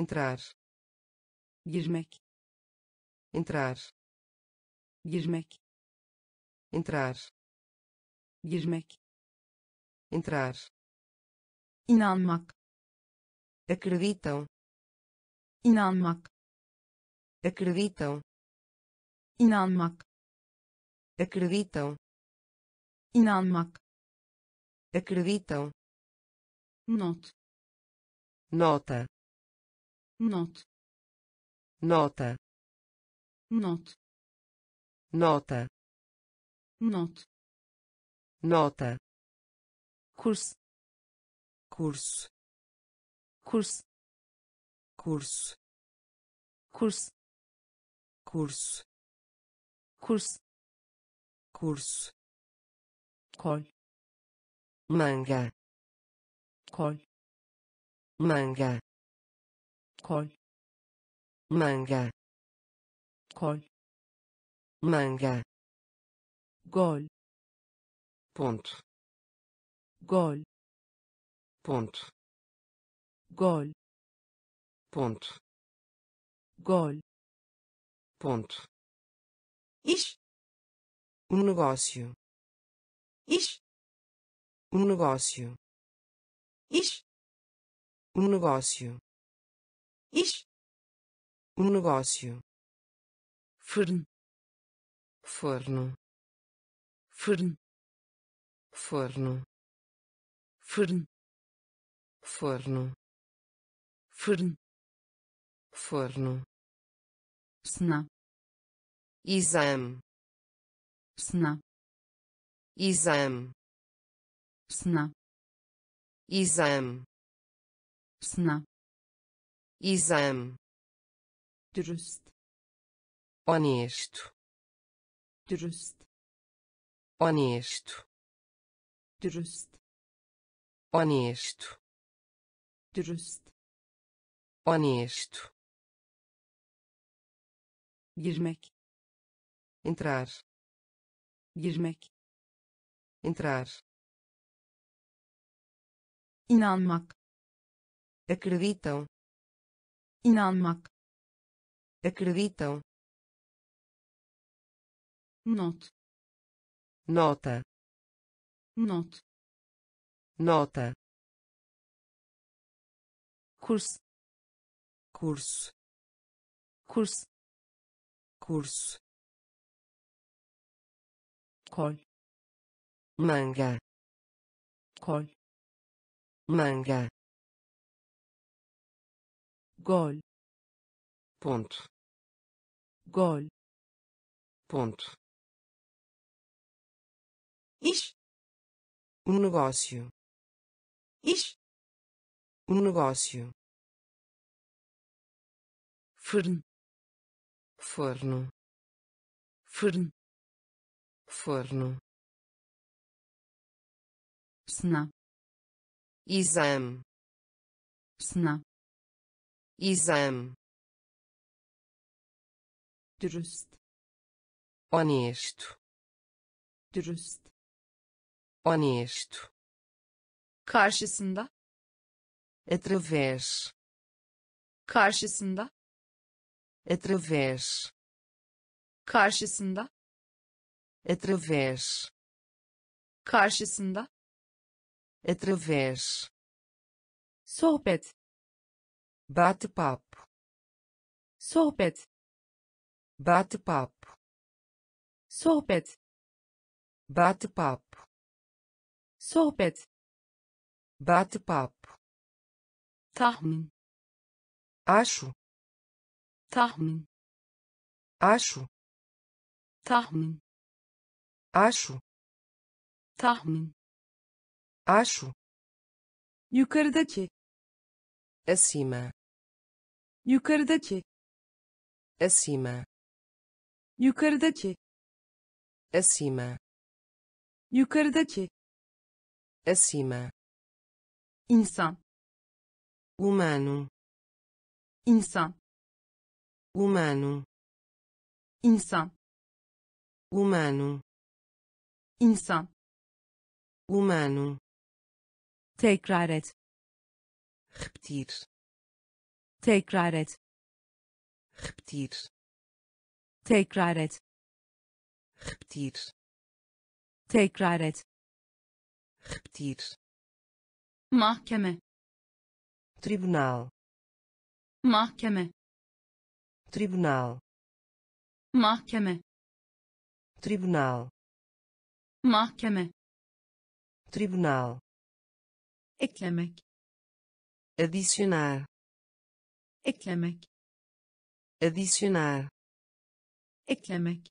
entrar. Girmek entrar. Girmek entrar. Girmek entrar. Inanmak. Acreditam. Inanmak. Acreditam. Inanmak. Acreditam. Inanmak. Acreditam. Not. Nota not nota not nota not nota kurs curso kurs curso kurs curso kurs curso kol manga kol manga kol manga. Kol manga. Gol. Ponto. Gol. Ponto. Gol. Ponto. Gol. Ponto. Iş um negócio. Iş um negócio. Iş um negócio iş um negócio. Fırın forno. Fırın forno. Fırın forno. Fırın forno. Sınav exame. Sınav exame. Sınav exame. Sınav exame. Dürüst honesto. Dürüst honesto. Dürüst honesto. Dürüst honesto. Girmek. Entrar. Girmek. Entrar. Inanmak. Acreditam inanmak. Acreditam. Not. Nota. Not. Nota. Kurs curso. Kurs curso. Kol manga. Kol manga gol ponto gol ponto iş um negócio iş um negócio fırın forno fırın forno sınav exame sınav exame dürüst. Honesto dürüst. Honesto karşısında. Através. Karşısında. Através. Karşısında. Através. Karşısında. Através. Sohbet bate-papo. Sohbet bate-papo. Sohbet bate-papo. Sohbet bate-papo. Tahmin. Acho. Tahmin. Acho. Tahmin. Acho. Tahmin. Acho. Yukarıdaki. Acima yukarıdaki acima yukarıdaki acima yukarıdaki acima insan humano insan humano insan humano insan humano tekrar et repetir tekrar et. Repetir. Tekrar et. Repetir. Tekrar et. Repetir. Mahkeme. Tribunal. Mahkeme. Tribunal. Mahkeme. Tribunal. Mahkeme. Tribunal. Eklemek adicionar eklemek. Adicionar. Eklemek.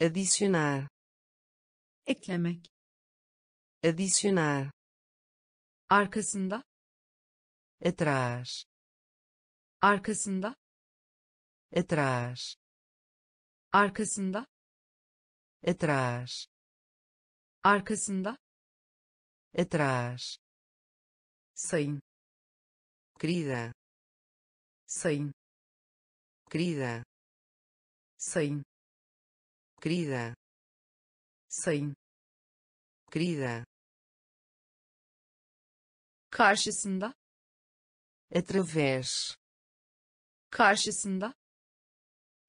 Adicionar. Eklemek. Adicionar. Arkasında. Atrás. Arkasında. Atrás. Arkasında. Atrás. Arkasında. Atrás. Sayın. Querida sayın querida. Sayın querida. Sayın querida. Karşısında? Através. Karşısında?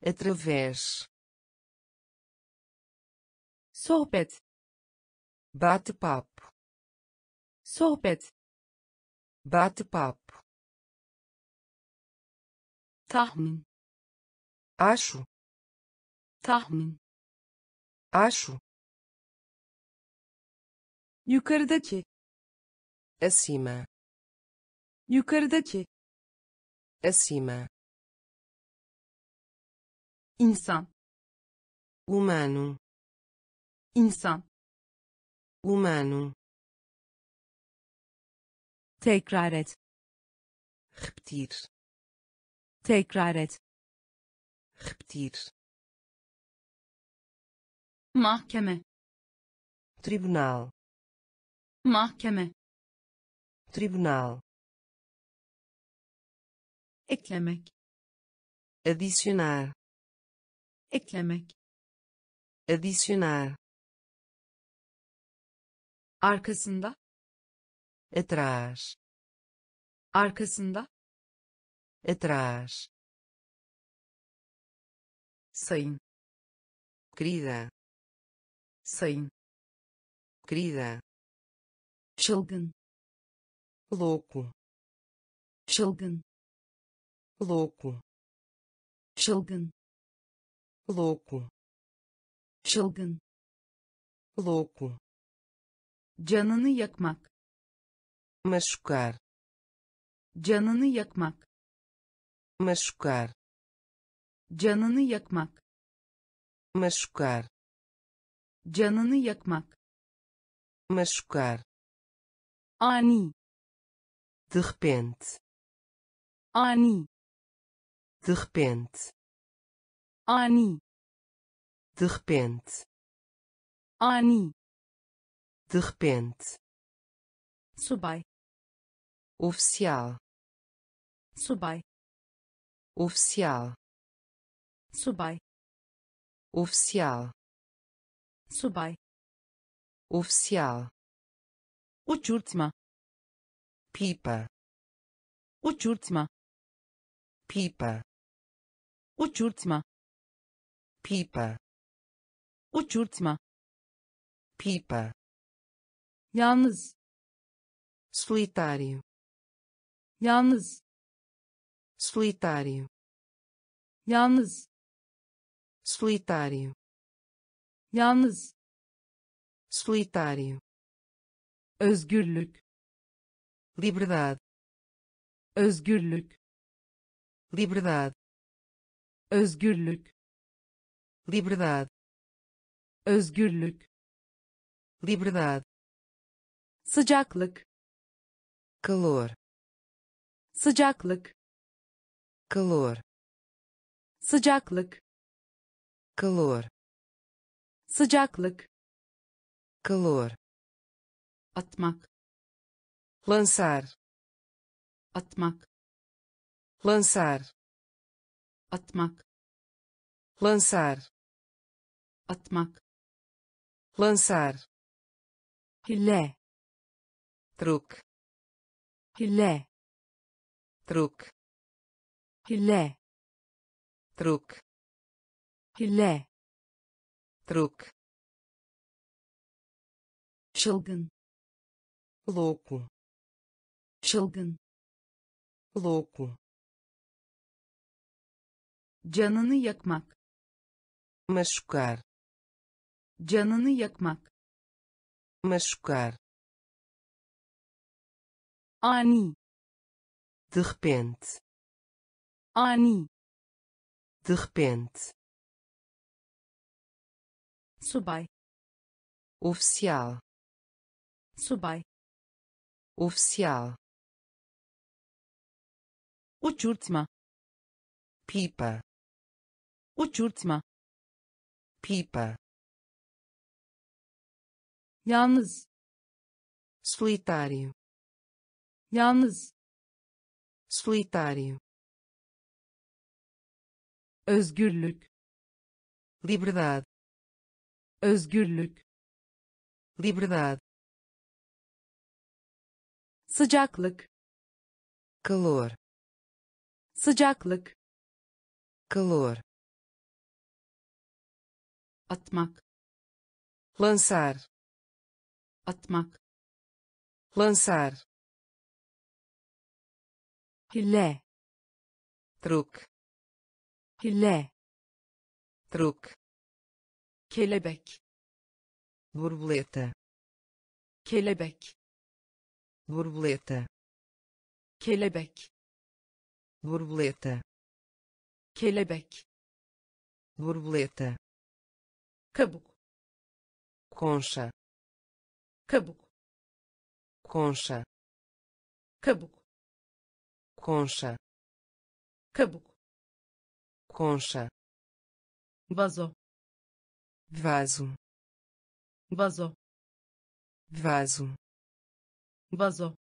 Através. Sohbet. Bate-papo. Sohbet. Bate-papo tahmin. Acho. Tahmin. Acho. Yukarıdaki. Acima. Yukarıdaki. Acima. İnsan. Humano. İnsan. Humano. Tekrar et. Repetir tekrar et. Repetir mahkeme. Tribunal mahkeme. Tribunal eklemek. Adicionar eklemek. Adicionar arkasında. Atrás arkasında atrás sayın querida sayın querida çılgın louco çılgın louco çılgın louco çılgın louco canını yakmak machucar canını yakmak machucar canını yakmak machucar canını yakmak machucar ani de repente ani de repente ani de repente ani de repente subay oficial subay oficial. Subay oficial. Subay oficial. Uçurtma pipa. Uçurtma pipa. Uçurtma pipa. Uçurtma pipa. Yalnız. Solitário. Yalnız solitário. Yalnız. Solitário. Yalnız. Solitário. Özgürlük. Liberdade. Özgürlük. Liberdade. Özgürlük. Liberdade. Özgürlük. Liberdade. Sıcaklık. Calor. Sıcaklık calor sıcaklık. Calor sıcaklık. Calor atmak. Lançar atmak. Lançar atmak. Lançar atmak. Lançar hile. Truque hile. Truque hile truque hile truque çılgın louco çılgın louco canını yakmak machucar canını yakmak machucar ani de repente ani. De repente. Subay oficial. Subay oficial. Uçurtma pipa. Uçurtma pipa. Yalnız solitário. Yalnız solitário özgürlük. Liberdade. Özgürlük. Liberdade. Sıcaklık. Calor. Sıcaklık. Calor. Atmak. Lançar. Atmak. Lançar. Hile truque hile truque kelebek. Borboleta kelebek. Borboleta kelebek. Borboleta kelebek. Borboleta kabuk. Concha kabuk. Concha kabuk. Concha kabuk concha. Vazo vaso. Vazo vaso. Vazo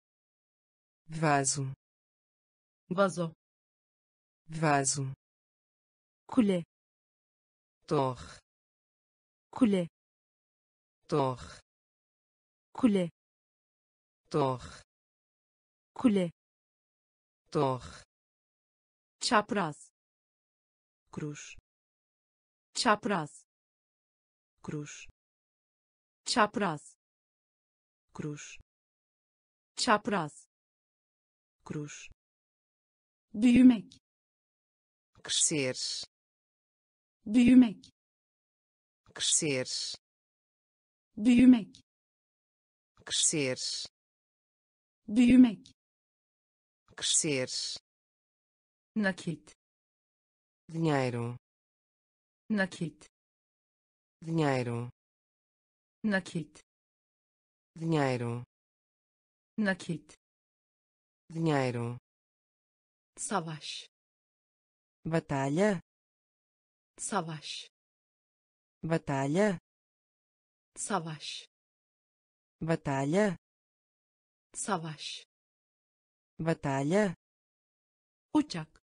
vaso. Vazo vaso. Kule torre. Kule torre. Kule torre. Kule torre. Çapraz cruz çapraz cruz çapraz cruz çapraz cruz büyümek crescer büyümek crescer büyümek crescer büyümek crescer nakit dinheiro nakit dinheiro nakit dinheiro nakit dinheiro savaş batalha savaş batalha savaş batalha savaş batalha uçak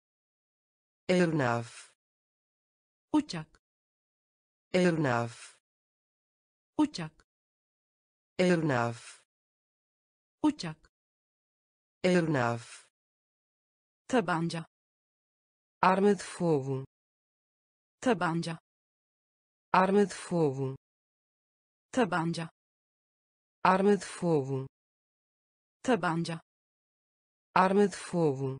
aeronave uçak aeronave uçak aeronave uçak aeronave tabanca arma de fogo tabanca arma de fogo tabanca arma de fogo tabanca arma de fogo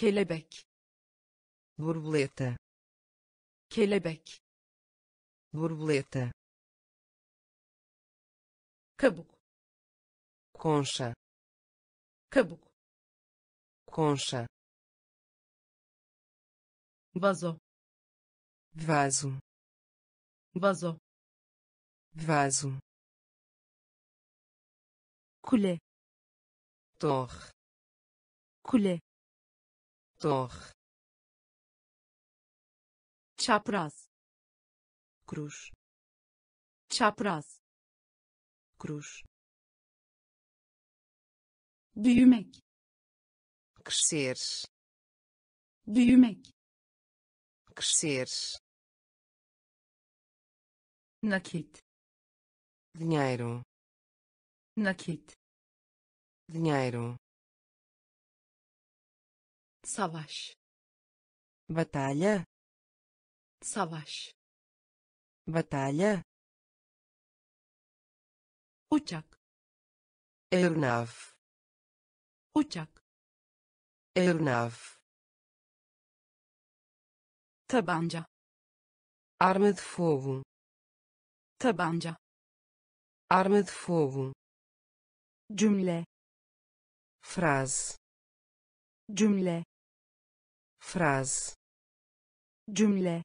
kelebek. Borboleta. Kelebek. Borboleta. Kabuk. Concha. Kabuk. Concha. Vazo. Vaso. Vazo. Vaso. Kule. Torre. Kule torre çapraz cruz çapraz cruz büyümek crescer büyümek crescer nakit dinheiro nakit dinheiro savaş. Batalha, savaş. Batalha, uçak. Aeronave, uçak. Aeronave, tabanca. Arma de fogo, tabanca. Arma de fogo, cümle. Frase, cümle frase, cümle.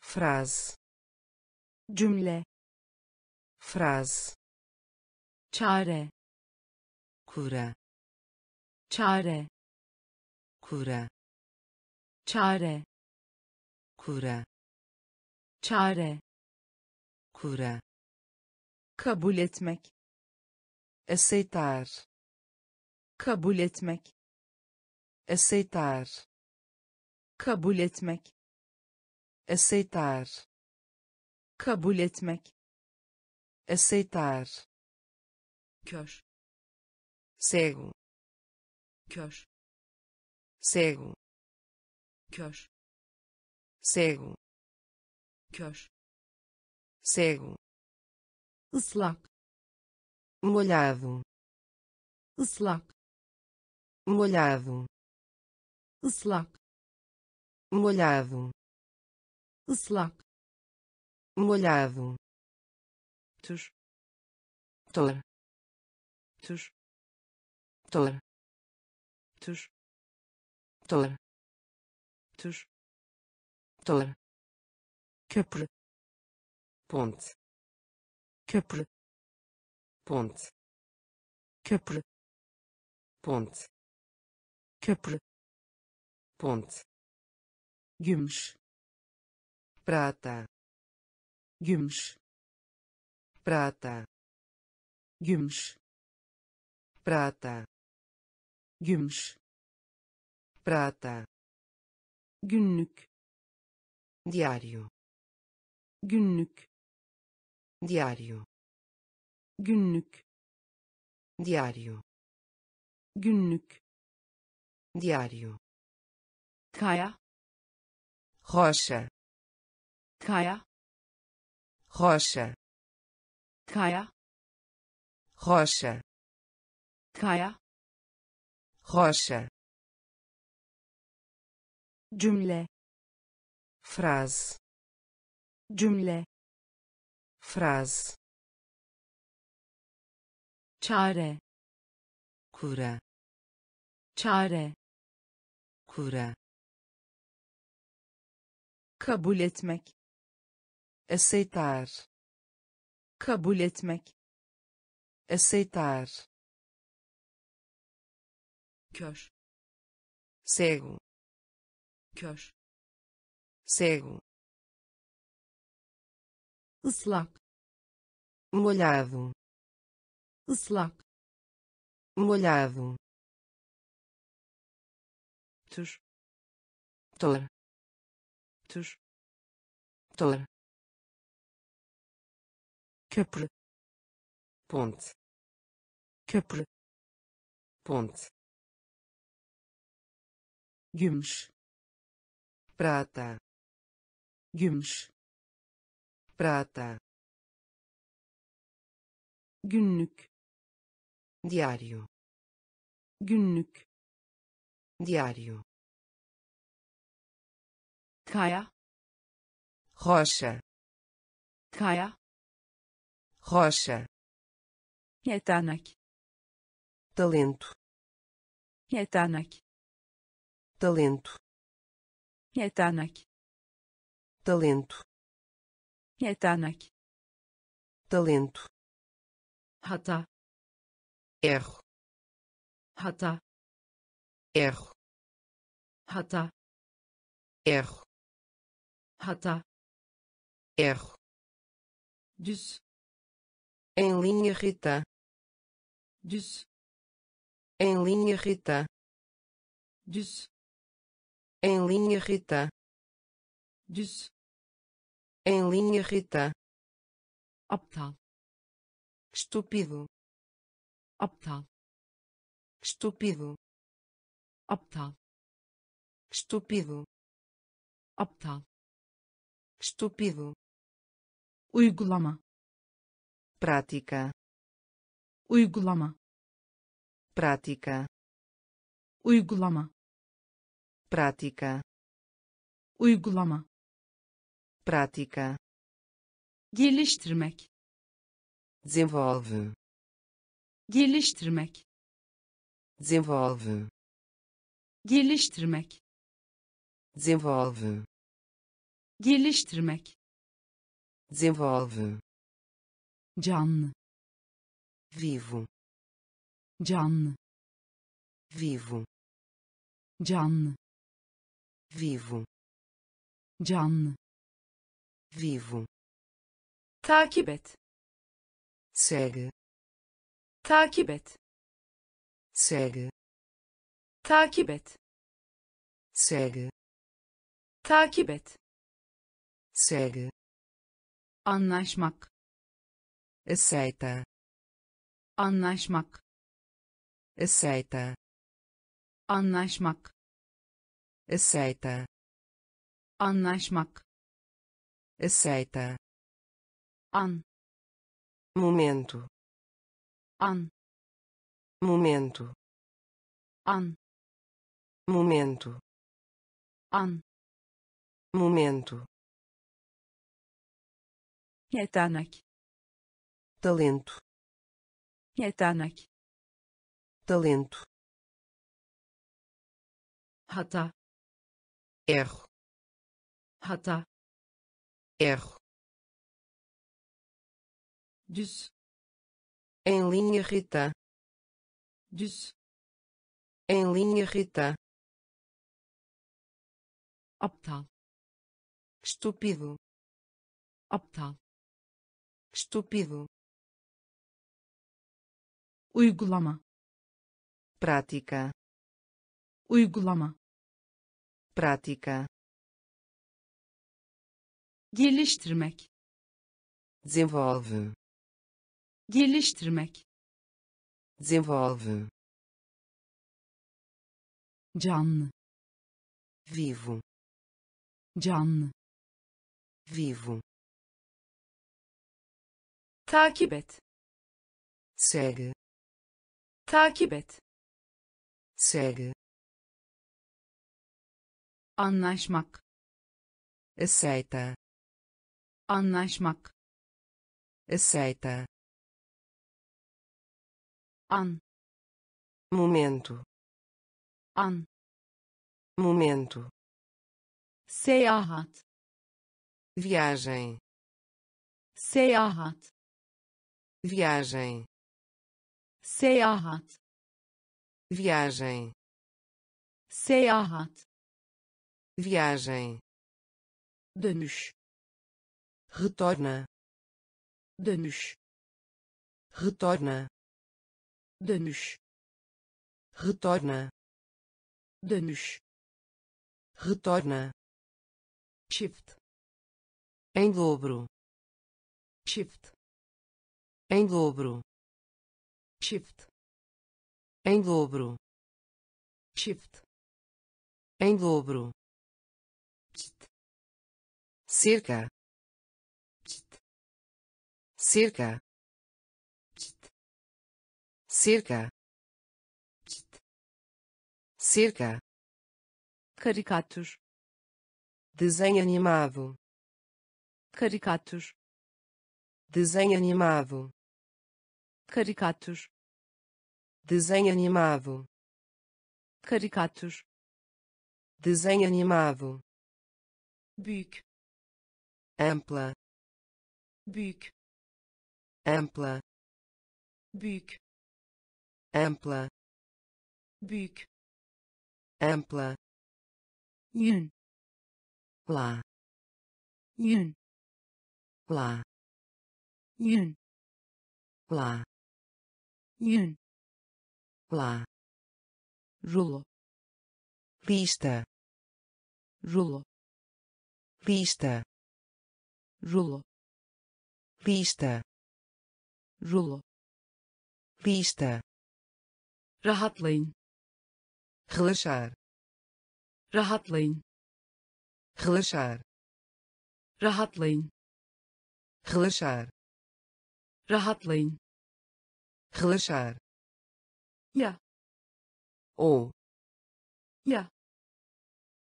Frase, cümle. Frase, çare. Cura, çare. Cura, çare. Cura, çare. Cura, kabul etmek. Aceitar, kabul etmek. Aceitar, kabul etmek. Aceitar, kabul etmek. Aceitar, kör. Cego, kör. Cego, kör. Cego, kör. Cego, ıslak molhado, ıslak molhado, ıslak molhado, ıslak molhado, tür tor, tür tor, tür tor, tür tor, köprü ponte, köprü ponte, köprü ponte, köprü ponte, gümüş. Prata, gümüş. Prata, gümüş. Prata, gümüş. Prata, günlük. Diário, günlük. Diário, günlük. Diário, günlük. Diário, kaya rocha, kaya rocha, kaya rocha, kaya rocha, cümle frase, cümle frase, çare cura, çare cura, kabul etmek. Aceitar, kabul etmek. Aceitar, kör. Cego, kör. Cego, ıslak molhado, ıslak molhado, tür. Tor, tür tor, köprü ponte, köprü ponte, gümüş prata, gümüş prata, günlük diário, günlük diário, kaya rocha, kaya rocha, yetenek talento, yetenek talento, yetenek talento, yetenek talento, hata. Erro, hata. Erro, hata. Erro, hata erro, düz em linha reta, düz em linha reta, düz em linha reta, düz em linha reta, aptal estúpido, aptal estúpido, aptal estúpido, aptal estúpido, uygulama prática, uygulama prática, uygulama prática, uygulama prática, geliştirmek. Desenvolve, geliştirmek. Desenvolve, geliştirmek. Desenvolve, geliştirmek desenvolve, canlı vivo, canlı vivo, canlı vivo, canlı. Vivo, takip et. Segue, takip et. Segue, takip et. Segue, takip et segue, anlaşmak. Aceita, anlaşmak. Aceita, anlaşmak. Aceita, anlaşmak. Aceita, an. Momento, an. Momento, an. Momento, an. Momento, yetenek. Talento, yetenek. Talento, hata. Erro, hata. Erro, düz em linha reta, düz em linha reta, aptal estúpido, aptal estúpido, uygulama prática, uygulama prática, geliştirmek desenvolve, geliştirmek desenvolve, canlı. Vivo, canlı. Vivo, takip et. Segue, takip et. Segue, anlaşmak. Aceita, anlaşmak. Aceita, an. Momento, an. Momento, seyahat. Viagem, seyahat viagem, seyahat viagem, seyahat viagem, dönüş retorna, dönüş retorna, dönüş retorna, dönüş retorna, çift em dobro, çift em dobro, çift em dobro, çift em dobro, çit cerca, cerca, cerca, cerca, karikatür desenho animado, karikatür desenho animado, karikatür desenho animado, karikatür desenho animado, büyük ampla, büyük ampla, büyük ampla, büyük ampla, yün. Lá, yün. Lá, yün. Lá, yün lá, rulo lista, rulo lista, rulo lista, rulo lista, rahatlayın relaxar, rahatlayın relaxar rahatlayın relaxar rahatlayın relaxar ya ou ya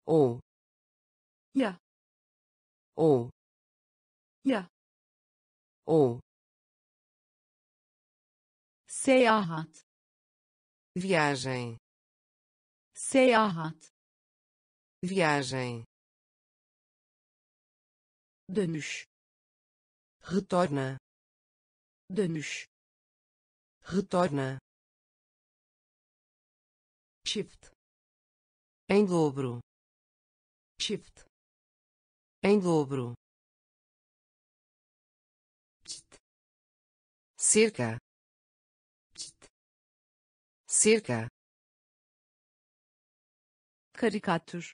ou ya ou ya ou seyahat viagem. Seyahat viagem. Dönüş retorna. Dönüş retorna. Çift em dobro. Çift em dobro. Çit cerca. Çit cerca. Karikatür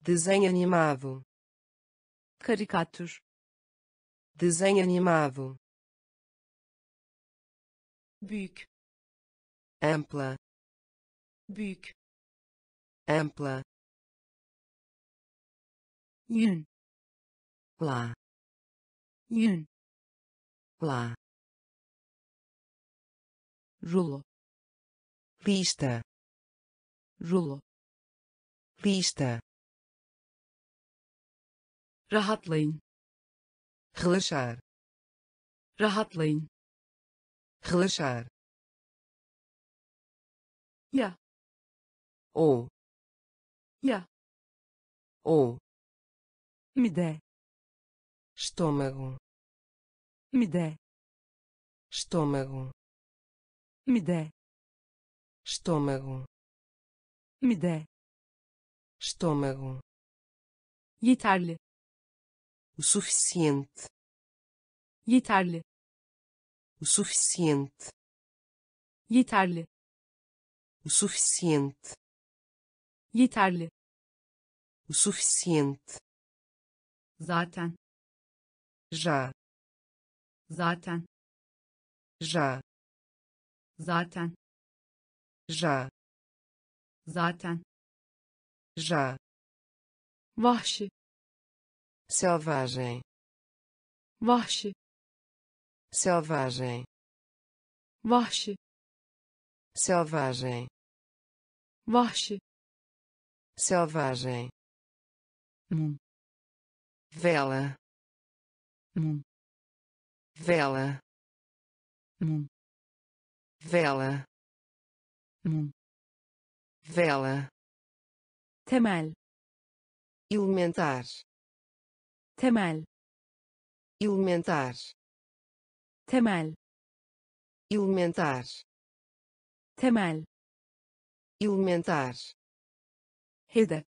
desenho animado. Karikatür desenho animado büyük ampla büyük ampla yün lá yün lá rulo lista rulo lista rahatlayın relaxar rahatlayın relaxar. Ya ou ya ou mide estômago. Mide estômago. Mide estômago. Mide estômago. Yeterli o suficiente. Yeterli o suficiente. Yeterli. O suficiente. Yeterli. O suficiente. Zaten. Já. Zaten. Já. Zaten. Já. Zaten. Já. Vahşi. Selvagem. Vahşi selvagem. Vahşi selvagem. Vahşi selvagem. Mum vela. Mum vela. Mum vela. Mum vela. Temel elementar. Temel elementar temel elementar. Temel elementar. Hedef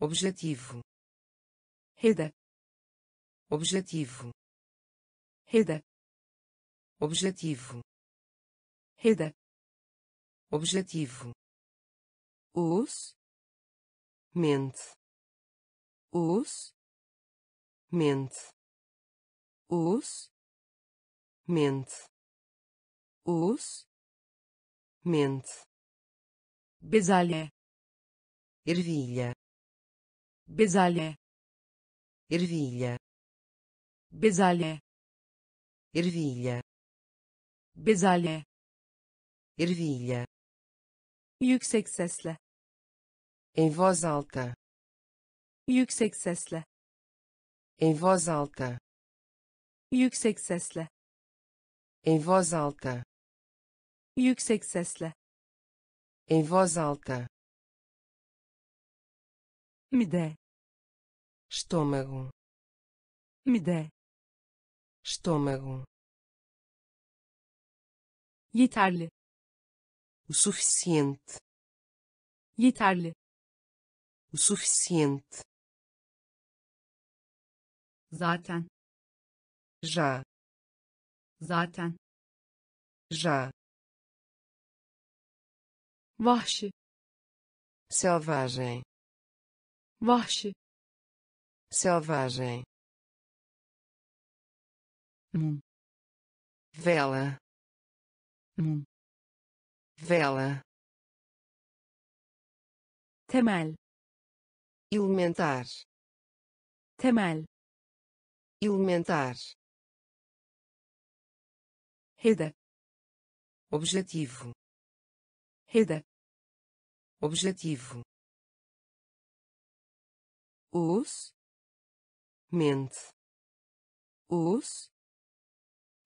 objetivo. Hedef objetivo. Hedef objetivo. Hedef objetivo. Us mente. Us mente. Us mente. Us. Mente. Bezelye ervilha. Bezelye ervilha. Bezelye ervilha. Bezelye ervilha. Yüksek sesle em voz alta. Yüksek sesle em voz alta. Yüksek sesle em voz alta. Yüksek sesle. Em voz alta. Mide. Estômago. Mide. Estômago. Yeterli. O suficiente. Yeterli. O suficiente. Zaten. Já zaten. Já. Vahşi. Selvagem. Vahşi. Selvagem. Mum. Vela. Mum. Vela. Temel. Elementar. Temel. Elementar hedef objetivo. Hedef objetivo. Os. Mente. Os.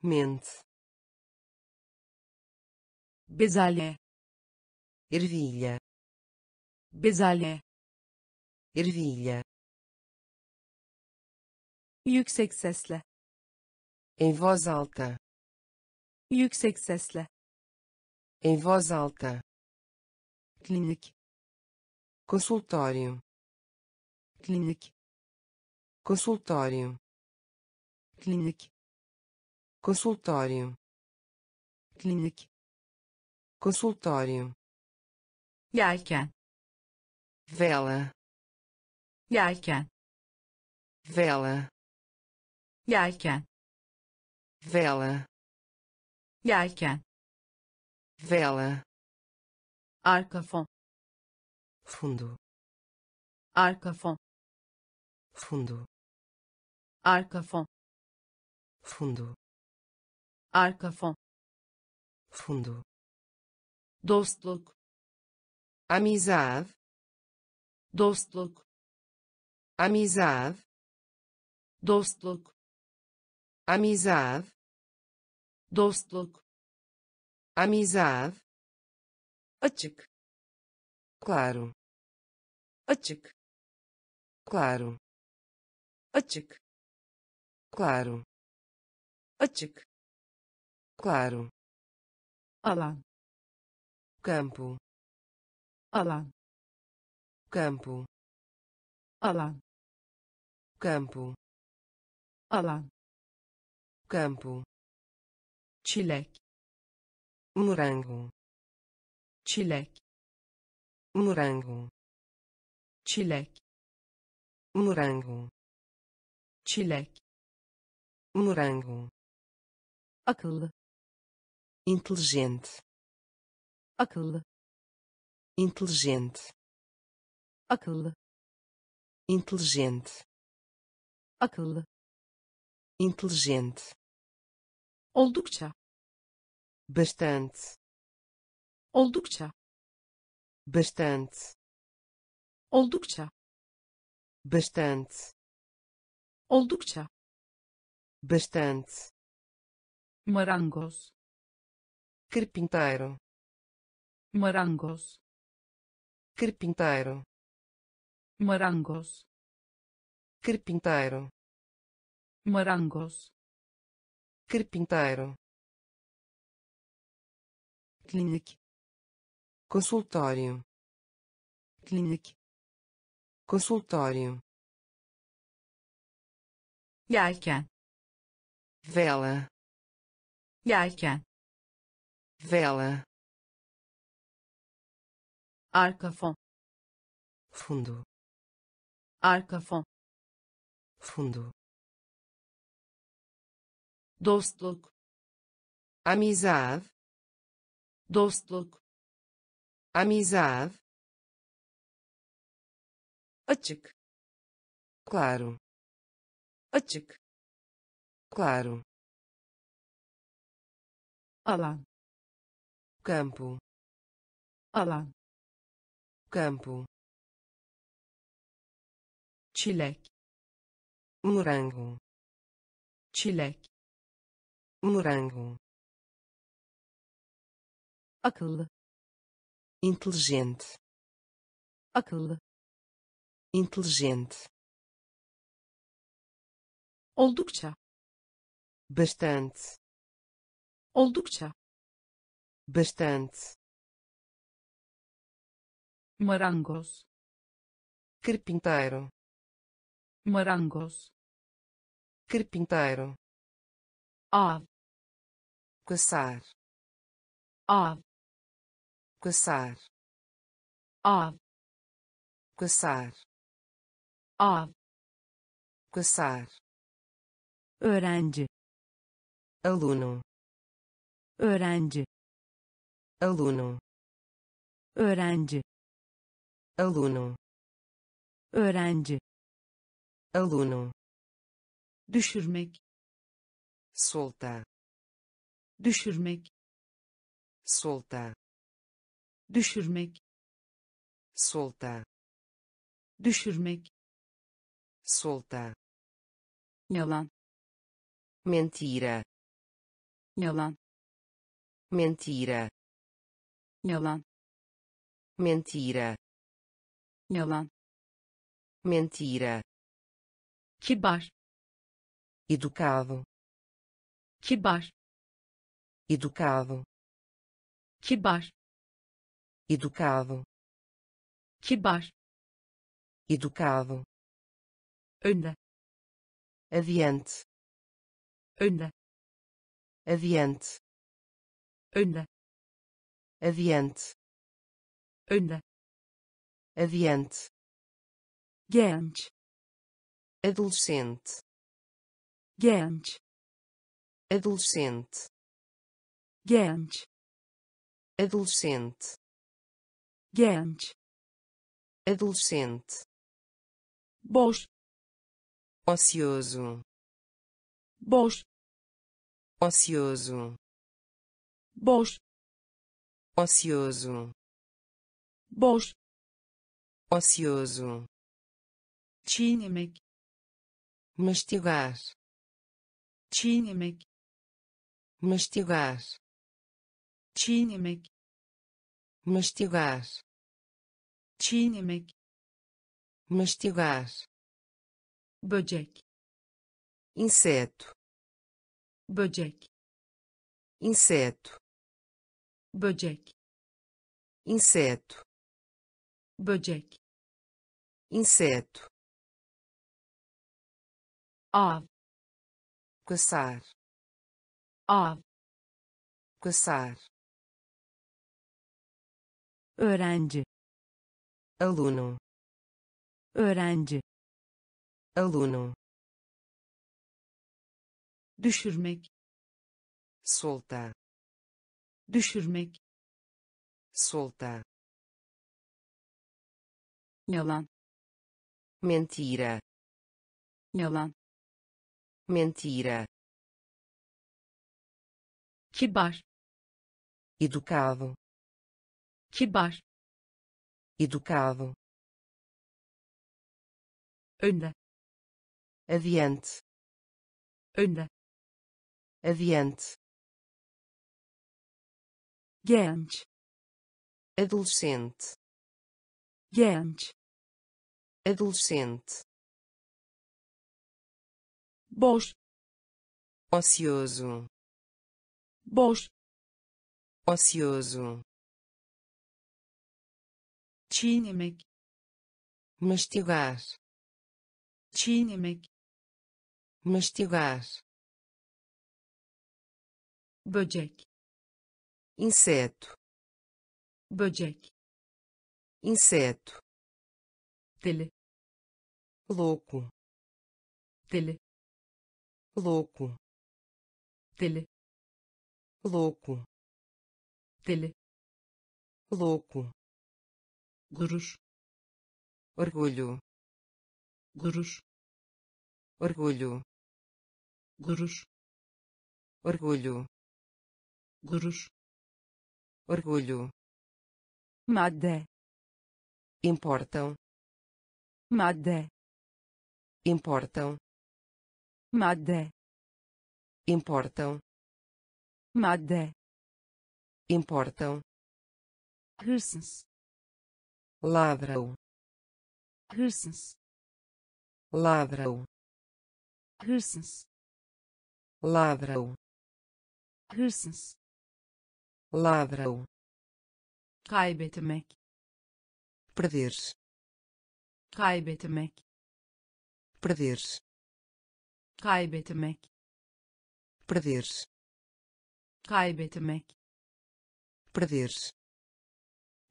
Mente. Bezelye ervilha. Bezelye ervilha. Yüksek sesle em voz alta yüksek sesle. Em voz alta. Klinik. Consultório. Klinik. Consultório. Klinik. Consultório. Klinik. Consultório. Yelken. Vela. Yelken. Vela. Yelken. Vela yelken vela. Arka fon fundo. Arka fon fundo. Arka fon fundo. Arka fon fundo. Dostluk. Amizade. Dostluk. Amizade. Dostluk. Amizade dostluk. Amizade. Açık. Claro. Açık. Claro. Açık. Claro. Açık. Claro. Alan. Campo. Alan. Campo. Alan. Campo. Alan. Campo çilek morango. Çilek morango. Çilek morango. Çilek morango. Akıllı inteligente. Akıllı inteligente. Akıllı inteligente. Akıllı inteligente oldukça bastante oldukça bastante oldukça bastante oldukça bastante marangoz carpinteiro marangoz carpinteiro marangoz carpinteiro marangoz carpinteiro. Klinik consultório. Klinik consultório. Yelken vela. Yelken vela. Arka fon fundo. Arka fon fundo dostluk. Amizade. Dostluk. Amizade. Açık. Claro. Açık. Claro. Alan. Campo. Alan. Campo. Çilek. Morango. Çilek morango. Akıllı inteligente. Akıllı inteligente. Oldukça bastante. Oldukça bastante. Marangoz carpinteiro. Marangoz carpinteiro. Av caçar av. Caçar av. Caçar av. Caçar öğrenci. Aluno. Öğrenci. Aluno. Öğrenci. Aluno. Öğrenci. Aluno. Düşürmek. Solta düşürmek. Solta. Düşürmek. Solta. Düşürmek. Solta. Yalan. Mentira. Yalan. Mentira. Yalan. Mentira. Yalan. Mentira. Kibar. Educado. Kibar educado. Kibar. Educado. Kibar. Educado. Önde. Adiante. Önde. Adiante. Önde. Adiante. Önde. Adiante. Genç. Adolescente. Genç. Adolescente genç adolescente. Genç adolescente. Boş ocioso. Boş ocioso. Boş ocioso. Boş ocioso. Çiğnemek mastigar. Çiğnemek mastigar çiğnemek mastigar. Çiğnemek mastigar. Böcek inseto. Böcek inseto. Böcek inseto. Böcek inseto. Av. Caçar av. Caçar öğrenci aluno. Öğrenci aluno. Düşürmek. Solta. Düşürmek. Solta. Yalan. Mentira. Yalan. Mentira. Kibar. Educado kibar educado. Önde adiante. Önde adiante. Genç adolescente. Genç adolescente. Boş ocioso. Boş ocioso çiğnemek mastigar. Çiğnemek mastigar. Böcek inseto. Böcek inseto. Deli louco. Deli louco. Deli louco. Deli louco gurur orgulho. Gurur orgulho. Gurur orgulho. Gurur orgulho. Madde. Importam. Madde. Importam. Madde. Importam. Madde. Importam. Hırsız ladrão hırsız ladrão hırsız ladrão hırsız ladrão kaybetmek perder. Kaybetmek perder. Kaybetmek perder. Kaybetmek perder.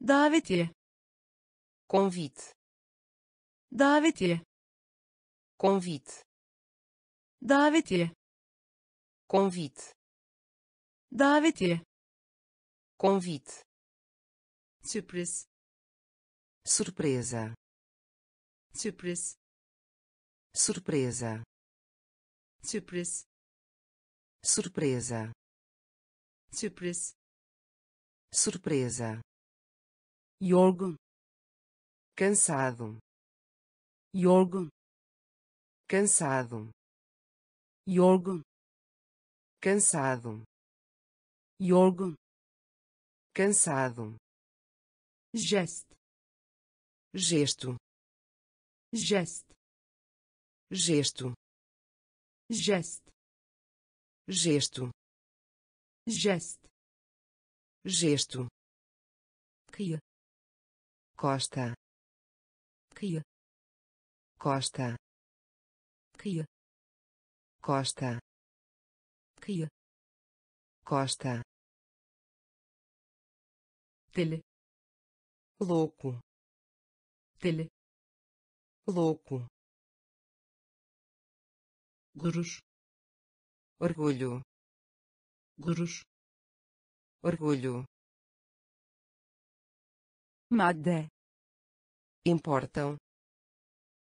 Davetiye convite. Davetiye convite. Davetiye convite. Davetiye convite. Sürpriz surpresa, sürpriz surpresa, sürpriz surpresa, sürpriz surpresa, yorgun cansado, yorgun. Cansado, yorgun. Cansado, yorgun. Cansado, jest gesto, jest gesto, jest gesto, jest gesto, kıyı costa, kıyı costa, kıyı costa, kıyı costa, deli louco, deli louco, gurur orgulho, gurur orgulho, madde importam,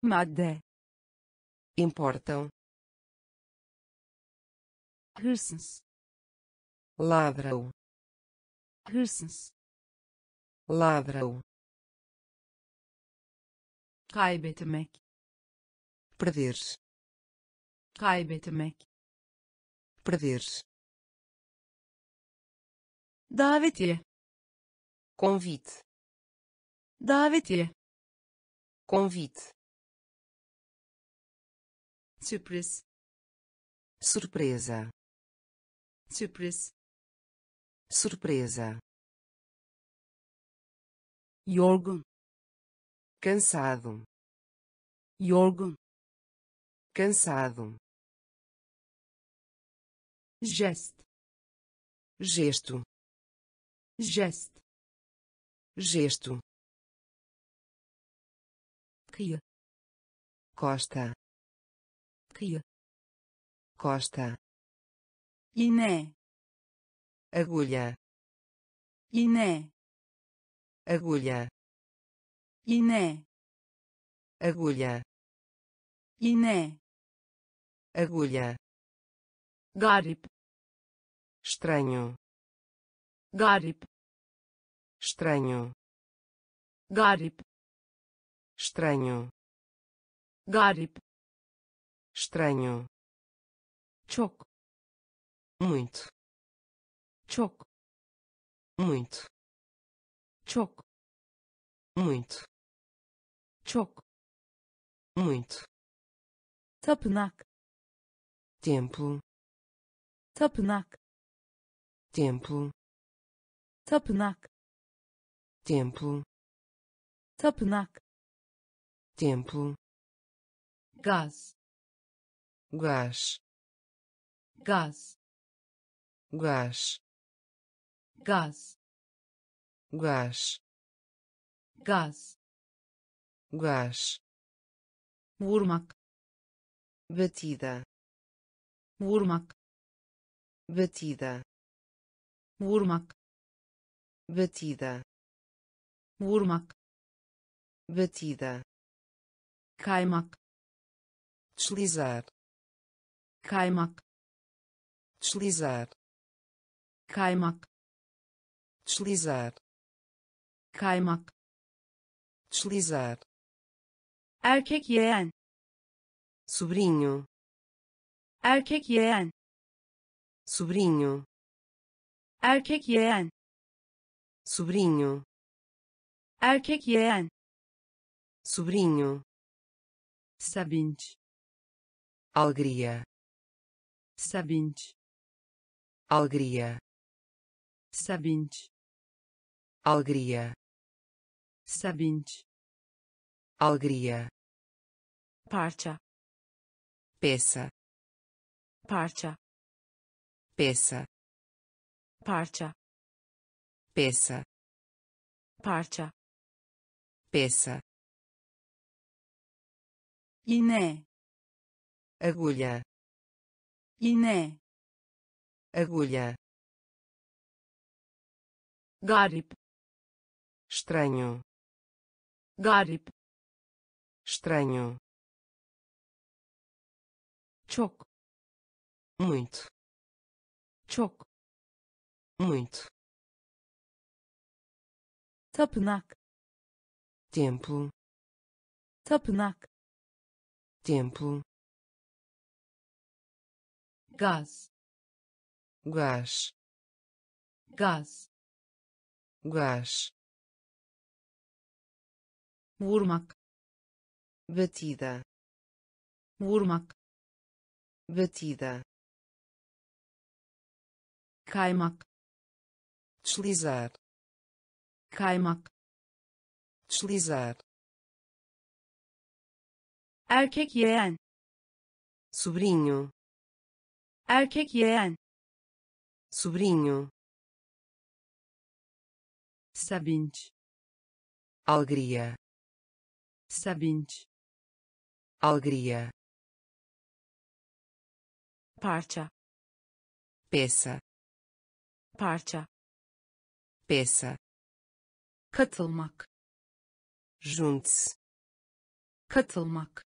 madde. Importam, hırsız ladram, hırsız ladram, kaybetmek perder, kaybetmek perder, davetiye. Convite, davetiye convite, sürpriz surpresa, sürpriz surpresa, yorgun cansado, yorgun cansado, jest gesto, jest gesto, kıyı costa, kıyı costa, iğne agulha, iğne agulha, iğne agulha, iğne agulha, garip. Estranho, garip. Estranho, garip estranho, garip estranho, çok muito, çok muito, çok muito, çok muito, tapınak templo, tapınak templo, tapınak templo, tapınak templo, gaz gás, gaz gás, gaz gás, gaz gás, vurmak batida, vurmak batida, vurmak batida, vurmak batida, kaymak. Deslizar, kaymak. Deslizar, kaymak. Deslizar, kaymak. Deslizar, erkek yeğen. Sobrinho, erkek yeğen. Sobrinho, erkek yeğen. Sobrinho, erkek yeğen. Sobrinho, sevinç alegria, sevinç alegria, sevinç alegria, sevinç alegria, parça. Peça, parça. Peça, parça. Peça, parça. Peça, iğne agulha, iğne agulha, garip estranho, garip estranho çok muito çok muito tapınak templo tapınak templo gaz gás gaz gás vurmak batida vurmak batida kaymak deslizar kaymak deslizar erkek yeğen. Sobrinho. Erkek yeğen. Sobrinho. Sevinç alegria. Sevinç alegria. Parça. Peça. Parça. Peça. Katılmak. Junte-se. Katılmak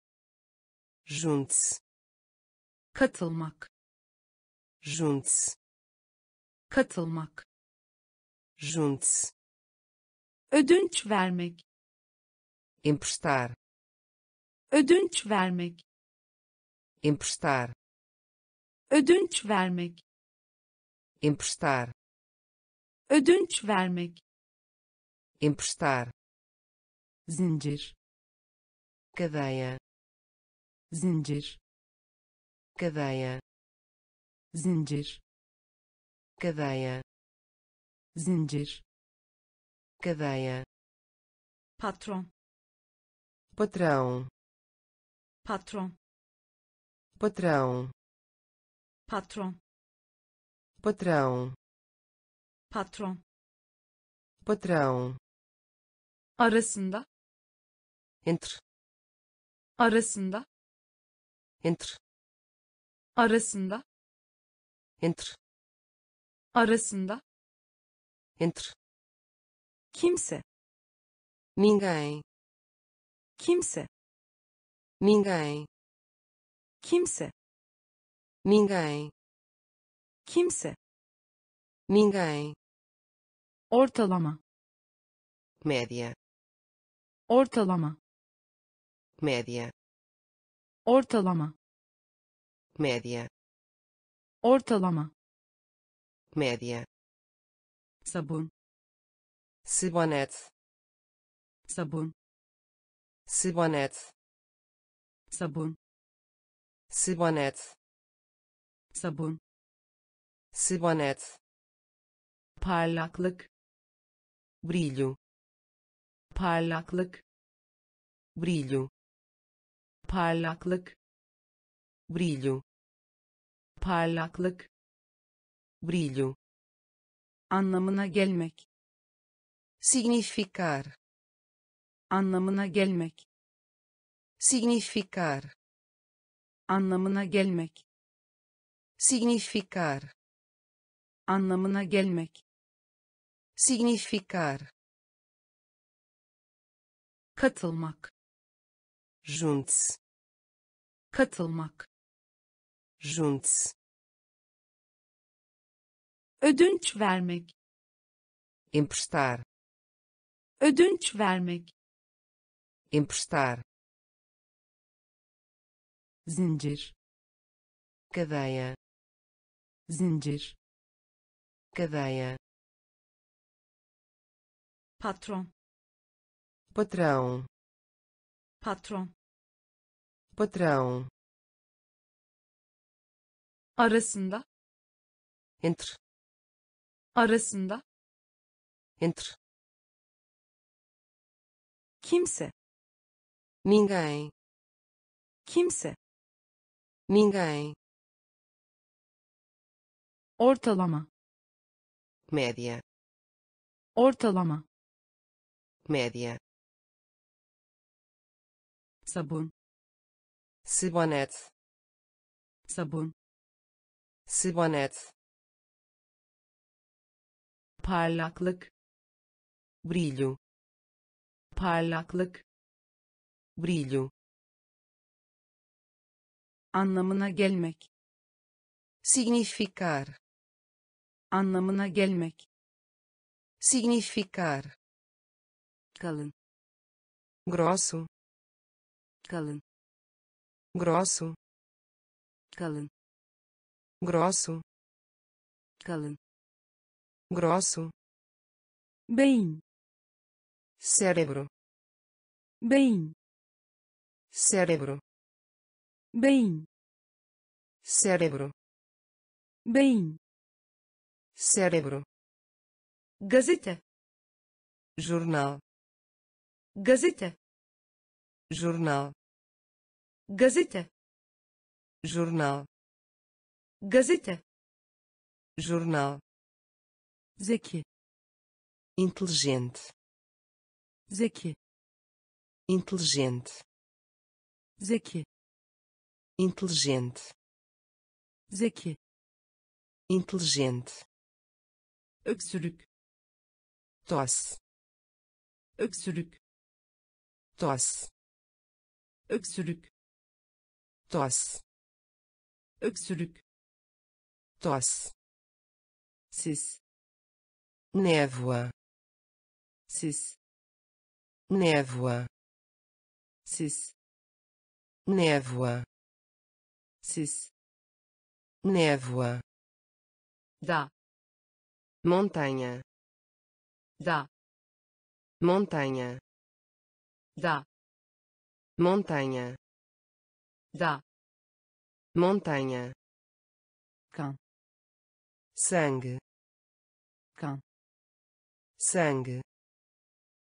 junte-se katılmak. Junte-se katılmak. Junte-se ödünç vermek. Emprestar. Ödünç vermek. Emprestar. Ödünç vermek. Emprestar. Ödünç vermek. Emprestar. Zincir. Cadeia zincir. Cadeia. Zincir. Cadeia. Zincir. Cadeia. Patron. Patrão. Patron. Patrão. Patron. Patrão. Patron. Patrão. Arasında. Entre. Arasında entre arasında. Entre arasında. Entre kimse. Ninguém kimse. Ninguém kimse. Ninguém kimse. Ninguém ortalama. Média ortalama. Média ortalama. Média ortalama. Média sabun. Sabonete sabun. Sabonete sabun. Sabonete sabun. Sabonete parlaklık. Brilho. Parlaklık. Brilho parlaklık brilho parlaklık brilho anlamına gelmek significar anlamına gelmek significar anlamına gelmek significar anlamına gelmek significar katılmak junte-se katılmak. Junte-se ödünç vermek. Emprestar. Ödünç vermek. Emprestar. Zincir. Cadeia. Zincir. Cadeia. Patron. Patrão. Patron patrão. Arasında. Entre. Arasında. Entre. Kimse. Ninguém. Kimse. Ninguém. Ortalama. Média. Ortalama. Média. Sabun sabonete sabun. Sabonete parlaklık. Brilho. Parlaklık. Brilho. Anlamına gelmek. Significar. Anlamına gelmek. Significar. Kalın. Grosso. Kalın grosso. Kalın. Grosso. Kalın. Grosso. Beyin cérebro. Beyin cérebro. Beyin cérebro. Beyin cérebro. Gazete jornal. Gazete jornal gazete jornal. Gazete jornal. Zeki inteligente. Zeki inteligente. Zeki inteligente. Zeki inteligente. Öksürük. Tosse. Öksürük. Tosse. Öksürük tosse. Öksürük sis névoa. Sis névoa. Sis névoa. Sis névoa. Da montanha. Da montanha. Da montanha da. Montanha. Kan sangue. Kan sangue.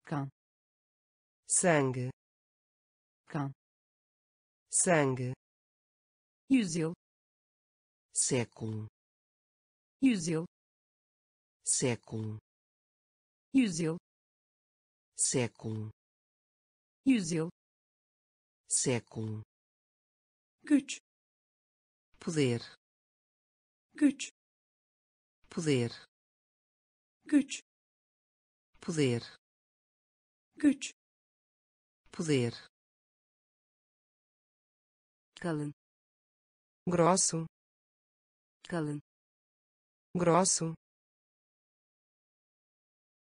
Kan sangue. Kan sangue. Yüzyıl século. Yüzyıl século. Yüzyıl século. Yüzyıl século güç poder güç poder güç poder güç poder kalın grosso kalın grosso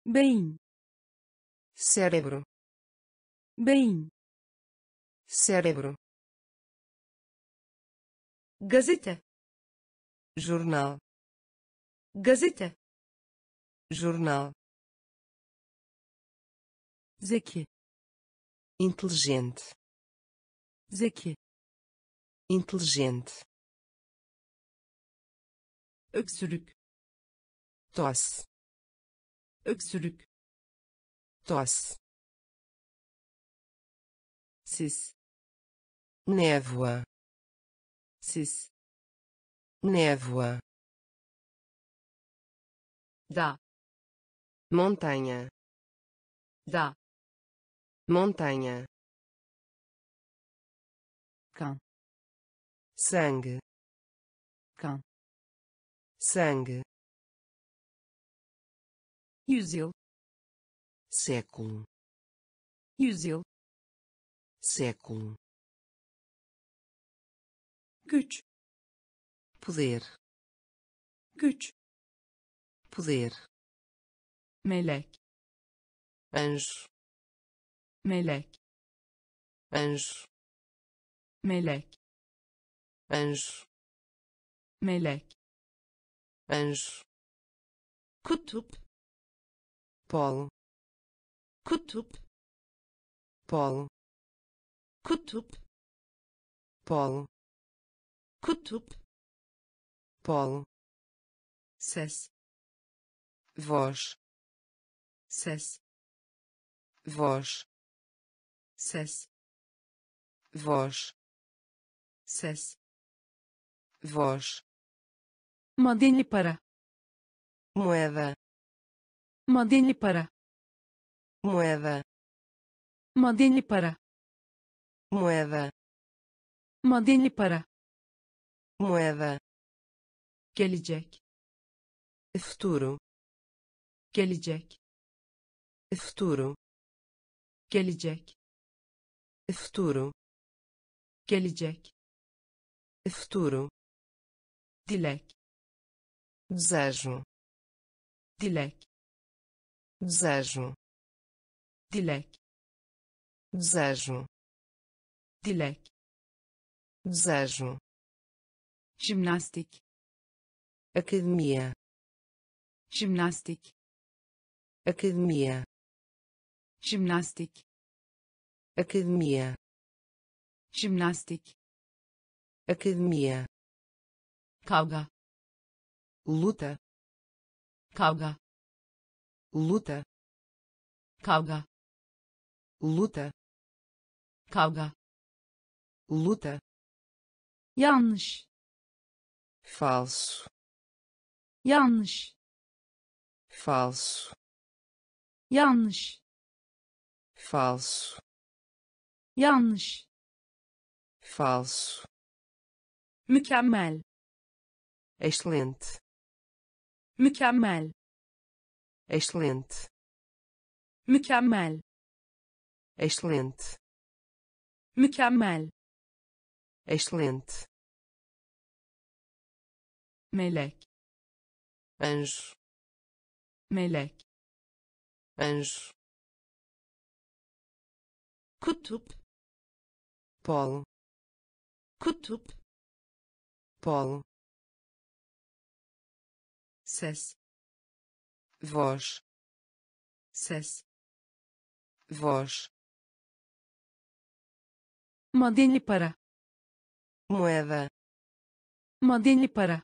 beyin cérebro beyin cérebro gazete jornal. Gazete jornal. Zeki inteligente. Zeki inteligente. Öksürük. Tosse. Öksürük. Tosse. Sis. Névoa sis. Névoa. Da. Montanha. Da. Montanha. Kan sangue. Kan sangue. Yüzyıl século. Yüzyıl século güç. Poder. Güç. Poder. Melek. Anjo. Melek. Anjo. Melek. Anjo. Melek. Anjo. Kutup. Polo kutup. Polo kutup. Polo kutup. Polo. Ses. Voz. Ses. Voz. Ses. Voz. Ses. Voz. Madenli para. Moeda. Madenli para. Moeda. Madenli para. Moeda. Madenli para moeda gelecek futuro gelecek futuro gelecek futuro gelecek futuro dilek desejo dilek desejo dilek desejo dilek desejo jimnastik academia jimnastik academia jimnastik academia jimnastik academia kavga luta kavga luta kavga luta kavga luta yanlış falso. Yanlış. Falso. Yanlış. Falso. Yanlış. Falso. Mükemmel. Excelente. Mükemmel. Excelente. Mükemmel. Excelente. Mükemmel. Excelente melek. Anjo. Melek. Anjo. Kutup. Polo. Kutup. Polo. Ses. Voz. Ses. Voz. Madenli para. Moeda. Madenli para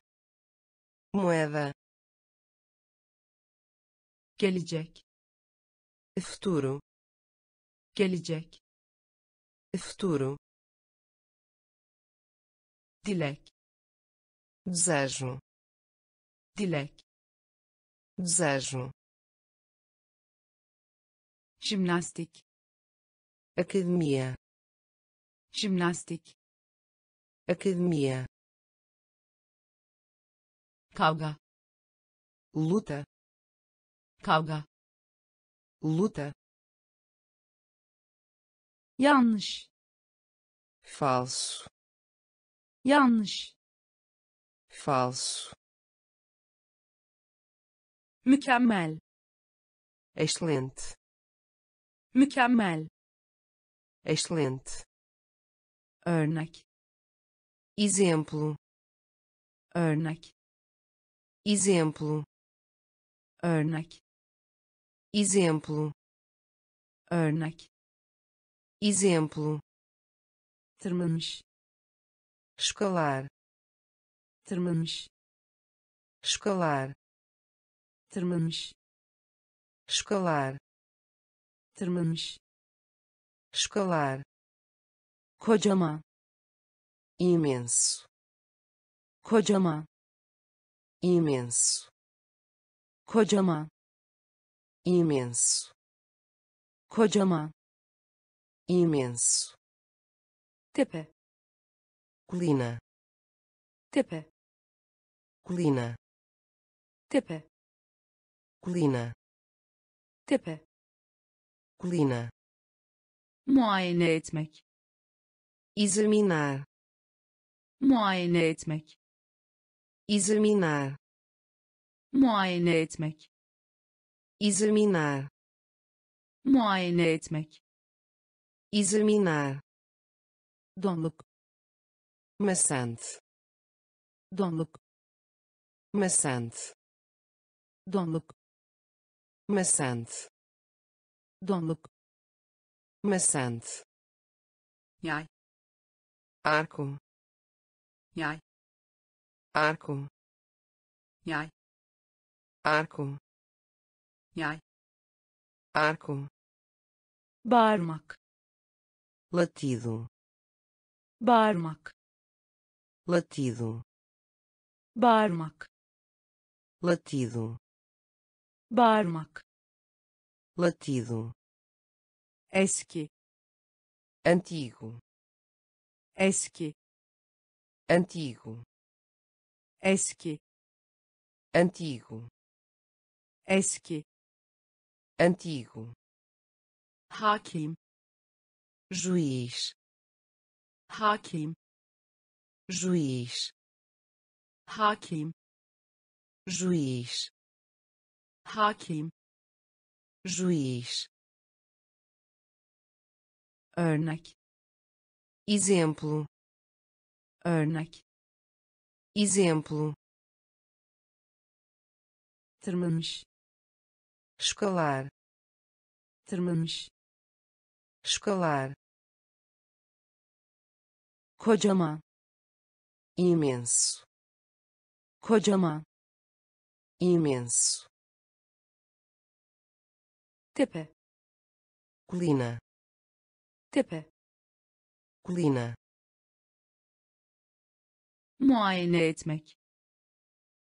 moeda. Gelecek futuro. Gelecek futuro. Dilek. Desejo. Dilek. Desejo. Jimnastik academia. Jimnastik academia kavga luta. Kavga luta. Yanlış. Falso. Yanlış. Falso. Mükemmel. Excelente. Mükemmel. Excelente. Örnek. Exemplo. Örnek exemplo. Örnek. Exemplo. Örnek. Exemplo. Tırmanmış. Escalar tırmanmış. Escalar tırmanmış. Escalar tırmanmış. Escalar kocaman imenso. Kocaman imenso. Kocaman. İmenso. Kocaman. İmenso. Tepe. Colina. Tepe. Colina. Tepe. Colina. Tepe. Colina. Muayene etmek. Examinar. Muayene etmek examinar muayene etmek. Examinar muayene etmek. Examinar donluk. Maçante donluk. Maçante donluk. Maçante donluk. Maçante yay. Arco yay arco. Yay arco. Yay arco. Bağırmak latido. Bağırmak latido. Bağırmak latido. Bağırmak latido. Eski. Antigo. Eski. Antigo eski antigo. Eski antigo. Hakim. Juiz. Hakim. Juiz. Hakim. Juiz. Hakim. Juiz. Örnek. Exemplo. Örnek exemplo. Tırmanmış escalar. Tırmanmış escalar. Kocaman imenso. Kocaman imenso. Tepe. Colina. Tepe. Colina muayene etmek.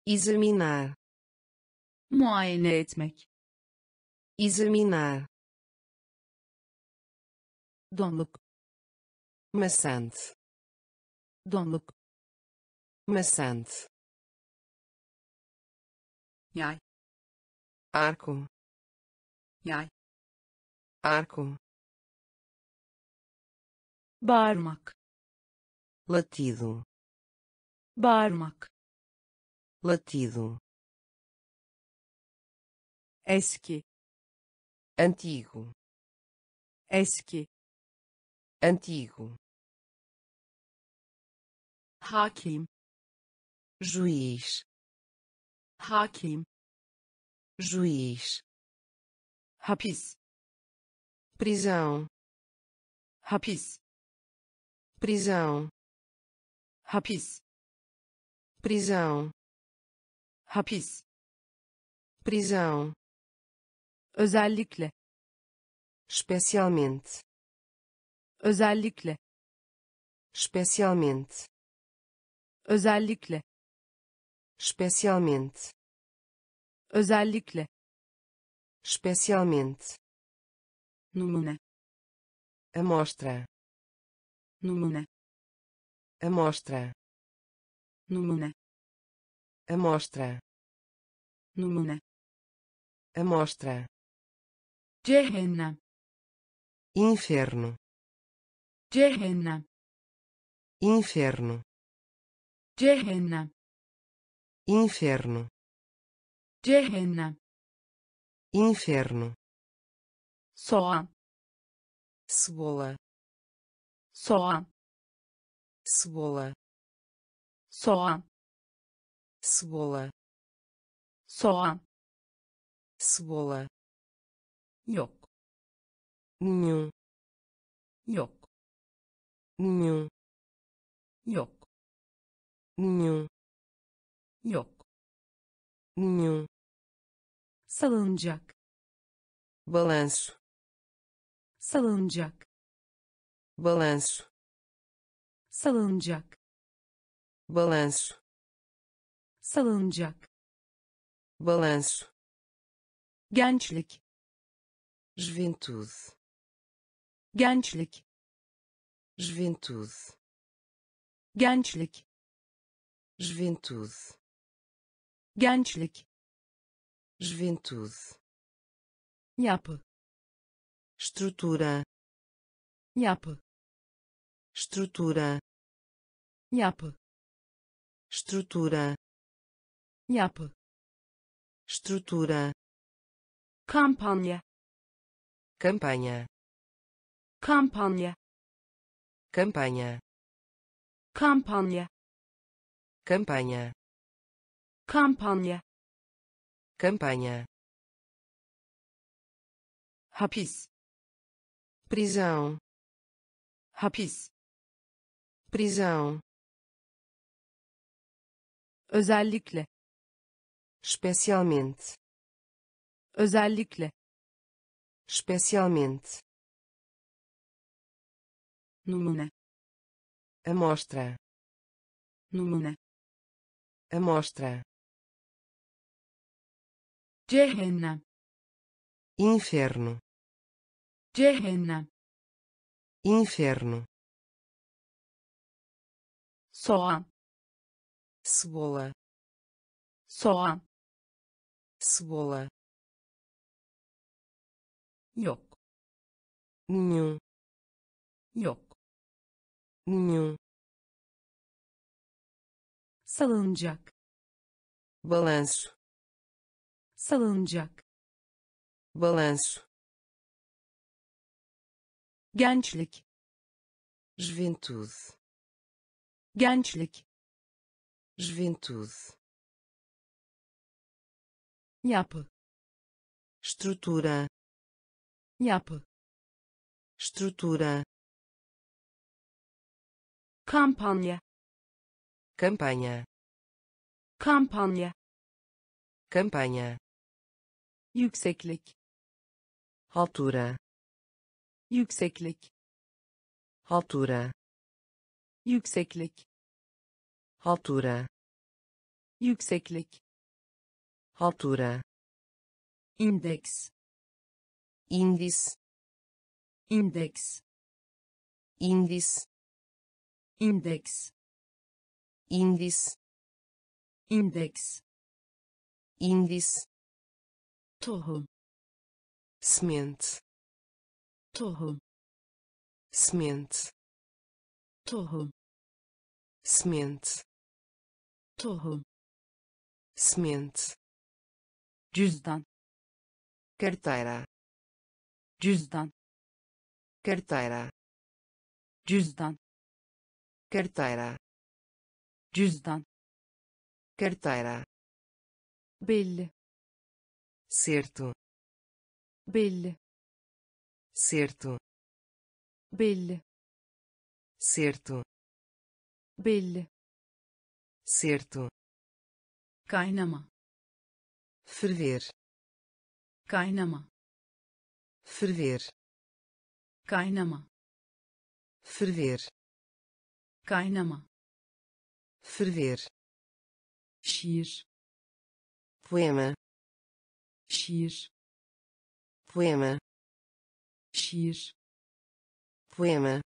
Examinar muayene etmek. Examinar donluk. Maçante donluk. Maçante yay. Arco yay. Arco bağırmak. Latido bağırmak latido. Eski. Antigo. Eski. Antigo. Hakim. Juiz. Hakim. Juiz. Hapis. Prisão. Hapis. Prisão. Hapis prisão. Hapis. Prisão. Özellikle. Especialmente. Özellikle. Especialmente. Özellikle. Especialmente. Özellikle. Especialmente. Numune. Amostra. Numune. Amostra numune amostra numune amostra cehennem inferno. Cehennem inferno. Cehennem inferno. Cehennem inferno. Soğan cebola. Soğan cebola soğan cebola soğan cebola yok nenhum yok nenhum yok nenhum yok nenhum salınacak balanço salınacak balanço salınacak balanço. Salınacak. Balanço. Gençlik. Juventude. Gençlik. Juventude. Gençlik. Juventude. Gençlik. Juventude. Yapı. Estrutura. Yapı. Estrutura. Yapı estrutura. Yapı estrutura. Kampanya campanha. Kampanya campanha. Kampanya campanha. Kampanya campanha. Hapis. Prisão. Hapis. Prisão özellikle. Especialmente. Özellikle. Especialmente. Numune. Amostra. Numune. Amostra. Cehennem inferno. Cehennem inferno. Soğan cebola. Soğan cebola. Yok nenhum yok nenhum salınacak balanço. Salınacak balanço. Gençlik juventude. Gençlik juventude. Yapı estrutura. Yapı estrutura. Kampanya campanha. Kampanya campanha. Yükseklik. Altura. Yükseklik. Altura. Yükseklik altura. Yükseklik. Altura. Indeks índice. Indeks índice. Indeks índice. Indeks índice. Tohum semente. Tohum semente. Tohum semente tohum semente cüzdan carteira cüzdan carteira cüzdan carteira cüzdan carteira belli certo belli certo belli certo belli certo. Kaynama ferver. Kaynama ferver. Kaynama ferver. Kaynama ferver. Şiir poema. Şiir poema. Şiir poema.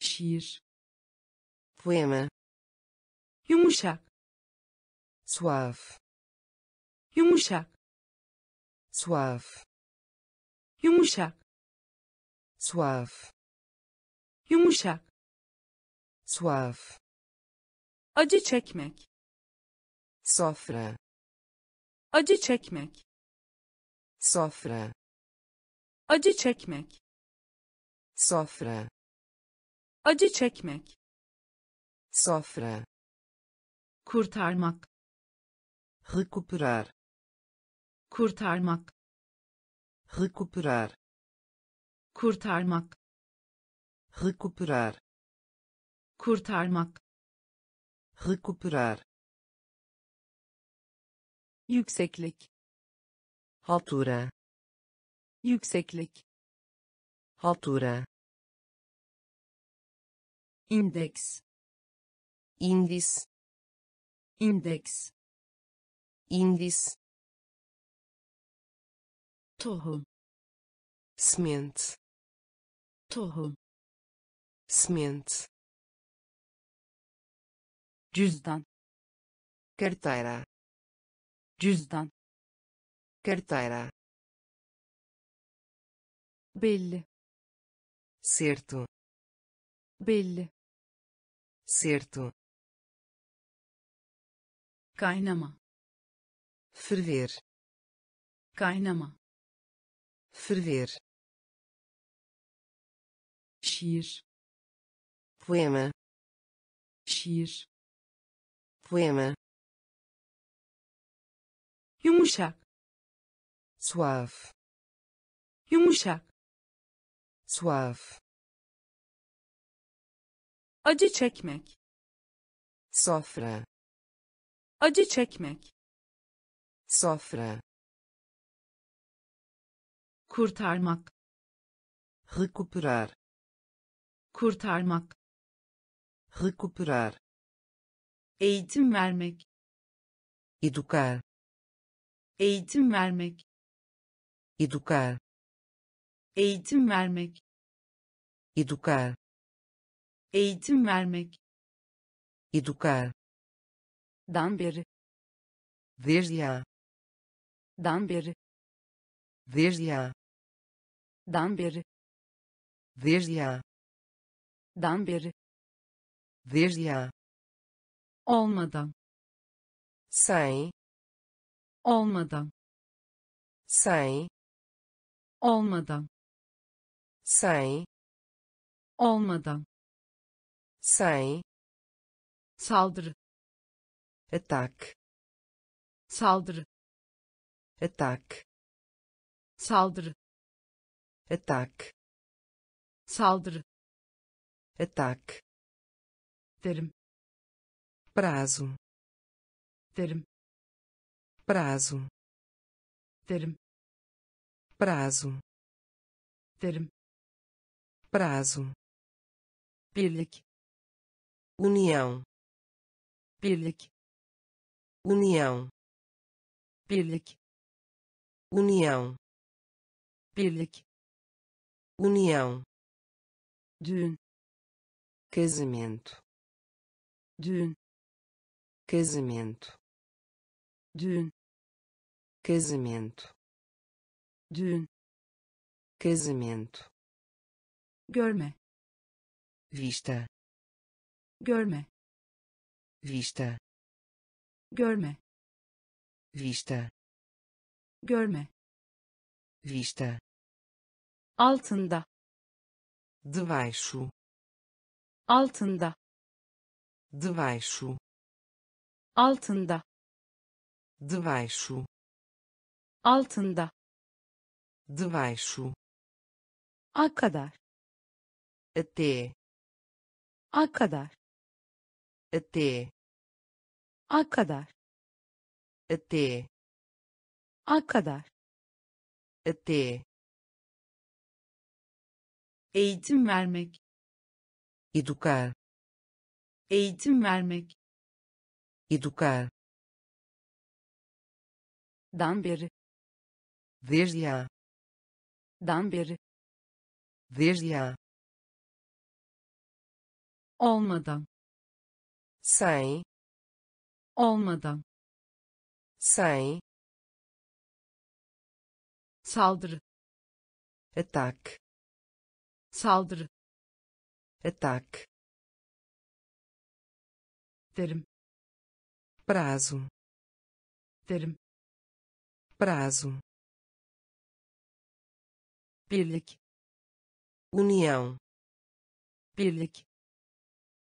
Şiir poema yumuşak. Suave. Yumuşak. Suave. Yumuşak. Suave. Yumuşak. Suave. Acı çekmek. Sofra acı çekmek. Sofra acı çekmek. Sofra acı çekmek. Sofra kurtarmak. Recuperar kurtarmak. Recuperar kurtarmak. Recuperar kurtarmak. Recuperar yükseklik. Altura yükseklik. Altura indeks. Índice indeks índice tohum semente tohum semente cüzdan carteira cüzdan carteira belli certo belli certo kaynama. Ferver kaynama. Ferver şiir. Poema şiir. Poema yumuşak. Suave yumuşak. Suave acı çekmek. Sofra acı çekmek. Sofra kurtarmak. Recuperar kurtarmak. Recuperar eğitim vermek. Educar. Eğitim vermek. Educar. Eğitim vermek. Educar. Eğitim vermek. Educar dan beri. Desde ya dan beri. Desde ya dan beri. Desde a, dan beri, desde a, olmadan, sem, olmadan, sem, olmadan, sem, olmadan, sem, saldırı, ataque, saldırı, ataque, saldırı, ataque, saldırı, ataque, derim, prazo, derim, prazo, derim, prazo, derim, prazo, birlik, união, birlik, união, birlik, união, birlik, união, düğün, casamento, düğün, casamento, düğün, casamento, düğün, casamento, görme, vista, görme, vista, görme, vista, görme, vista, altında, debaixo, altında, debaixo, altında, debaixo, altında, debaixo, a kadar, até, a kadar, até, a kadar, até, a kadar, até, eğitim vermek, educar, eğitim vermek, educar, dan beri, desde a, dan beri, desde a, olmadan, sem, olmadan, sem, saldırı, ataque, saldırı, ataque, derim, prazo, derim, prazo, birlik, união, birlik,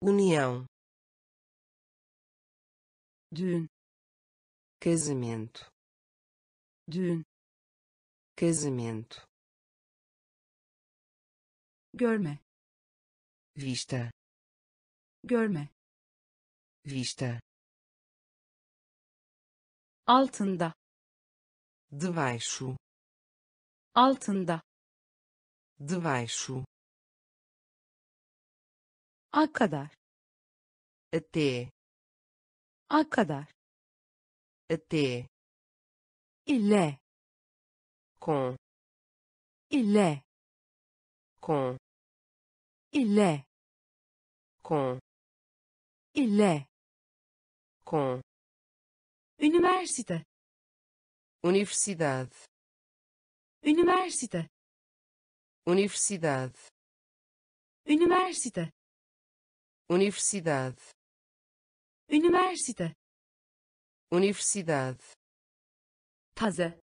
união, düğün, casamento, düğün, casamento, görme, vista, görme, vista, altında, debaixo, altında, debaixo, a kadar, até, a kadar, até, ile, com, ile, com, ile, com, ile, com, üniversite, universidade, üniversite, universidade, üniversite, universidade, üniversite, universidade, taze,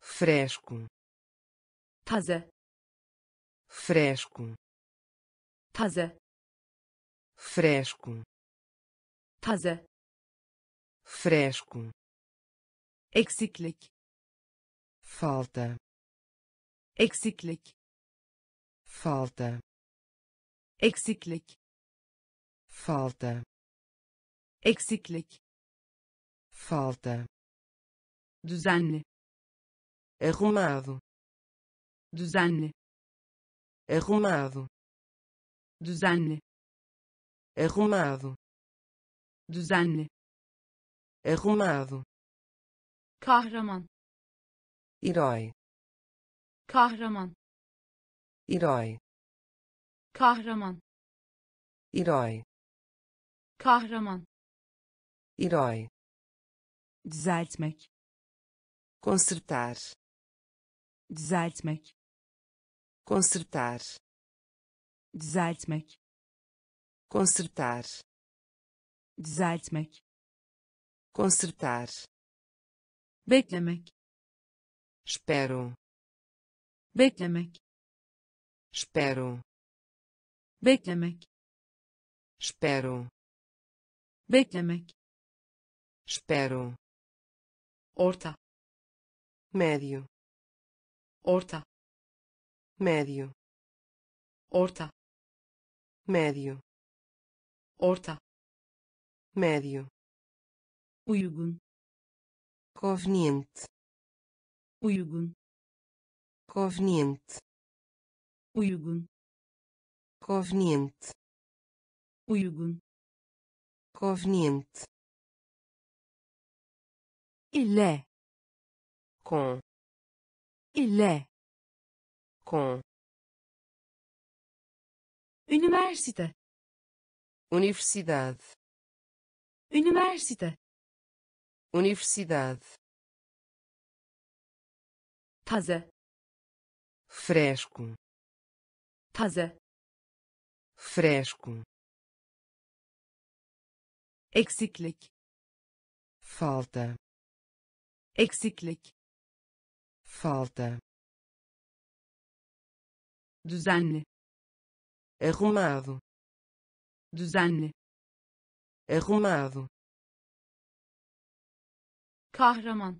fresco, taze, fresco, taze, fresco, taze, fresco, eksiklik, falta, eksiklik, falta, eksiklik, falta, eksiklik, falta, düzenli, arrumado, düzenli, arrumado, düzenli, arrumado, düzenli, arrumado, kahraman, herói, kahraman, herói, kahraman, herói, kahraman, herói, düzeltmek, consertar, düzeltmek, consertar. Düzeltmek consertar. Düzeltmek consertar. Beklemek espero. Beklemek espero. Beklemek espero. Beklemek espero. Orta médio. Orta médio. Orta médio. Orta médio. Uygun conveniente. Uygun conveniente. Uygun conveniente. Uygun conveniente ile com. Ile com. Üniversite universidade. Üniversite universidade. Taze fresco. Taze fresco. Eksiklik falta eksiklik. Falta. Düzenli. Arrumado. Düzenli. Arrumado. Kahraman.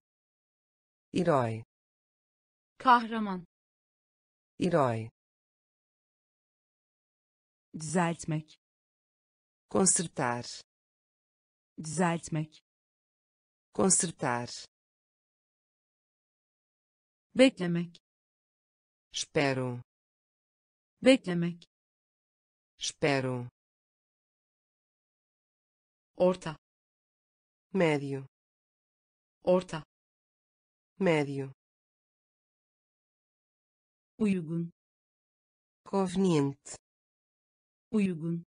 Herói. Kahraman. Herói. Düzeltmek. Consertar. Düzeltmek. Consertar beklemek espero beklemek espero orta médio orta médio uygun conveniente uygun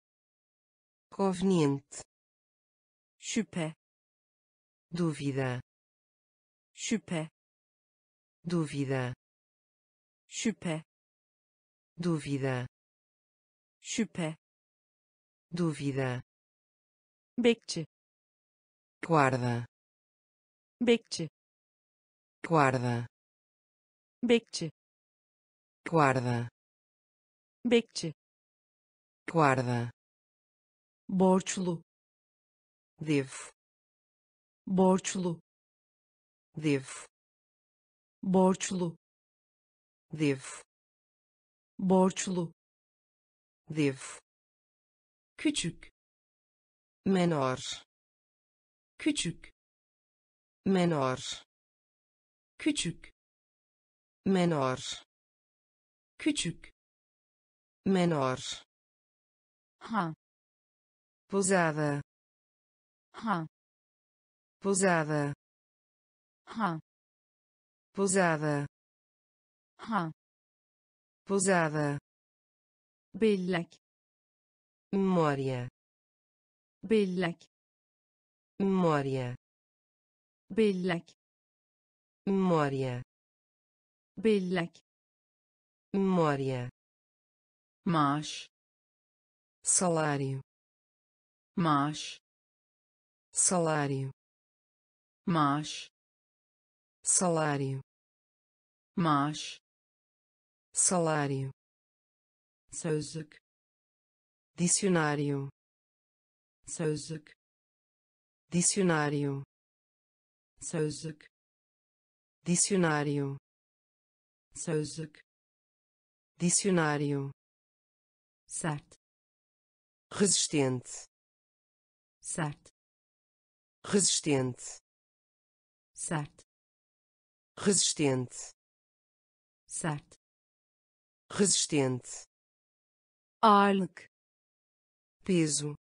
conveniente şüphe dúvida şüphe dúvida. Şüphe dúvida. Şüphe dúvida. Bekçi guarda. Bekçi guarda. Bekçi guarda. Bekçi guarda. Borçlu devo. Borçlu devo borçlu. Devo borçlu. Devo küçük. Menor. Küçük. Menor. Küçük. Menor. Küçük. Menor. Ha. Pousada ha. Pousada ha pousada. Ha. Pousada. Bellek memória. Bellek memória. Bellek memória. Bellek memória. Maaş salário. Maaş salário. Maaş salário maaş salário. Sözlük dicionário. Sözlük dicionário. Sözlük dicionário. Sözlük dicionário. Sert. Resistente. Sert. Resistente. Sert. Resistente sert resistente. Ağırlık peso.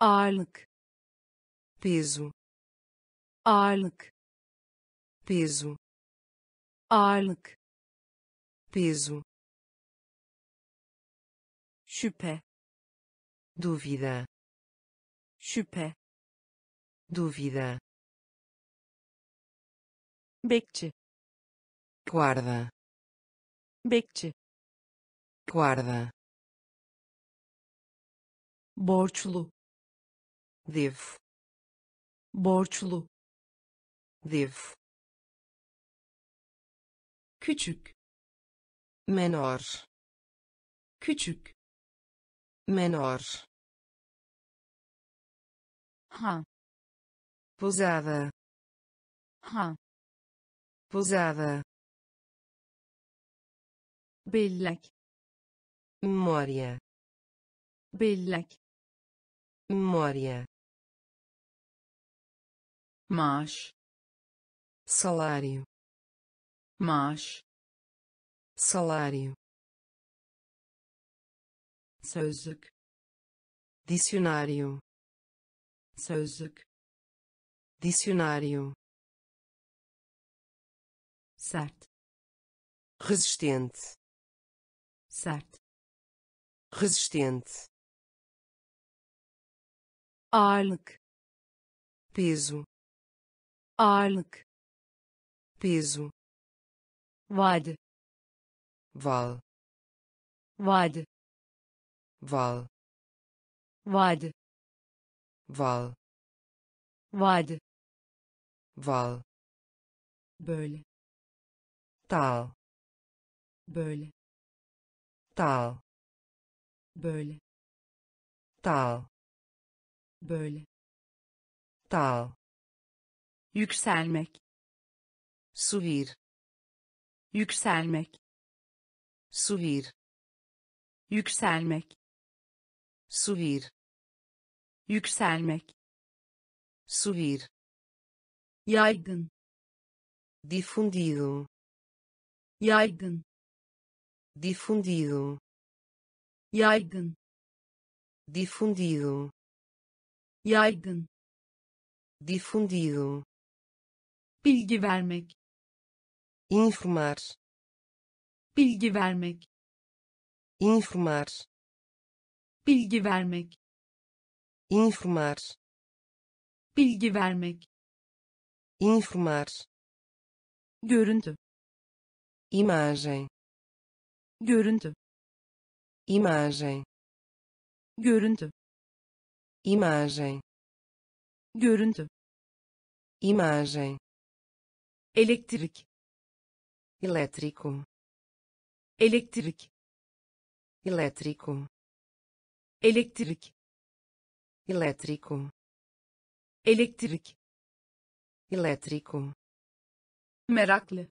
Ağırlık peso. Ağırlık peso. Ağırlık peso. Şüphe dúvida. Şüphe dúvida. Bekçi guarda bekçi. Guarda. Borçlu. Devo. Borçlu. Devo. Küçük. Menor. Küçük. Menor. Ha. Pousada ha. Pousada bellek memória. Bellek memória. Maaş. Salário. Maaş. Salário. Sözlük. Dicionário. Sözlük. Dicionário. Sert. Resistente sert resistente. Ağırlık peso. Ağırlık peso. Vade val. Vade val. Vade val. Vade val. Böyle tal. Böyle tal. Böyle. Tal. Böyle. Tal. Yükselmek. Subir. Yükselmek. Subir. Yükselmek. Subir. Yükselmek. Subir. Yaygın. Difundido yaygın difundido. Yaygın difundido. Yaygın difundido. Bilgi vermek informar. Bilgi vermek informar. Bilgi vermek informar. Bilgi vermek informar. Görüntü. Imagem görüntü. Imagem. Görüntü. Imagem. Görüntü. Imagem. Elektrik. Elétrico. Elektrik. Elétrico. Elektrik. Elétrico. Elektrik. Elétrico. Meraklı.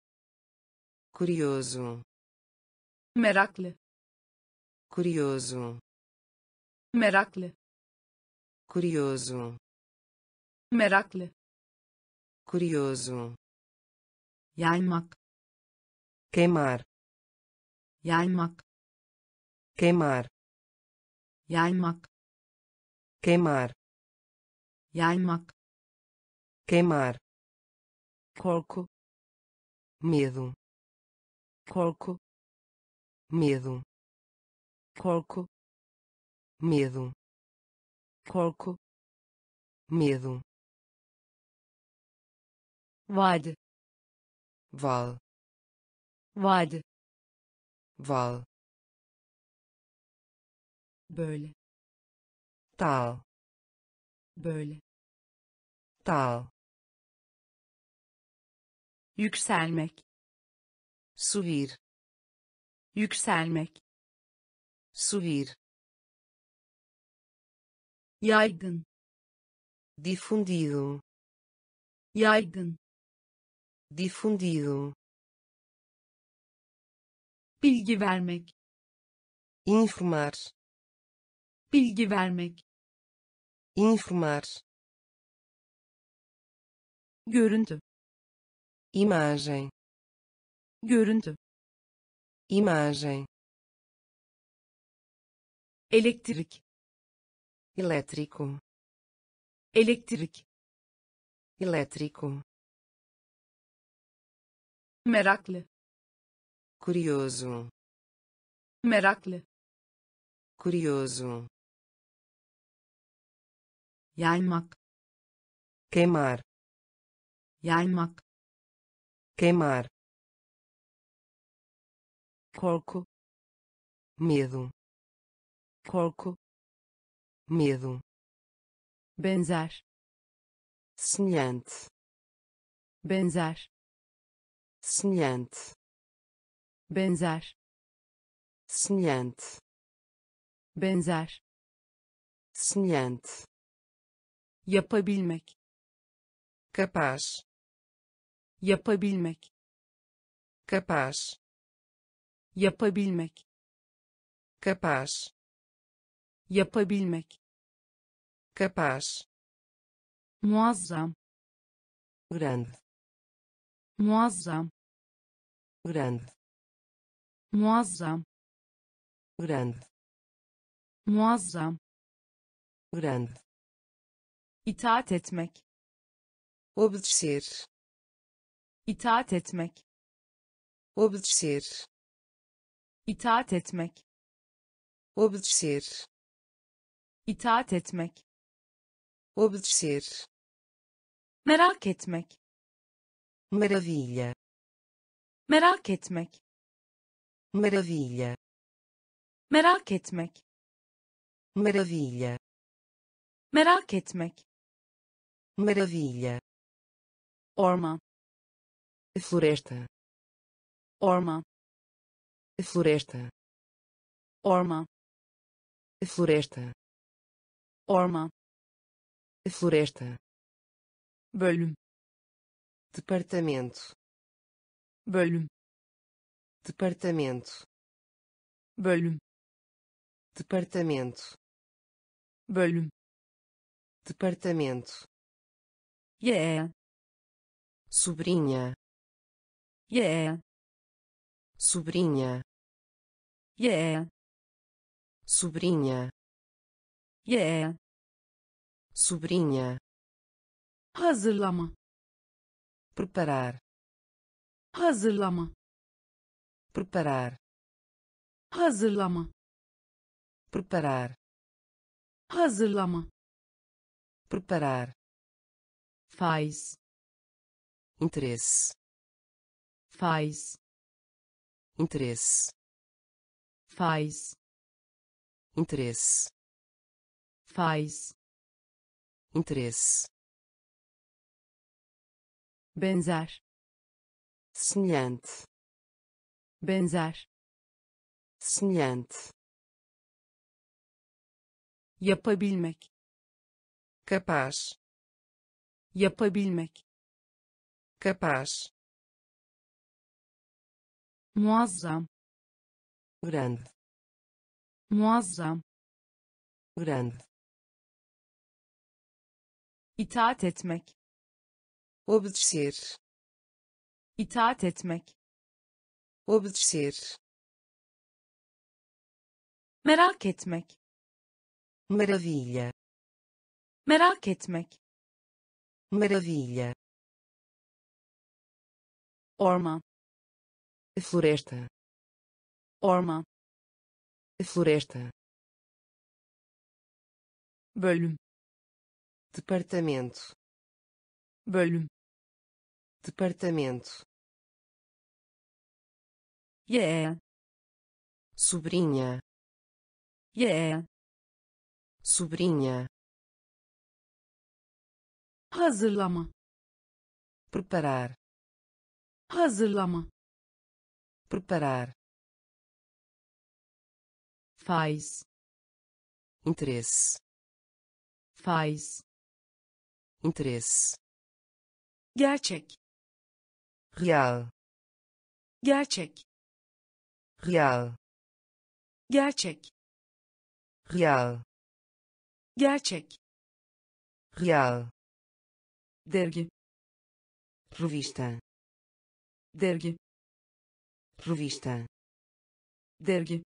Curioso meraklı. Curioso. Meraklı. Curioso. Meraklı. Curioso. Yaymak. Queimar. Yaymak. Queimar. Yaymak. Queimar. Yaymak. Queimar. Korku. Medo. Korku medo. Korku medo. Korku medo. Vade val vade val böyle tal. Böyle tal. Yükselmek. Subir yükselmek. Subir yaygın. Difundido yaygın. Difundido bilgi vermek. İnformar. Bilgi vermek. İnformar. Görüntü. İmagem görüntü imagem. Elektrik elétrico. Elektrik elétrico. Meraklı curioso. Meraklı curioso. Yaymak. Queimar. Yaymak. Queimar korku medo. Korku medo. Benzer. Semelhante. Benzer. Semelhante. Benzer. Semelhante. Benzer. Semelhante. Yapabilmek. Capaz. Yapabilmek. Capaz yapabilmek. Capaz. Yapabilmek. Capaz. Muazzam. Grande. Muazzam. Grande. Muazzam. Grande. Muazzam. Grande. İtaat etmek. Obedecer. İtaat etmek. Obedecer itaat etmek. Obedecer itaat etmek. Obedecer merak etmek. Maravilha merak etmek. Maravilha merak etmek. Maravilha merak etmek. Maravilha orman. Floresta. Orman floresta. Orman floresta. Orman floresta. Bölüm departamento. Bölüm departamento. Bölüm departamento. Bölüm departamento. Yeğen sobrinha. Yeğen sobrinha. Yeğen sobrinha. Yeğen sobrinha. Hazırlama preparar. Hazırlama preparar. Hazırlama preparar. Hazırlama preparar. Faiz interesse. Faiz interesse. Faiz interesse. Faiz interesse. Benzer. Semelhante. Benzer. Semelhante. Yapabilmek. Capaz. Yapabilmek. Capaz muazzam. Grande muazzam. Grande itaat etmek. Obedecer itaat etmek. Obedecer merak etmek. Maravilha merak etmek. Maravilha orman floresta. Orman floresta. Bölüm departamento. Bölüm departamento. Yeğen sobrinha. Yeğen sobrinha. Hazırlama preparar. Hazırlama preparar. Faiz interesse. Faiz interesse. Gerçek. Real. Gerçek. Real. Gerçek. Real. Gerçek. Real. Dergi. Revista. Dergi revista dergi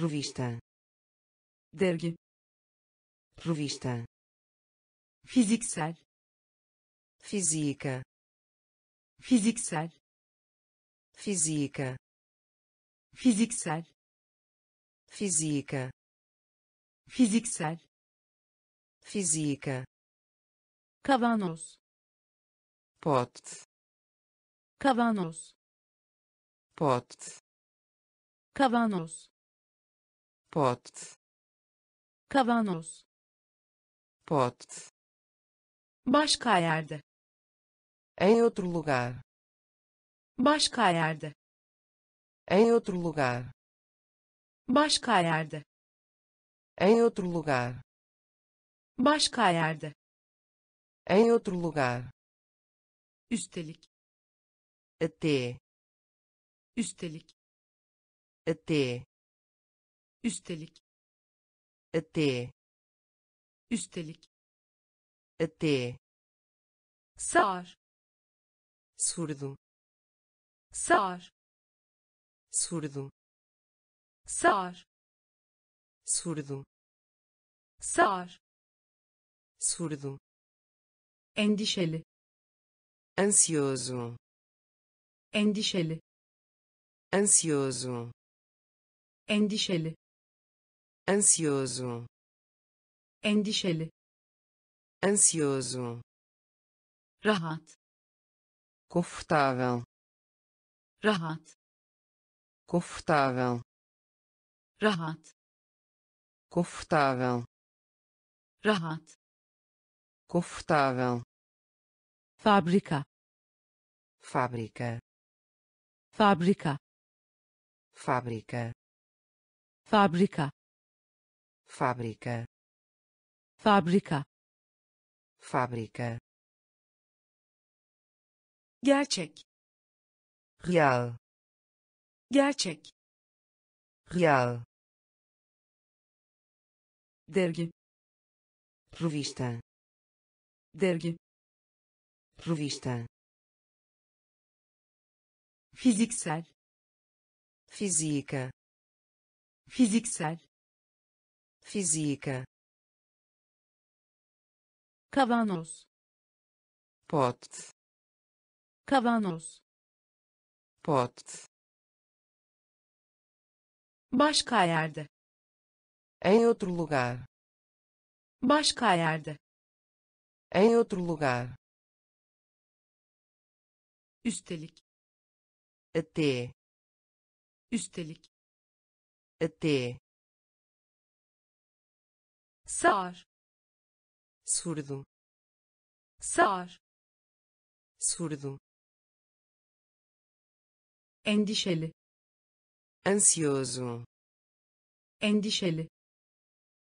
revista dergi revista fiziksel física. Fiziksel física. Fiziksel física. Fiziksel física. Kavanoz pote. Kavanoz pote kavanoz pote, kavanoz, pote, başka yerde, em outro lugar, başka yerde, em outro lugar, başka yerde, em outro lugar, başka yerde, em outro lugar, üstelik, até, üstelik, até, üstelik, até, üstelik, até, sağır, surdo, sağır, surdo, sağır, surdo, sağır, surdo, endişeli, ansioso, endişeli, ansioso, endişeli, ansioso, endişeli, ansioso, rahat, confortável, rahat, confortável, rahat, confortável, rahat, confortável, fabrika, fábrica, fabrika, fábrica, fabrika, fábrica, fabrika, fábrica, gerçek, real, gerçek, real, dergi, revista, dergi, revista, fiziksel, física, fiziksel, física, kavanoz, pote, kavanoz, pote, başka yerde, em outro lugar, başka yerde, em outro lugar, üstelik, até, üstelik, até, sağır, surdo, sağır, surdo, endişeli, ansioso, endişeli,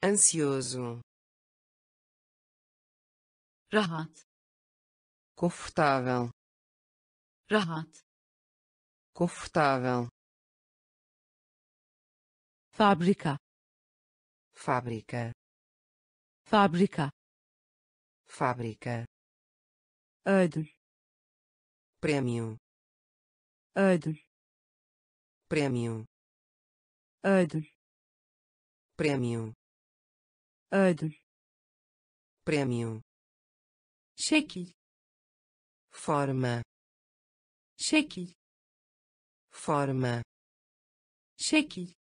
ansioso, rahat, confortável, rahat, confortável, fabrika, fábrica, fabrika, fábrica, ödül, prêmio, ödül, prêmio, ödül, prêmio, ödül, prêmio, şekil, forma, şekil, forma, şekil,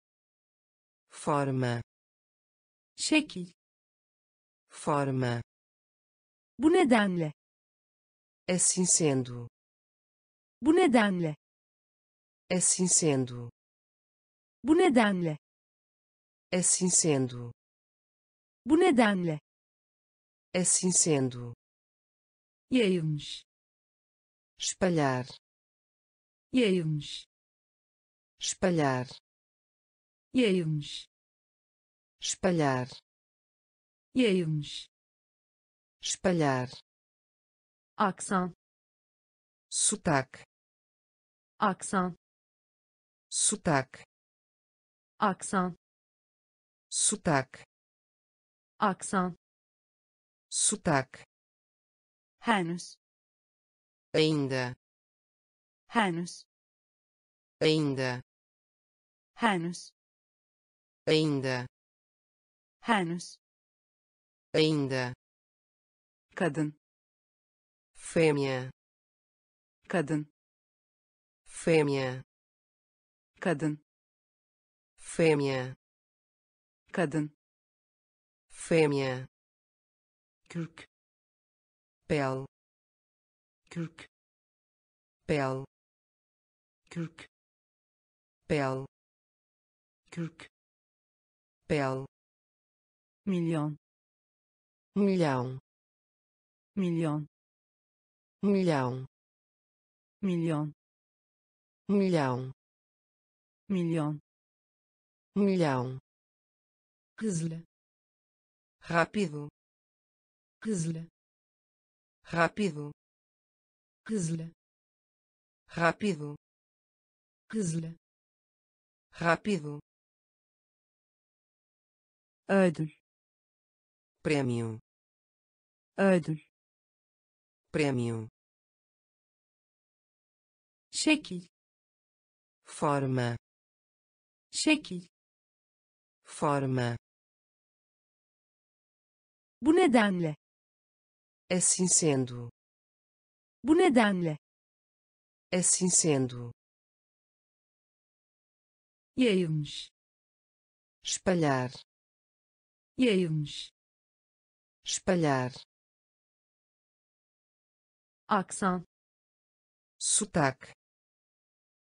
forma, şekil. forma, Bu nedenle, assim sendo, bu nedenle, assim sendo, bu nedenle, assim sendo, bu nedenle, assim sendo, yayılmış, espalhar, yayılmış, espalhar, yayılmış, espalhar, yayılmış, espalhar, aksan, sotaque, aksan, sotaque, aksan, sotaque, aksan, sotaque, henüz, ainda, henüz, ainda, henüz, ainda, henüz, ainda, kadın, fêmea, kadın, fêmea, kadın, fêmea, kadın, fêmea, kürk, pele, kürk, pele, kürk, pele, kürk, pele milyon milhão. Milyon milhão. Milyon milhão. Milyon milhão. Hızlı rápido. Hızlı rápido. Hızlı rápido. Hızlı rápido ödül prêmio. Ödül prêmio. Şekil forma. Şekil forma. Bu nedenle assim sendo. Bu nedenle assim sendo. Yayılmış espalhar yayılmış. Espalhar. Aksan. Sotaque.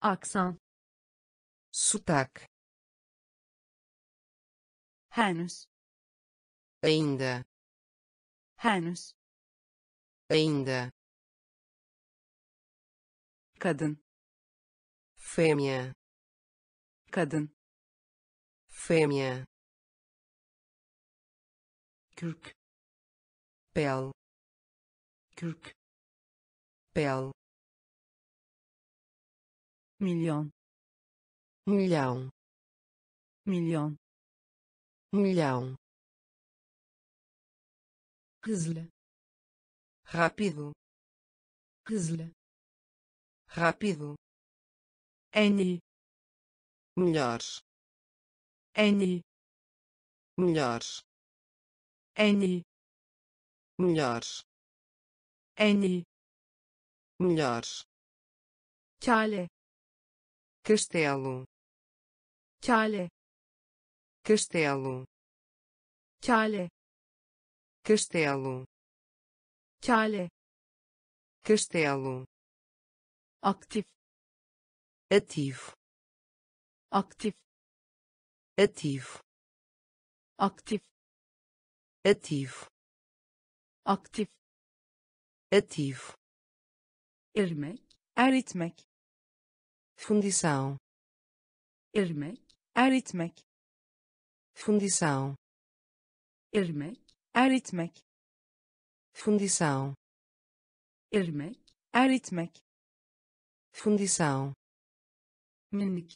Aksan. Sotaque. Henüz. Ainda. Henüz. Ainda. Kadın. Fêmea. Kadın. Fêmea kürk. Pele kürk. Pele milyon milhão. Milyon milhão. Hızlı rápido. Hızlı rápido. Iyi. Melhor. Iyi. Melhor Они. Mulher. Они. Mulher. chale, Castelo. chale, Castelo. chale, Castelo. Cale. Castelo. Actif. Ativo. Actif. Ativo. Actif. Ativo. Aktif ativo. Erimek eritmek fundição. Erimek eritmek fundição. Erimek eritmek fundição. Erimek eritmek fundição. Minik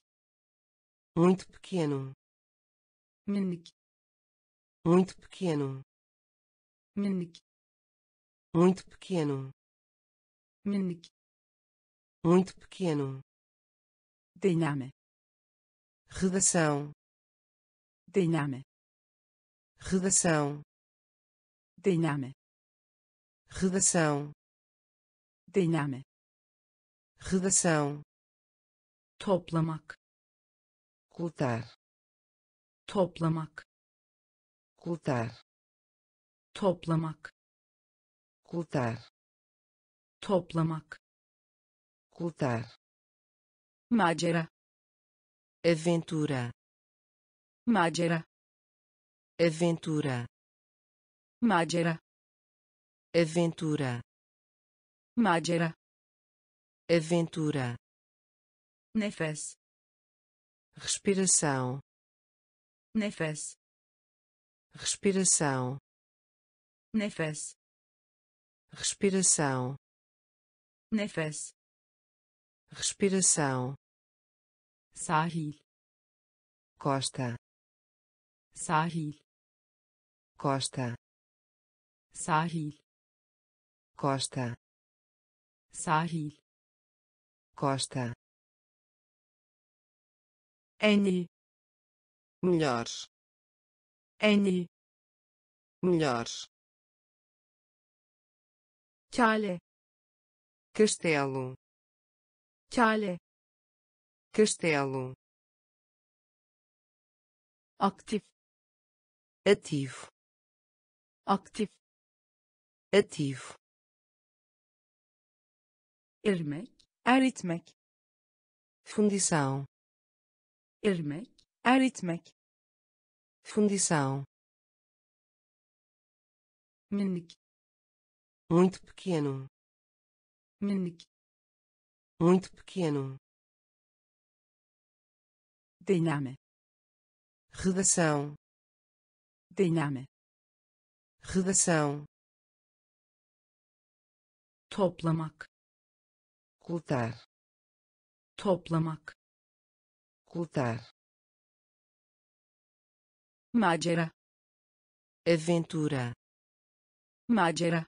muito pequeno. Minik muito pequeno. Minik muito pequeno. Minik muito pequeno. Deneme redação. Deneme redação. Deneme redação. Deneme redação. Toplamak. Coletar. Toplamak coletar. Toplamak. Coletar. Toplamak. Coletar. Macera. Aventura. Macera. Aventura. Macera. Aventura. Macera. Aventura. Nefes. Respiração. Nefes respiração. Nefes. Respiração. Nefes. Respiração. Sahil. Costa. Sahil. Costa. Sahil. Costa. Sahil. Costa. Iyi melhor en iyi. Melhor kale castelo kale castelo aktif. Ativo aktif. Ativo erimek eritmek. Fundição. Erimek eritmek fundição. Minik muito pequeno. Minik muito pequeno. Deneme redação. Deneme redação. Toplamak. Coletar. Toplamak. Coletar macera aventura. Macera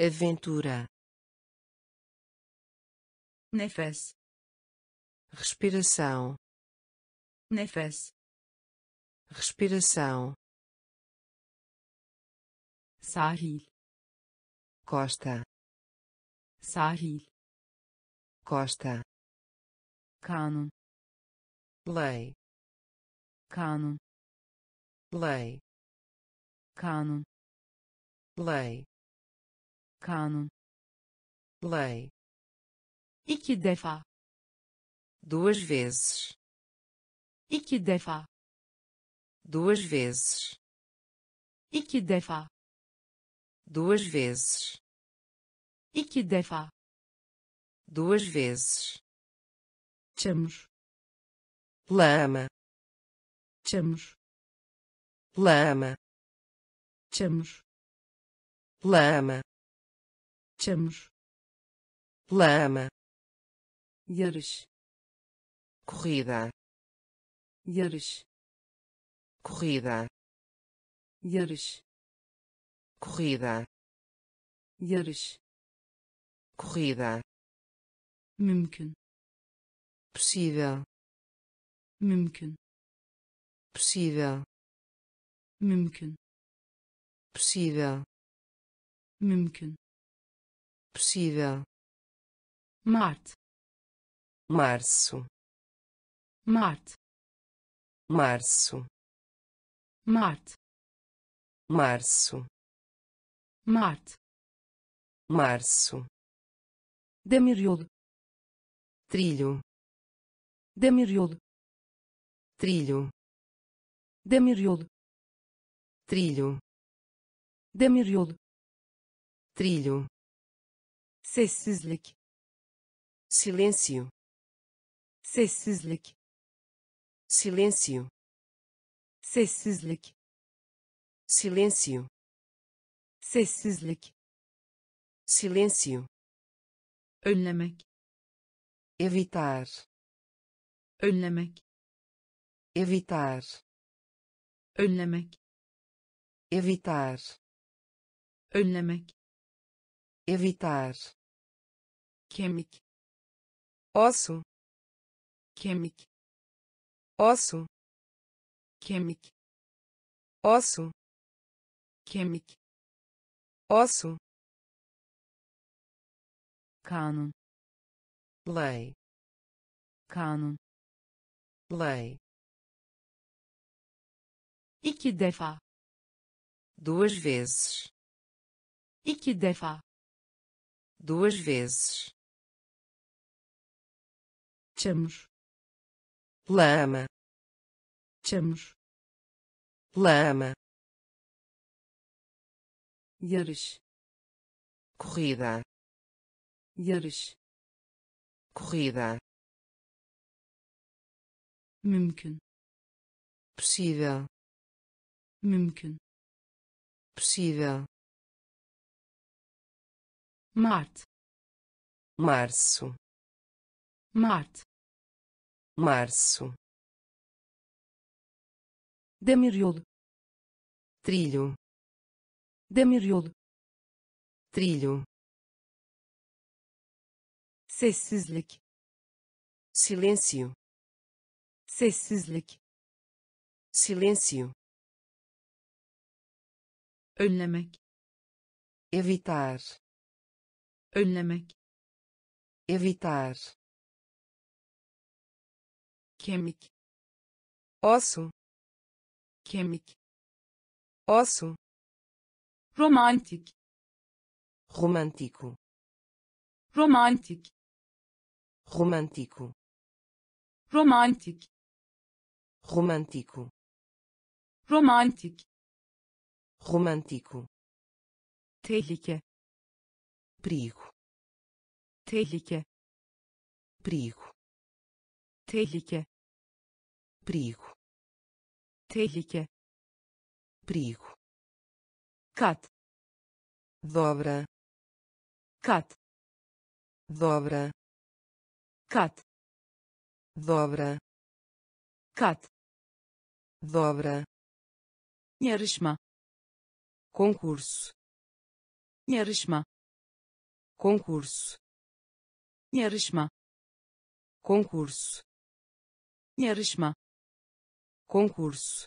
aventura. Nefes. Respiração. Nefes. Respiração. Sahil costa. Sahil costa. Kanun lei. Kanun lei. Kanun lei. Kanun lei. Iki defa? Duas vezes. Iki defa? Duas vezes. Iki defa? Duas vezes. Iki defa? Duas vezes. Çamur lama. Çamur lama çamur lama çamur lama yarış corrida yarış corrida yarış corrida yarış corrida mümkün possível mümkün possível mümkün possível. mümkün possível. mart março. mart março. mart março. mart março. demiryolu trilho. demiryolu trilho. demiryolu trilho. Demiryolu trilho. Sessizlik. Silêncio. Sessizlik. Silêncio. Sessizlik. Silêncio. Sessizlik. Silêncio. Önlemek. Evitar. Önlemek. Evitar. Önlemek evitar. Önlemek. Evitar. Kemik. Osso. Kemik. Osso. Kemik. Osso. Kemik. Osso. Kanun. Lei. Kanun. Lei. Iki defa duas vezes. Iki defa? Duas vezes. Çamur lama. Çamur lama. Yarış corrida. Yarış corrida. Mümkün. Possível. Mümkün possível. Mart. Março. Mart. Março. Demiryolu trilho. Demiryolu trilho. Sessizlik. Silêncio. Sessizlik. Silêncio önlemek evitar. önlemek evitar. kemik osso. kemik osso. romantik romântico. romantik romântico. romantik romântico. romantik romântico tehlike perigo tehlike perigo tehlike perigo tehlike perigo kat dobra kat dobra kat dobra kat dobra yarışma concurso yarışma. Concurso yarışma. Concurso yarışma. Concurso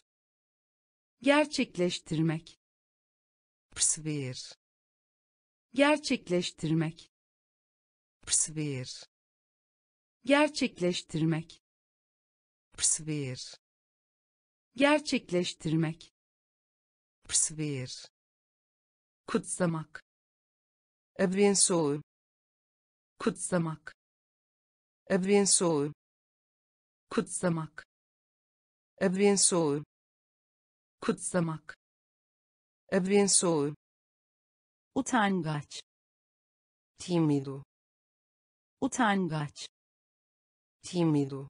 gerçekleştirmek. Perceber gerçekleştirmek. Perceber gerçekleştirmek. Perceber gerçekleştirmek. Perceber kutsamak abençoe kutsamak abençoe kutsamak abençoe kutsamak abençoe utangaç tímido utangaç tímido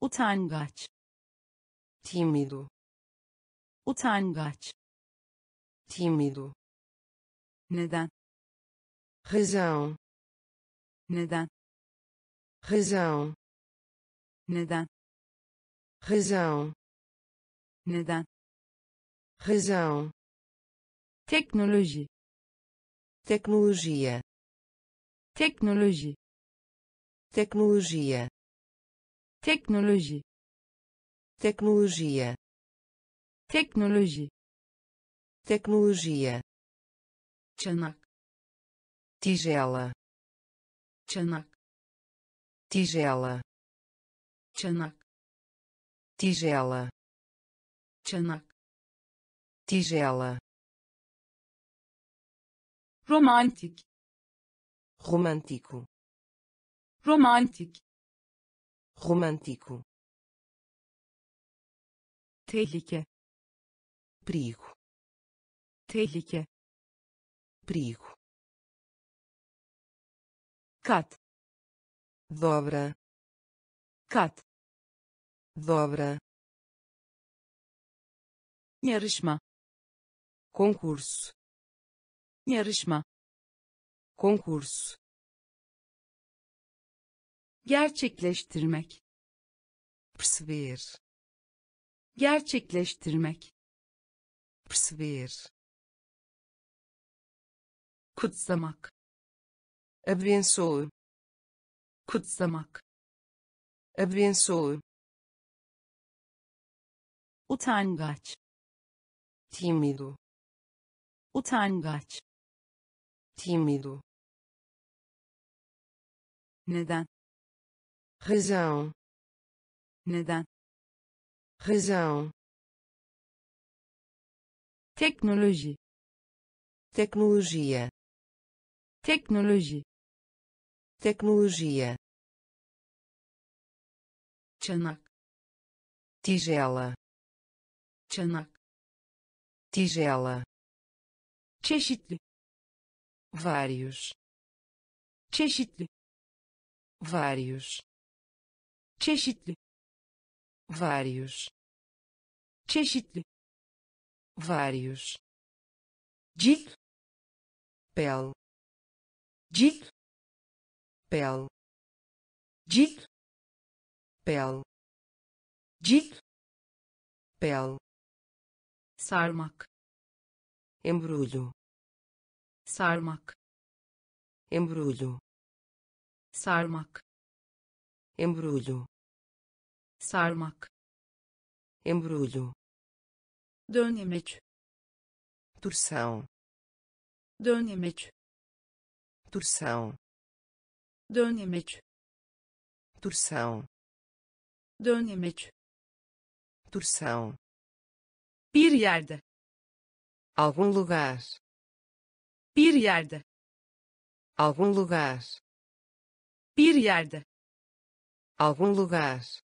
utangaç tímido utangaç tímido. Neden razão. Neden razão. Neden razão. Neden razão. Teknoloji tecnologia. Teknoloji tecnologia. Teknoloji tecnologia. Teknoloji tecnologia çanak tigela çanak tigela çanak tigela çanak tigela romantik romântico romantik romântico tehlike perigo tehlike. Perigo. Kat. Dobra. Kat. Dobra. Yarışma. Concurso yarışma. Concurso gerçekleştirmek. Perceber. Gerçekleştirmek. Perceber kutsamak abençoe kutsamak abençoe utangaç tímido utangaç tímido neden razão neden razão teknoloji tecnologia teknoloji tecnologia. Çanak tigela. Çanak tigela. Çeşitli. Vários. Çeşitli. Vários. Çeşitli. Vários. Çeşitli. Vários. Cilt pele cilt pele cilt pele cilt pele sarmak embrulho. sarmak. Embrulho. Sarmak embrulho. sarmak. Embrulho. Dönemeç torção. dönemeç torção. Dönemeç torção. Dönemeç torção. Bir yerde algum lugar. Bir yerde algum lugar. Bir yerde, algum lugar,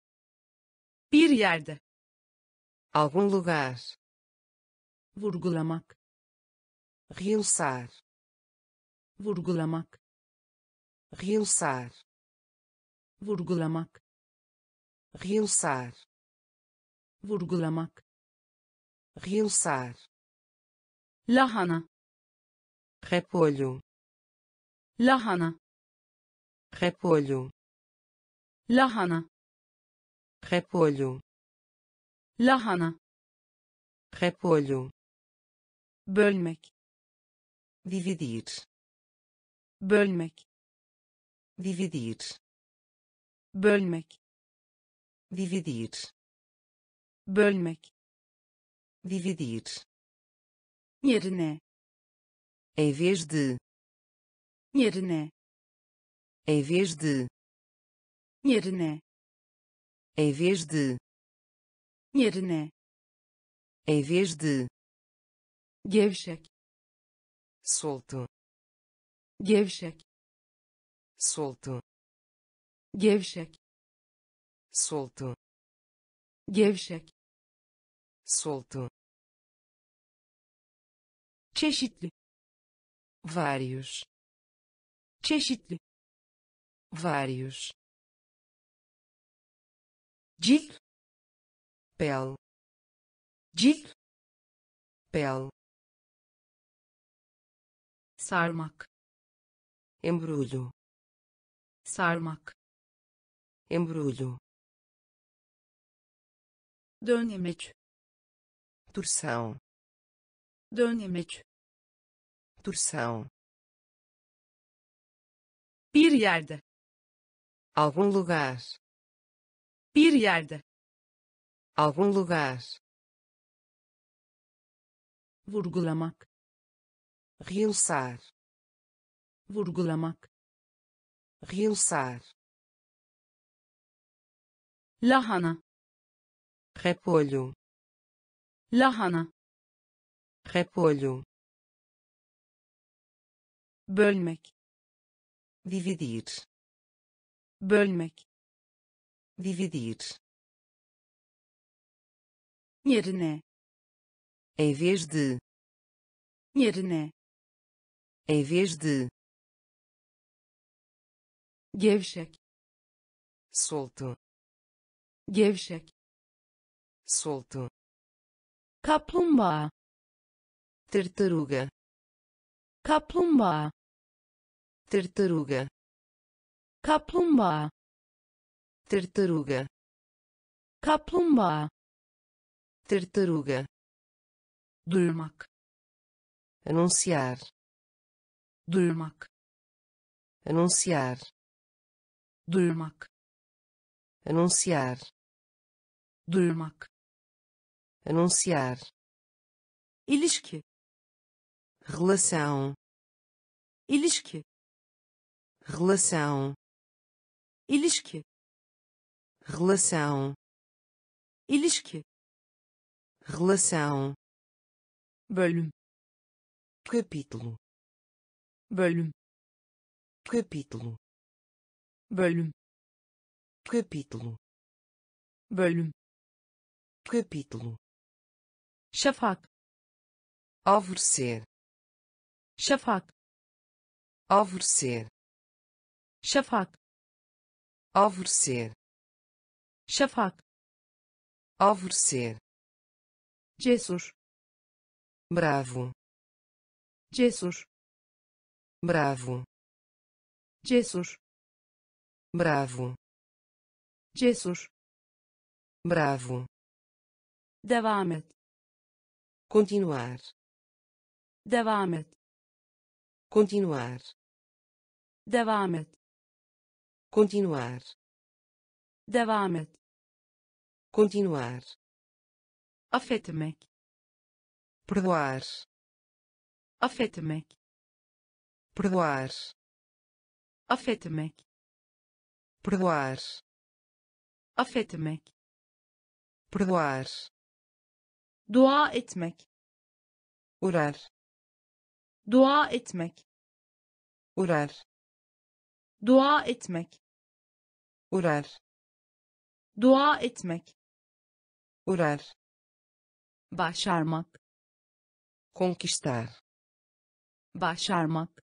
bir yerde, algum lugar, vurgulamak. Realçar, vurgulamak realçar, vurgulamak realçar, vurgulamak realçar, lahana repolho, lahana repolho, lahana repolho, lahana repolho, bölmek dividir, bölmek. Dividir, bölmek. Dividir, bölmek. Dividir, yerine. Em vez de, yerine. Em vez de, yerine. Em vez de, yerine. Em vez de, gevşek. Solto, gevşek. Solto, gevşek. Solto, gevşek. Solto, çeşitli. Vários, çeşitli. Vários, cilt pele, cilt pele, sarmak embrulho, sarmak. Embrulho, dönemeç torção, dönemeç torção, bir yerde. Algum lugar, bir yerde. Algum lugar, vurgulamak. Realçar, vurgulamak. Realçar, lahana. Repolho, lahana. Repolho, bölmek. Dividir, bölmek. Dividir, yerine. Em vez de, yerine. Em vez de, gevşek. Solto, gevşek. Solto, kaplumbağa. Tartaruga, kaplumbağa. Tartaruga, kaplumbağa. Tartaruga, kaplumbağa. Tartaruga, duyurmak anunciar, duyurmak anunciar, duyurmak anunciar, duyurmak anunciar, ilişki. Relação, ilişki. Relação, ilişki. Relação, ilişki. Relação, bölüm. Capítulo, bölüm. Capítulo, bölüm capítulo, bölüm capítulo, şafak alvorecer, şafak alvorecer, şafak alvorecer, şafak alvorecer, cesur bravo, cesur bravo, cesur bravo, cesur bravo, devam et continuar, devam et continuar, devam et continuar, devam et continuar, affetmek perdoar, affetmek perdoar, affetmek perdoar, affetmek perdoar, dua etmek orar, dua etmek orar, dua etmek orar, dua etmek orar, başarmak conquistar başarmak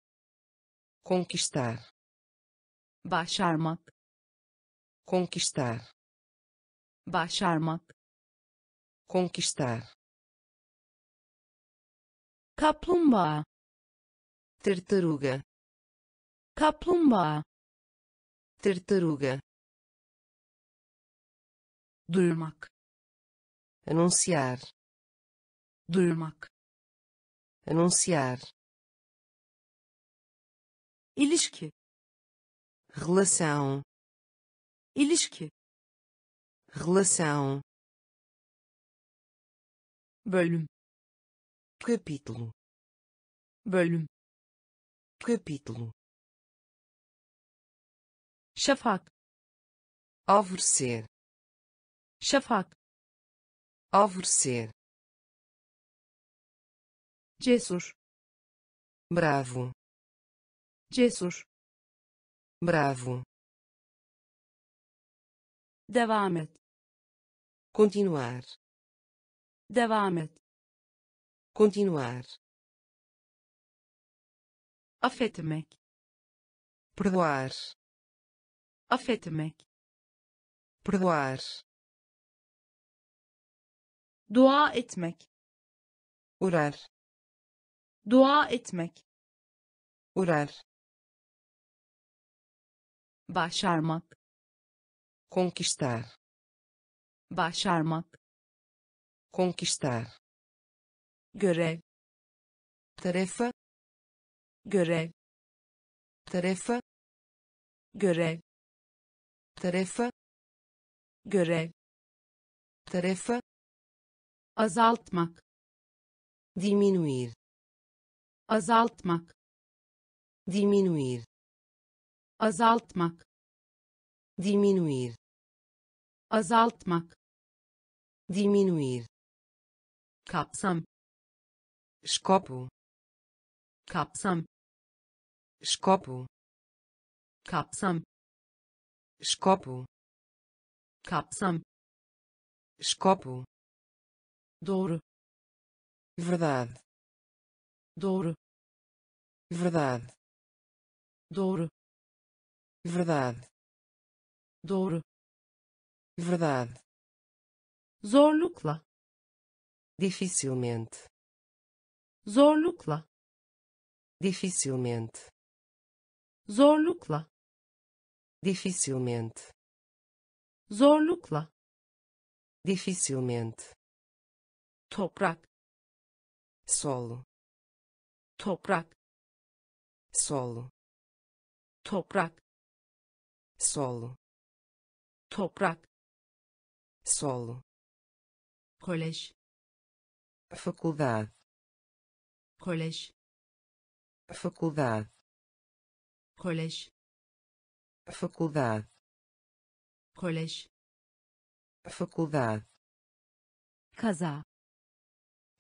conquistar başarmak conquistar. Başarmak. Conquistar. Kaplumbağa. Tartaruga. Kaplumbağa. Tartaruga. Duyurmak anunciar. Duyurmak anunciar. Ilişki. Relação ilişki relação. Bölüm capítulo. Bölüm capítulo. Şafak alvorecer. Şafak alvorecer. Cesur bravo. Cesur bravo devam et. Continuar. Devam et. Continuar. Affetmek. Perdoar. Affetmek. Perdoar. Dua etmek. Orar. Dua etmek. Orar. Başarmak conquistar. Başarmak. Conquistar. Görev. Tarefa görev. Tarefa görev. Tarefa görev. Tarefa azaltmak. Diminuir. Azaltmak. Diminuir. Azaltmak diminuir. Azaltmak. Diminuir. Kapsam. Escopo. Kapsam. Escopo. Kapsam. Escopo. Kapsam. Escopo. Doğru. Verdade. Doğru. Verdade. Doğru. Verdade doğru. Verdade. Zorlukla. Dificilmente. Zorlukla. Dificilmente. Zorlukla. Dificilmente. Zorlukla. Dificilmente. Toprak. Solo. Toprak. Solo. Toprak. Solo toprak. Solo. Kolej. Faculdade. Kolej. Faculdade. Kolej. Faculdade. Kolej. Faculdade. Kaza.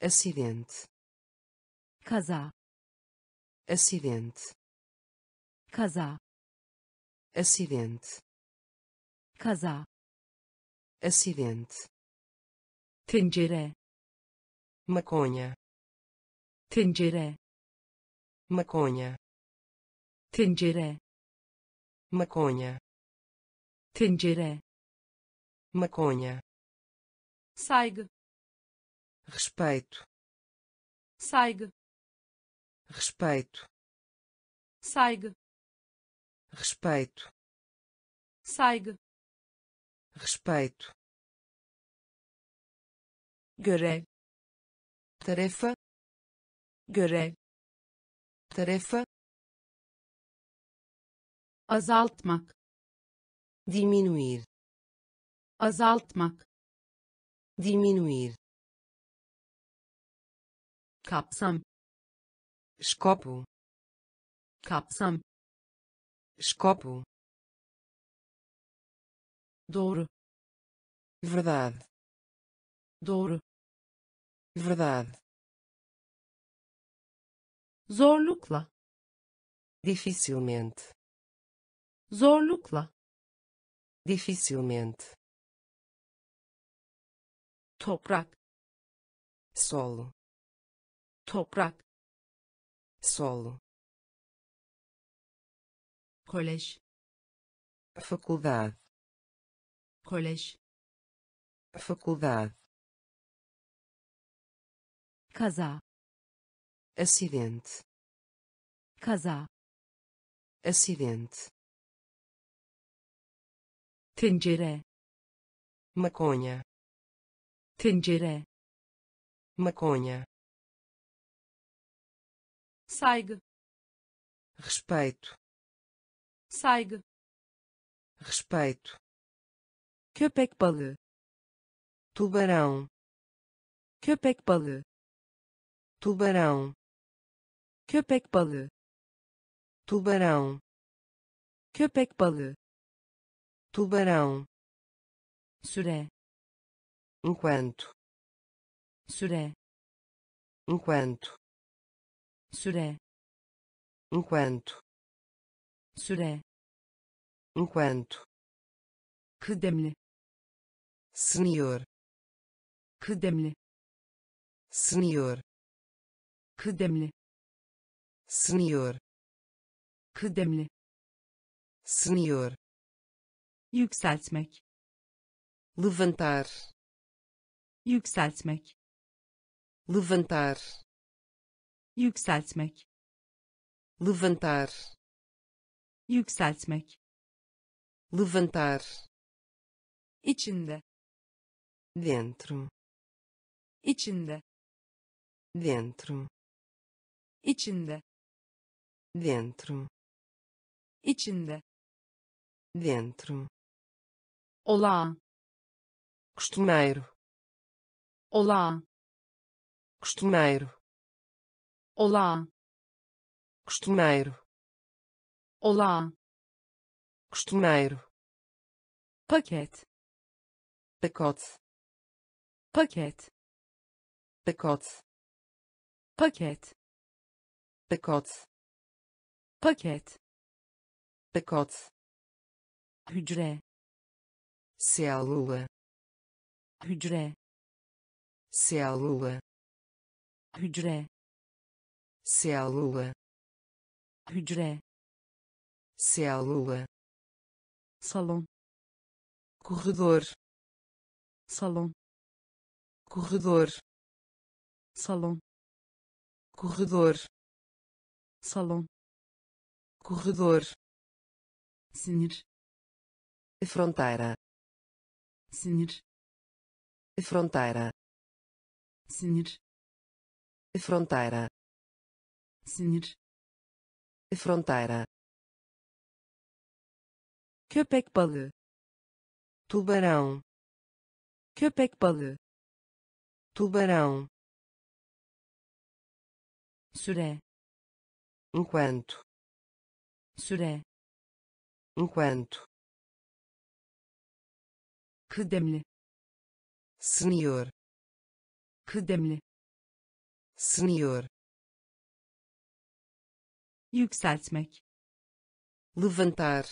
Acidente. Kaza. Acidente. Kaza. Acidente kaza acidente. Tencere maconha. Tencere maconha. Tencere maconha. Tencere maconha. Saygı respeito. Saygı respeito. Saygı respeito. Saygı respeito. Görev tarefa. Görev tarefa. Azaltmak diminuir. Azaltmak diminuir. Kapsam. Escopo. Kapsam. Escopo doğru verdade. Doğru verdade. Zorlukla dificilmente. Zorlukla dificilmente. Toprak. Solo. Toprak. Solo. Kolej faculdade kolej faculdade. Kaza acidente. Kaza acidente. Tencere maconha. Tencere maconha. Saygı respeito. Saygı respeito köpek balığı. Tubarão. Köpek balığı. Tubarão. Köpek balığı. Tubarão. Köpek balığı. Tubarão. Süre. Enquanto. Süre. Enquanto. Süre. Enquanto. Süre. Enquanto. Kıdemli senhor kıdemli senhor kıdemli senhor kıdemli senhor yükseltmek levantar yükseltmek levantar yükseltmek levantar yükseltmek levantar içinde dentro. İçinde. Dentro. İçinde. Dentro. İçinde. Dentro. Olağan. Costumeiro. Olağan. Costumeiro. Olağan. Costumeiro. Olağan. Costumeiro. Paket. Pacote paket. Pacote paket. Pacote paket. Pacote hücre. Célula hücre. Célula hücre. Célula hücre. Célula salon. Corredor salon corredor. Salon corredor. Salon corredor. Sinir fronteira. Sinir fronteira. Sinir fronteira. Sinir fronteira. Köpek balığı tubarão. Köpek balığı tubarão. Süre enquanto. Süre enquanto. Kıdemli senhor. Kıdemli senhor. Yükseltmek levantar.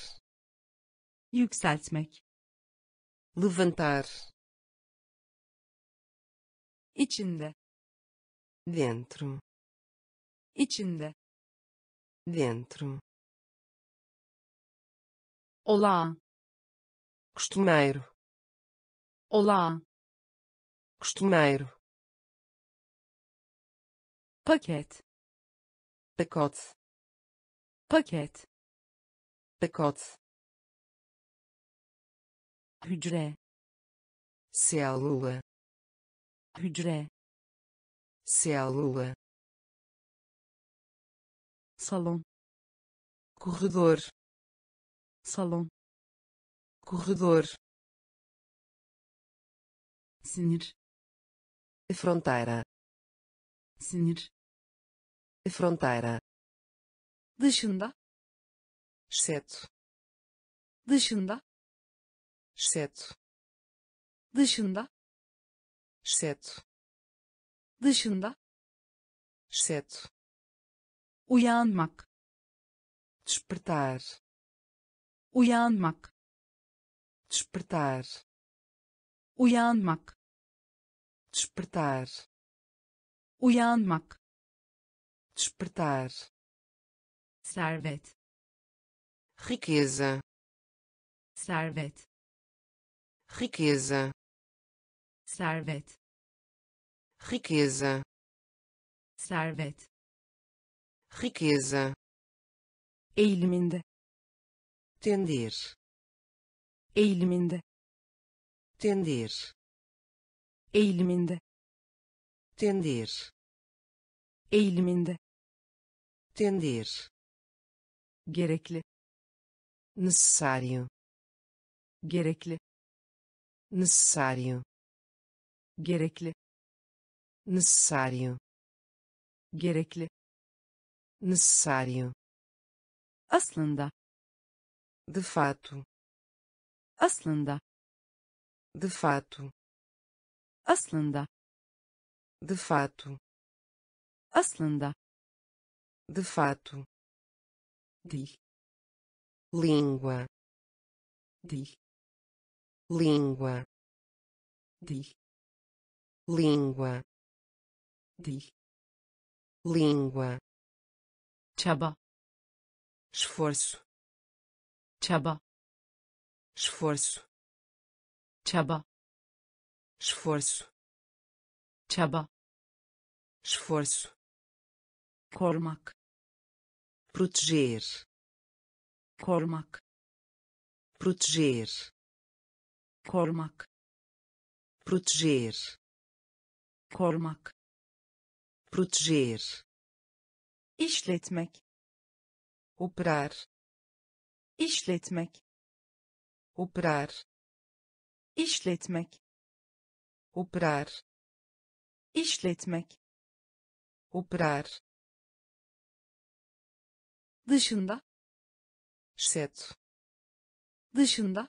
Yükseltmek levantar içinde. Dentro. İçinde. Dentro. Olağan. Costumeiro. Olağan. Costumeiro. Paket. Pacote paket. Pacote hücre. Célula hücre célula. Salon. Corredor. Salon. Corredor. Sinir fronteira. Sinir fronteira. Dışında exceto. Dışında exceto. Dışında exceto. Dışında. Exceto. Uyanmak. Despertar. Uyanmak. Despertar. Uyanmak. Despertar. Uyanmak. Despertar. Servet. Riqueza. Servet. Riqueza servet. Riqueza. Servet. Riqueza. Eğiliminde. Tender eğiliminde. Tender eğiliminde. Tender eğiliminde. Tender gerekli. Necessário. Gerekli. Necessário gerekli. Necessário. Gerekli. Necessário. Aslında. De fato. Aslında. De fato. Aslında. De fato. Aslında. De fato. Dil língua. Dil língua. Dil língua. Dil língua. Çaba esforço. Çaba esforço. Çaba esforço. Çaba esforço. Korumak proteger. Korumak proteger. Korumak proteger korumak proteger işletmek operar işletmek operar işletmek operar işletmek operar. Dışında exceto dışında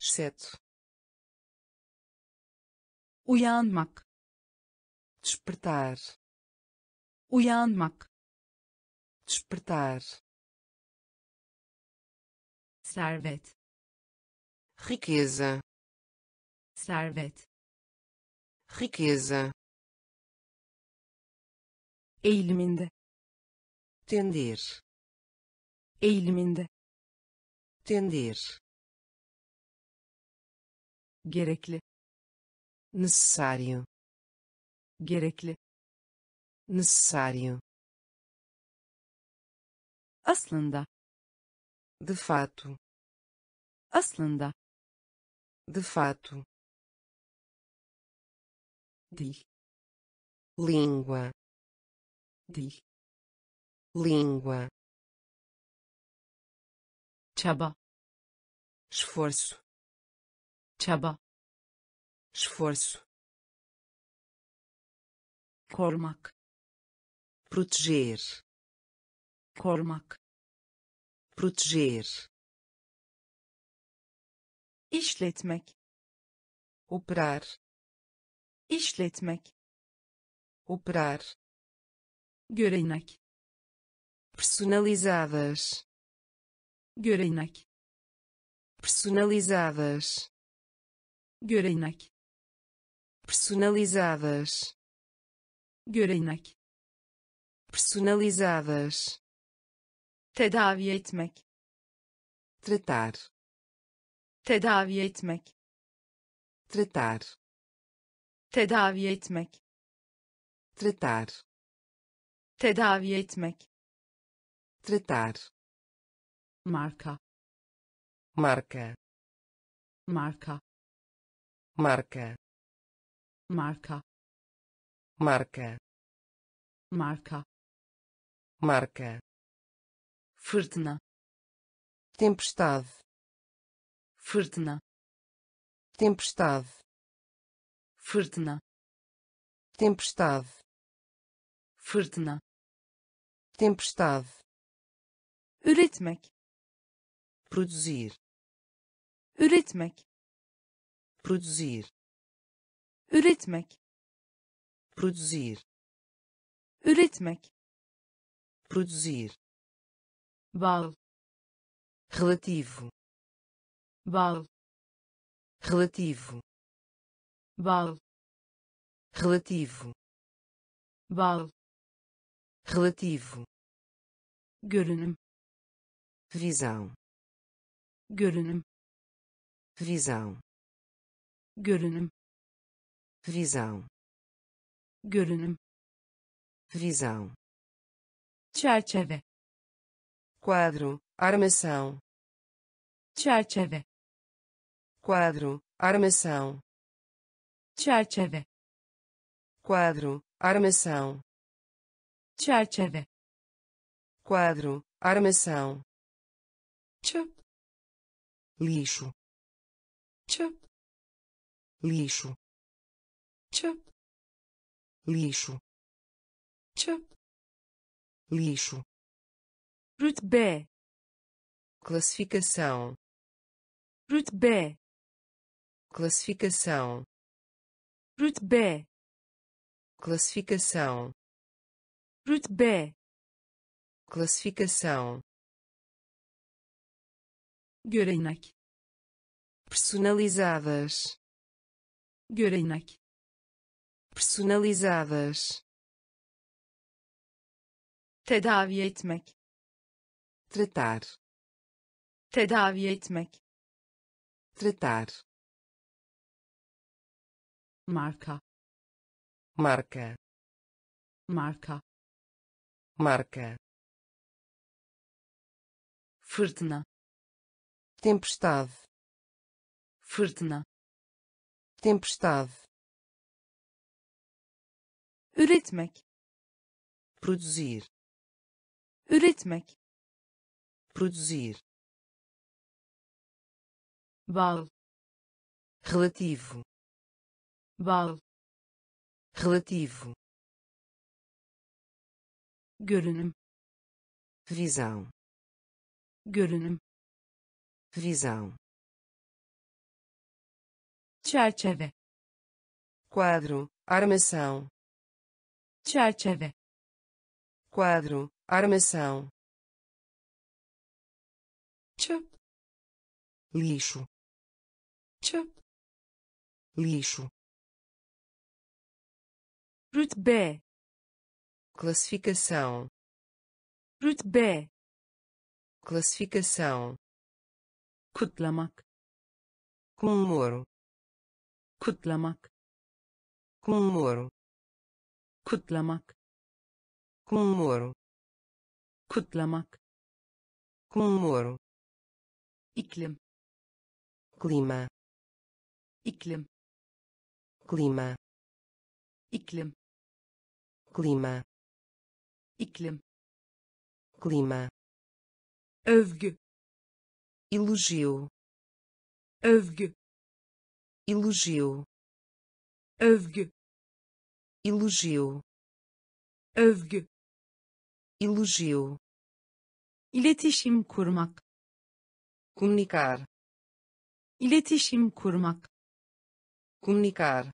exceto uyanmak despertar uyanmak. despertar servet. riqueza servet. riqueza eğiliminde. tender eğiliminde. tender gerekli. necessário gerekli. Necessário. Aslında. De fato. Aslında. De fato. Dil. Língua. Dil. Língua. Çaba. Esforço. Çaba. Esforço korumak proteger. Korumak proteger. Işletmek. Operar. Işletmek. Operar. Görenek. Personalizadas görenek. Personalizadas görenek. Personalizadas görenek personalizadas tedavi etmek tratar tedavi etmek tratar tedavi etmek tratar tedavi etmek tratar marka marca marka marca marka marca. Marka marca. Fırtına tempestade. Fırtına tempestade. Fırtına tempestade. Fırtına tempestade. Üretmek produzir. Üretmek produzir. Üretmek produzir üretmek produzir bağ relativo bağ relativo bağ relativo bağ relativo, görünüm visão, görünüm visão, görünüm visão, görünüm. Visão, çerçeve. Quadro, armação, çerçeve. Quadro, armação, çerçeve. Quadro, armação, çerçeve. Quadro, armação, çöp. Lixo, çöp. Lixo, çöp lixo, çöp lixo, rütbe classificação, rütbe classificação, rütbe classificação, rütbe classificação, görenek personalizadas, görenek personalizadas, tedavi etmek. Tratar, tedavi etmek. Tratar, marka. Marca, marka. Marca, fırtına. Tempestade, fırtına. Tempestade, üretmek. Produzir, üretmek. Produzir, bağ relativo, bağ relativo, görünüm. Visão, görünüm. Visão, çerçeve. Quadro, armação, çerçeve quadro, armação, çöp lixo, çöp lixo, rütbe classificação, rütbe classificação, kutlamak. Comemoro, kutlamak. Comemoro, kutlamak comemoro, kutlamak comemoro, iklim clima, iklim clima, iklim clima, iklim. Clima, övgü elogio, övgü elogio, övgü elogio, övgü. Elogio, iletişim kurmak. Comunicar, iletişim kurmak. Comunicar,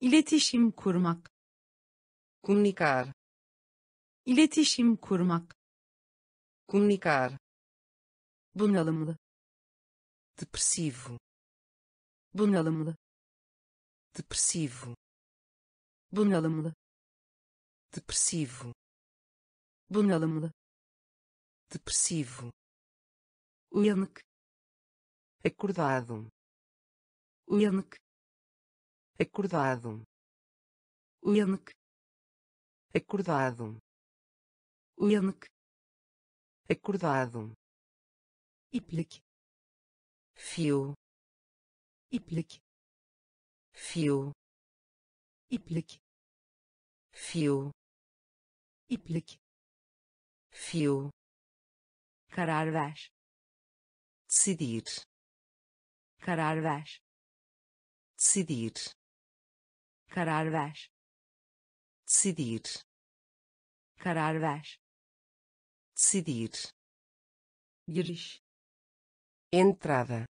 iletişim kurmak. Comunicar, iletişim kurmak. Comunicar, bunalımlı. Depressivo, bunalımlı. Depressivo, bunalımlı. Depressivo, bunalımlı. Depressivo, uyanık. Acordado, uyanık. Acordado, uyanık. Acordado, uyanık. Acordado, iplik. Fio, iplik. Fio, iplik. Fio, iplik. Fio, karar ver. Decidir, karar ver. Decidir, karar ver. Decidir, karar ver. Decidir, giriş. Entrada,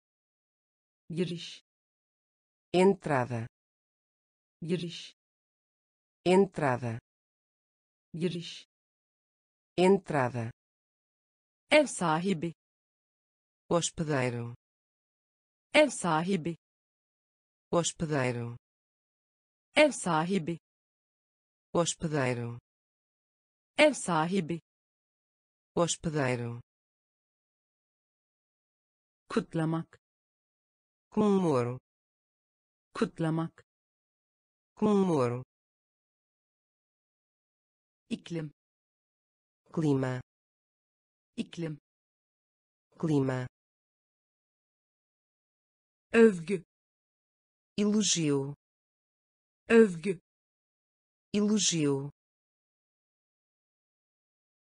giriş. Entrada, giriş entrada, giriş entrada, ev sahibi. Hospedeiro, ev sahibi. Hospedeiro, ev sahibi. Hospedeiro, ev sahibi. Hospedeiro, kutlamak. Comemoro, kutlamak comemoro, iklim. Clima, iklim. Clima, övgü. Elogio, övgü. Elogio,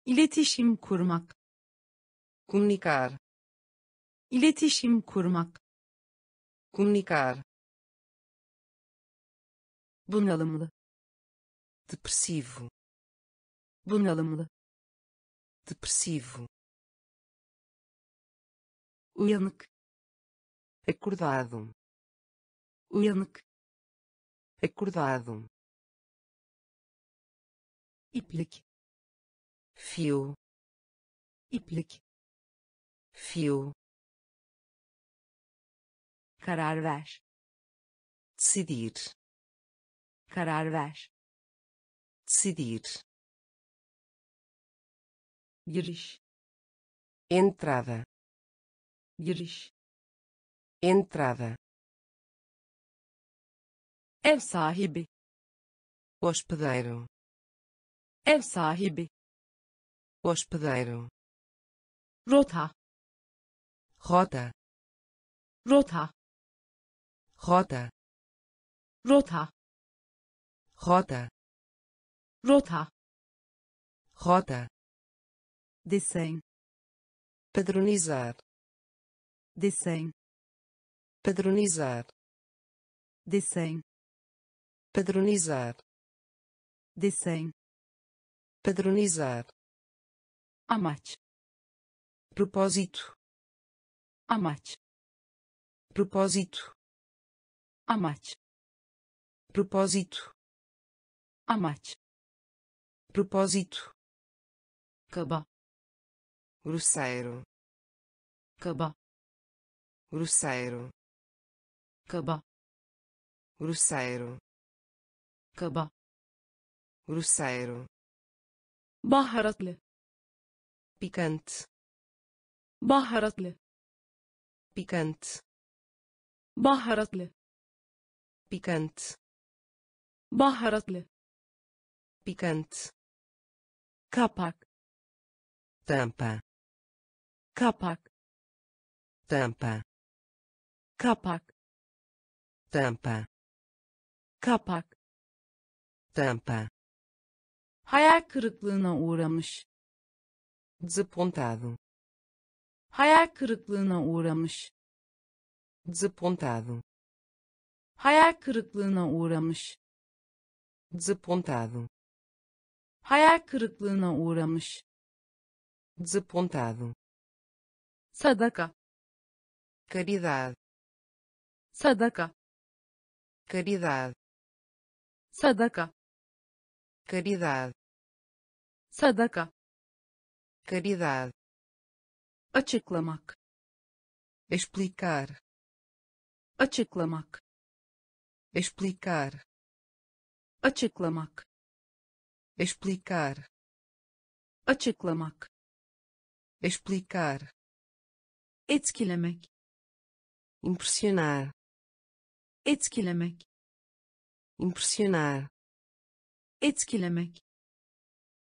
iletişim kurmak. Comunicar, iletişim kurmak. Comunicar, bunalımlı. Depressivo, bunalımlı. Depressivo, uyanık. Acordado, uyanık. Acordado, iplik. Fio, iplik. Fio, karar ver. Decidir, karar ver. Decidir, giriş. Entrada, giriş. Entrada, ev sahibi. Hospedeiro, ev sahibi. Hospedeiro, rota. Rota, rota. Rota, rota rota, rota. Rota, desen padronizar, desen padronizar, desen padronizar, desen padronizar, amaç propósito, amaç propósito, amaç propósito, amaç propósito, kaba grosseiro, kaba grosseiro, kaba grosseiro, kaba grosseiro, baharatlı. Picante, baharatlı. Picante, baharatlı. Picante, baharatlı picante, kapak tampa, kapak tampa, kapak tampa, kapak tampa, hayal kırıklığına uğramış. Desapontado, hayal kırıklığına uğramış. Desapontado, hayal kırıklığına uğramış. Desapontado, hayal kırıklığına uğramış. Desapontado, sadaka. Caridade, sadaka. Caridade, sadaka. Caridade, sadaka. Caridade, açıklamak. Explicar, açıklamak. Explicar, açıklamak explicar, açıklamak. Explicar, etkilemek. İmpressionar, etkilemek. İmpressionar, etkilemek.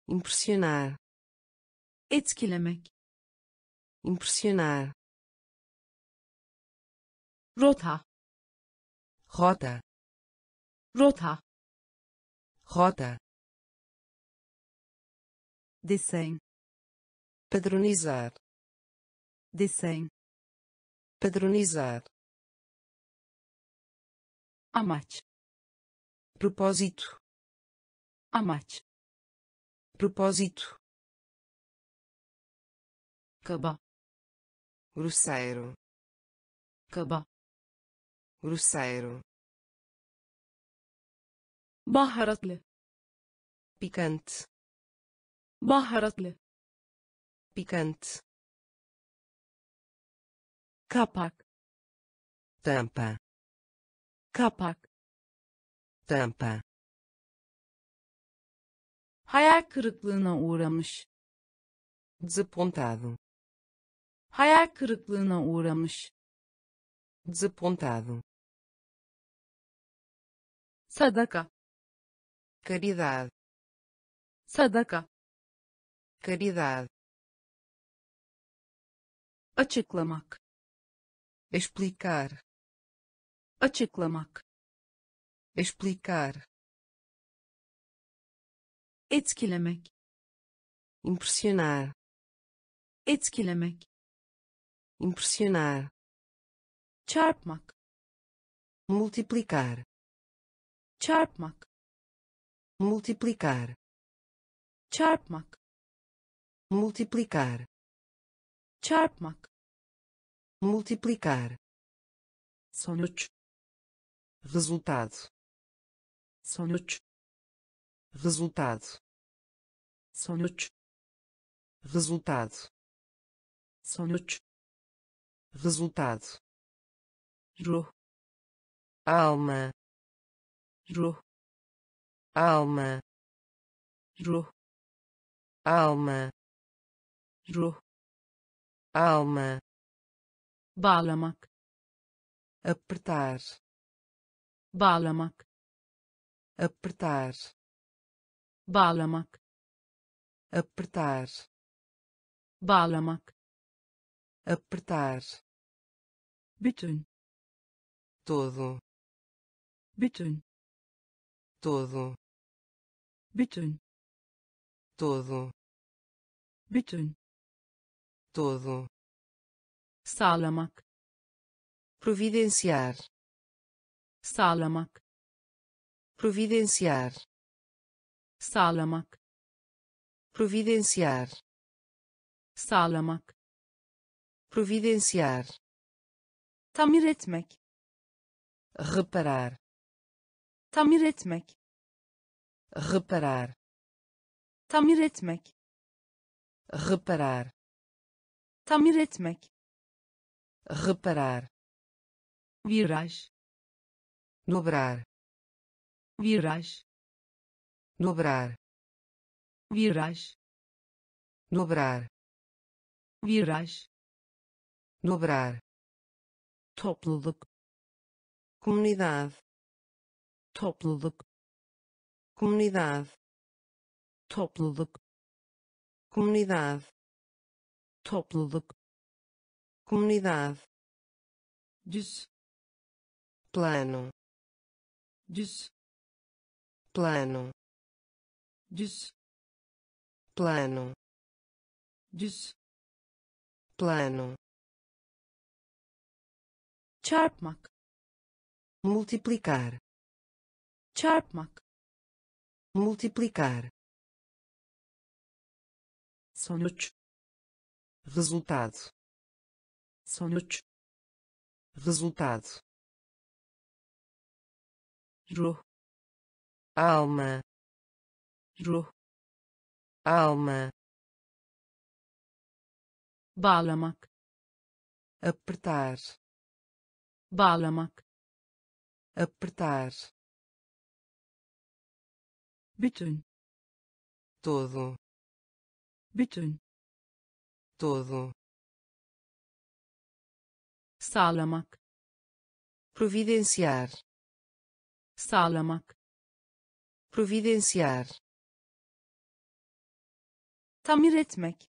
İmpressionar, etkilemek. İmpressionar, rota. Rota, rota. Rota, desen padronizar, desen padronizar, amaç propósito, amaç propósito, kaba grosseiro, kaba grosseiro, baharatlı picante, baharatlı. Picante, kapak. Tampa, kapak. Tampa, hayal kırıklığına uğramış. Desapontado, hayal kırıklığına uğramış. Desapontado, sadaka. Caridade, sadaka caridade, açıklamak explicar, açıklamak explicar, etkilemek. Impressionar, etkilemek. Impressionar, çarpmak. Multiplicar, çarpmak. Multiplicar, çarpmak multiplicar, çarpmak. multiplicar, sonuç. resultado, sonuç. resultado, sonuç. resultado, sonuç. resultado, ruh. alma, ruh. alma, ruh. alma, ruh alma, bağlamak apertar, bağlamak apertar, bağlamak apertar, bağlamak apertar, bütün todo, bütün todo, bütün todo, bütün todo, sağlamak. Providenciar, sağlamak. Providenciar, sağlamak. Providenciar, sağlamak. Providenciar, tamir etmek. Reparar, tamir etmek. Reparar, tamir etmek. Reparar, tamir etmek reparar, viraj dobrar, viraj dobrar, viraj dobrar, viraj dobrar, topluluk comunidade, topluluk comunidade, topluluk comunidade, topluluk comunidade, düz plano, düz plano, düz plano, düz. plano, çarpmak multiplicar, çarpmak. multiplicar, sonuç resultado, sonuç resultado, ruh alma, ruh alma, bağlamak apertar, bağlamak apertar, bütün. Todo, bütün todo, sağlamak. Providenciar, sağlamak. Providenciar, tamir etmek.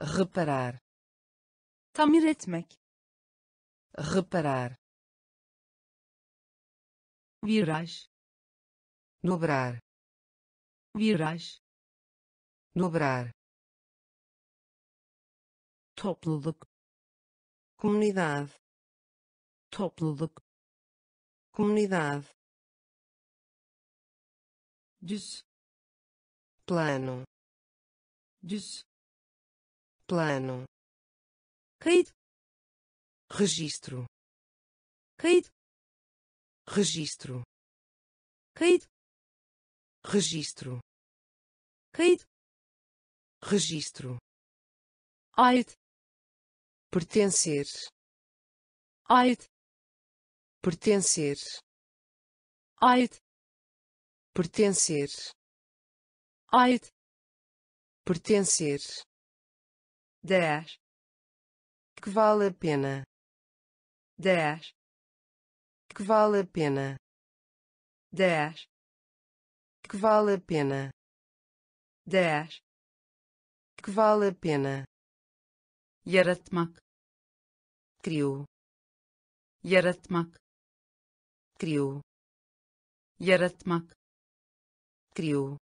Reparar, tamir etmek. Reparar, viraj. Dobrar, viraj. Dobrar, topluluk. Comunidade, topluluk. Comunidade, düz. Plano, düz. Plano, kayıt. Registro, kayıt. Registro, kayıt. Registro, kayıt. Registro, ait pertencer, ait pertencer, ait pertencer, ait pertencer. Değer que vale a pena. Değer que vale a pena. Değer que vale a pena. Değer que vale a pena. Yaratmak criou yaratmak criou yaratmak criou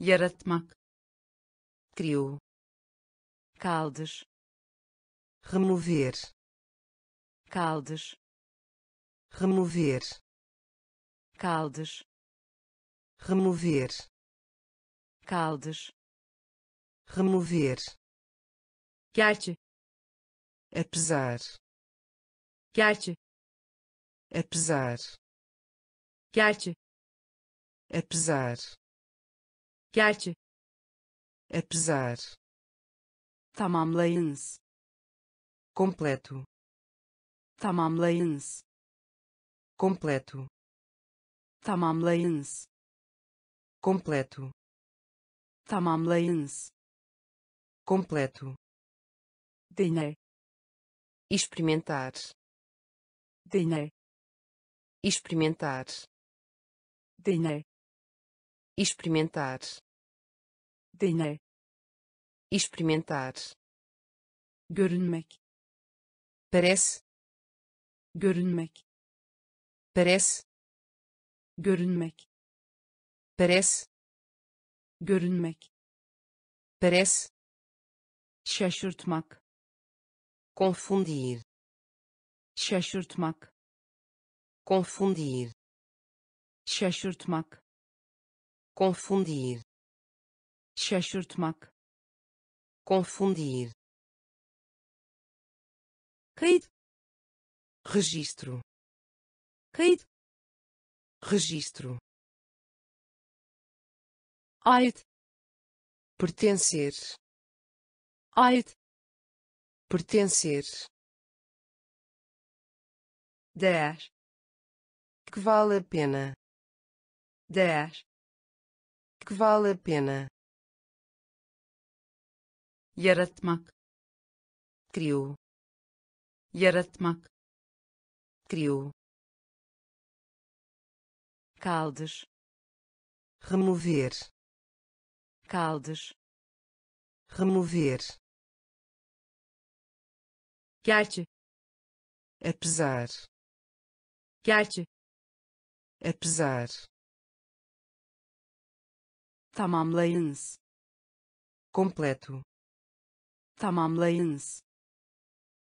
yaratmak criou kaldır remover. Kaldır remover. Kaldır remover. Kaldır remover. Gerçi apesar gerçi apesar gerçi apesar gerçi apesar tamamlayınız completo. Tamamlayınız completo. Tamamlayınız completo. Tamamlayınız completo. Dene experimentar. Dene experimentar. Dene experimentar. Dene experimentar. Görünmek parece. Görünmek parece. Görünmek parece. Görünmek parece. Şaşırtmak confundir. Şaşırtmak confundir. Şaşırtmak confundir. Şaşırtmak confundir. Kayıt. Registro. Kayıt. Registro. Ait. Pertencer. Ait pertencer. Değer que vale a pena. Değer que vale a pena. Yaratmak. Criou. Yaratmak. Criou. Kaldır remover. Kaldır remover gerçi apesar gerçi apesar tamamlayınız completo. Tamamlayınız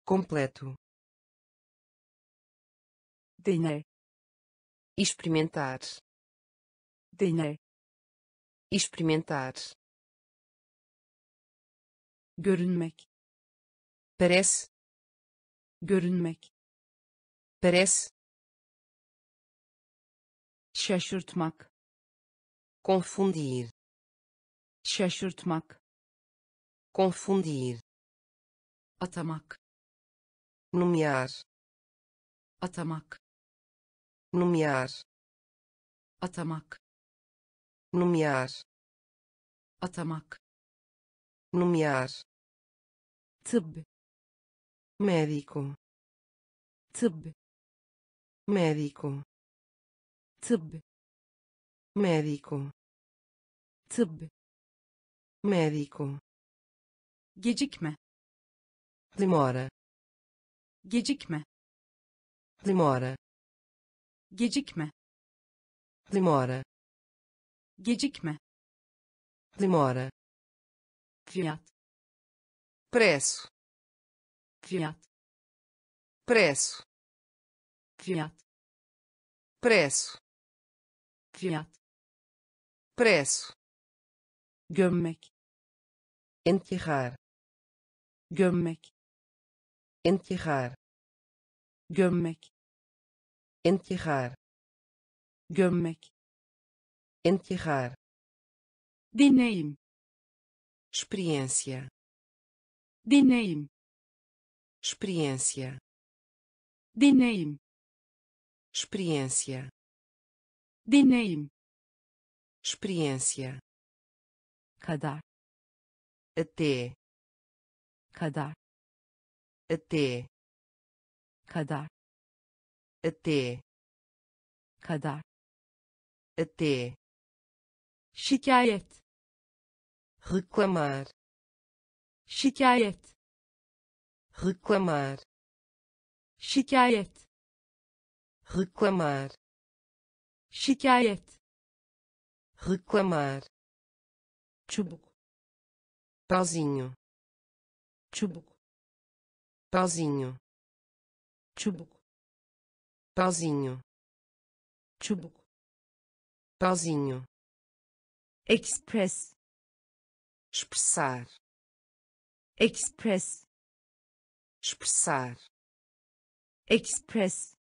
completo. Dene experimentar. Dene experimentar. Görünmek. Parece görünmek parece şaşırtmak confundir şaşırtmak confundir atamak nomear atamak nomear atamak nomear atamak nomear tıbb médico tıbb médico tıbb médico tıbb médico gecikme demora gecikme demora gecikme demora gecikme demora fiyat preço fiyat preço. Fiyat preço. Fiyat preço. Gömmek. Enterrar. Gömmek. Enterrar. Gömmek. Enterrar. Gömmek. Enterrar. Deneyim experiência. Deneyim experiência. Deneyim experiência. Deneyim experiência. Kadar até. Kadar até. Kadar até. Kadar até. Şikayet reclamar. Şikayet reclamar. Şikayet reclamar. Şikayet reclamar. Çubuk. Pauzinho. Çubuk. Pauzinho. Çubuk. Pauzinho. Çubuk. Pauzinho. Express. Expressar. Express expressar express.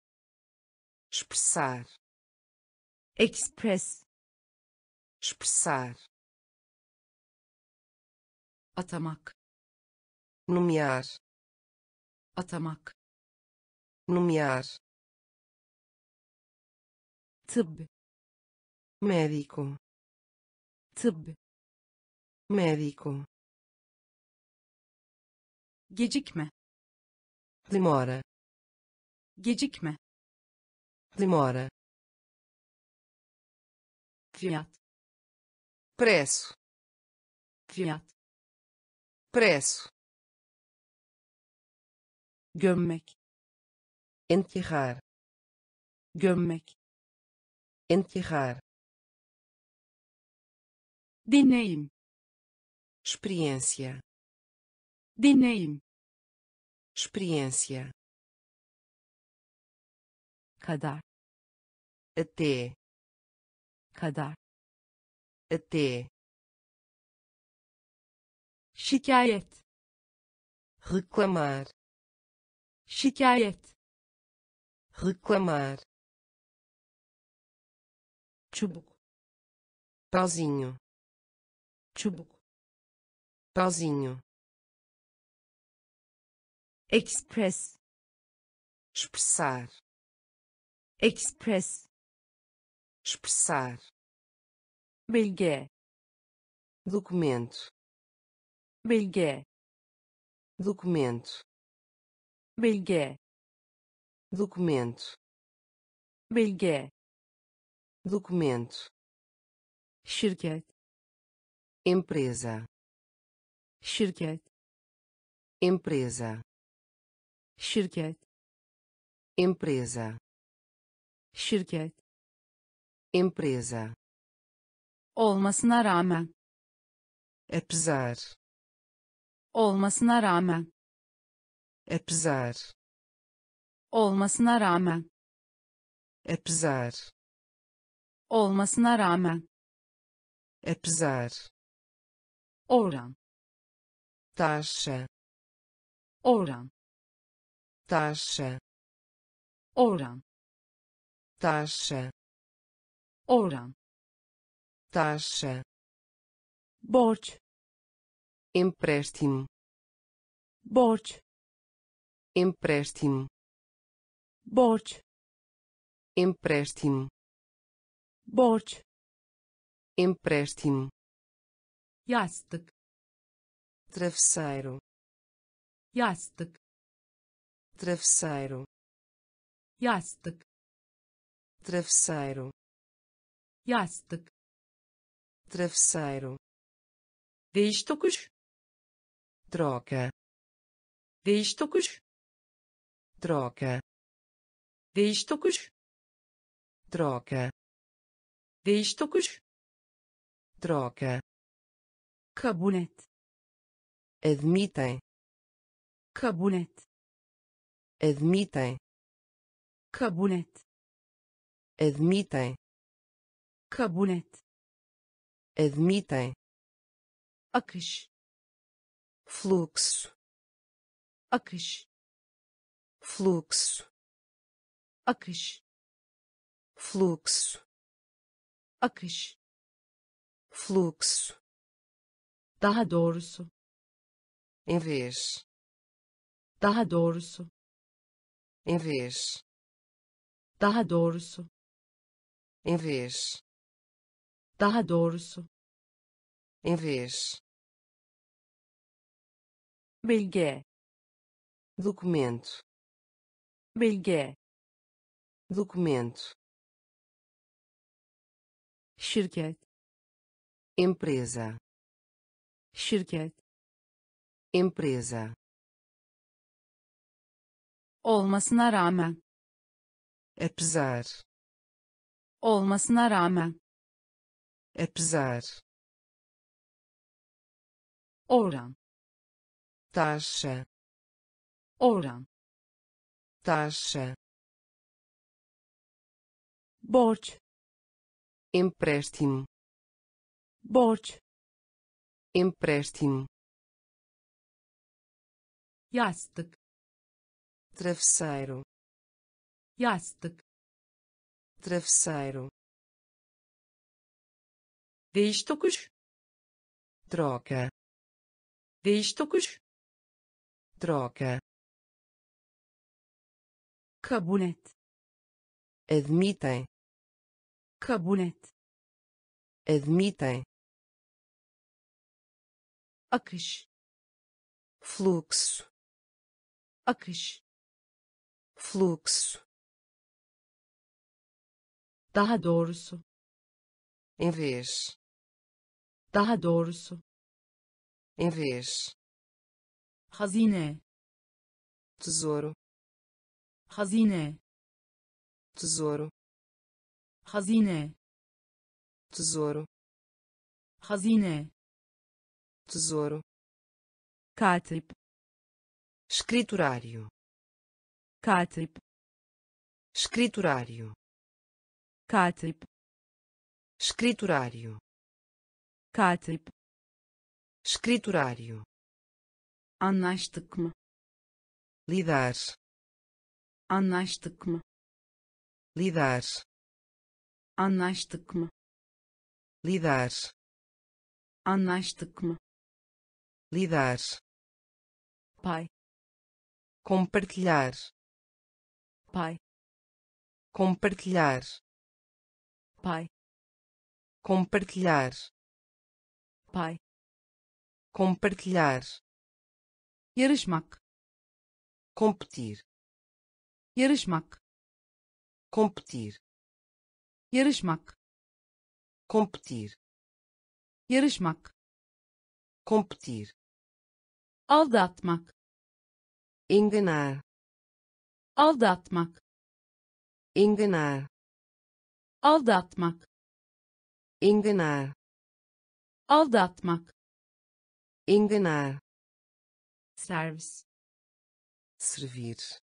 expressar express. expressar. Atamak. Nomear. Atamak. Nomear. Tıbb. Médico. Tıbb. Médico. Gecikme demora. Gecikme. Demora. Fiyat. Preço. Fiyat. Preço. Gömmek. Enterrar. Gömmek. Enterrar. Deneyim experiência. Deneyim experiência. Kadar até. Kadar até. Şikayet reclamar. Şikayet reclamar. Çubuk pauzinho çubuk pauzinho express. Expressar. Express. Expressar. Belge documento. Belge documento. Belge documento. Belge documento. Şirket empresa. Şirket empresa şirket empresa şirket empresa olmasına rağmen apesar olmasına rağmen apesar olmasına rağmen apesar olmasına rağmen apesar oran taxa oran taxa oran taxa oran taxa borç empréstimo borç empréstimo borç empréstimo borç empréstimo yastık travesseiro yastık travesseiro. Yastık. Travesseiro. Yastık. Travesseiro. Değiş tokuş. Troca değiş tokuş. Troca değiş tokuş. Troca değiş tokuş. Troca kabul et. Admitem. Kabul et admitem. Kabul et admitem. Kabul et admitem. Akış fluxo. Akış fluxo. Akış fluxo. Akış fluxo. Daha doğrusu em vez. Daha doğrusu em vez. Daha doğrusu em vez. Daha doğrusu em vez, belge documento, belge documento, şirket empresa, şirket empresa, olmasına rağmen apesar, olmasına rağmen apesar, oran taxa, oran taxa, borç empréstimo, borç empréstimo, yastık travesseiro, yastık. Travesseiro, değiş tokuş. Troca, değiş tokuş. Troca, kabul et. Admitem, kabul et. Admitem, akış. Fluxo, akış fluxo, daha doğrusu em vez, daha doğrusu em vez, hazine tesouro, hazine tesouro, hazine tesouro, hazine tesouro, katip escriturário, katip escriturário, katip escriturário, katip escriturário, anlaştık mı lidar, anlaştık mı lidar, anlaştık mı lidar, anlaştık mı lidar, pay compartilhar, pay compartilhar, pay compartilhar, pay compartilhar, yarışmak. Competir, yarışmak. Competir, yarışmak. Competir, yarışmak. Competir, aldatmak. Enganar, aldatmak. Enganar, aldatmak. Enganar, aldatmak. Enganar, servis. Servir,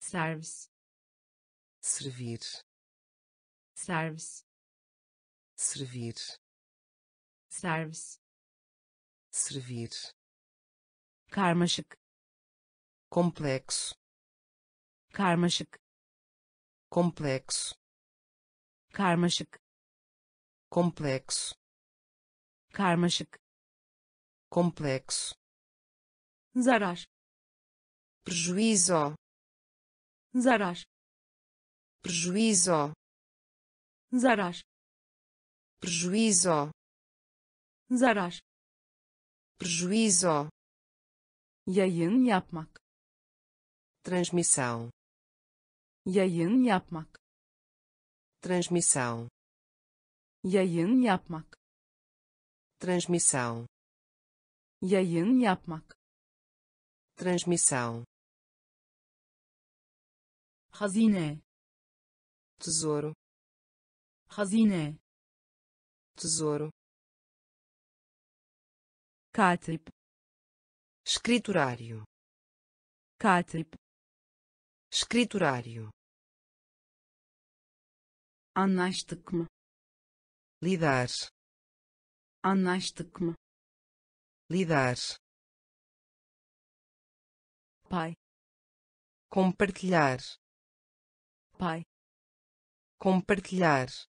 servis. Servir, servis. Servir, servis. Servir, karmaşık. Complexo, karmaşık. Complexo, karmaşık. Complexo, karmaşık. Complexo, zarar. Prejuízo, zarar. Prejuízo, zarar. Prejuízo, zarar. Prejuízo, yayın yapmak. Transmissão, yayın yapmak. Transmissão, yayın yapmak. Transmissão, yayın yapmak. Transmissão, hazine. Tesouro, hazine. Tesouro, katip. Escriturário, katip. Escriturário, anlaştık mı lidar, anlaştık mı lidar, pay compartilhar, pay compartilhar,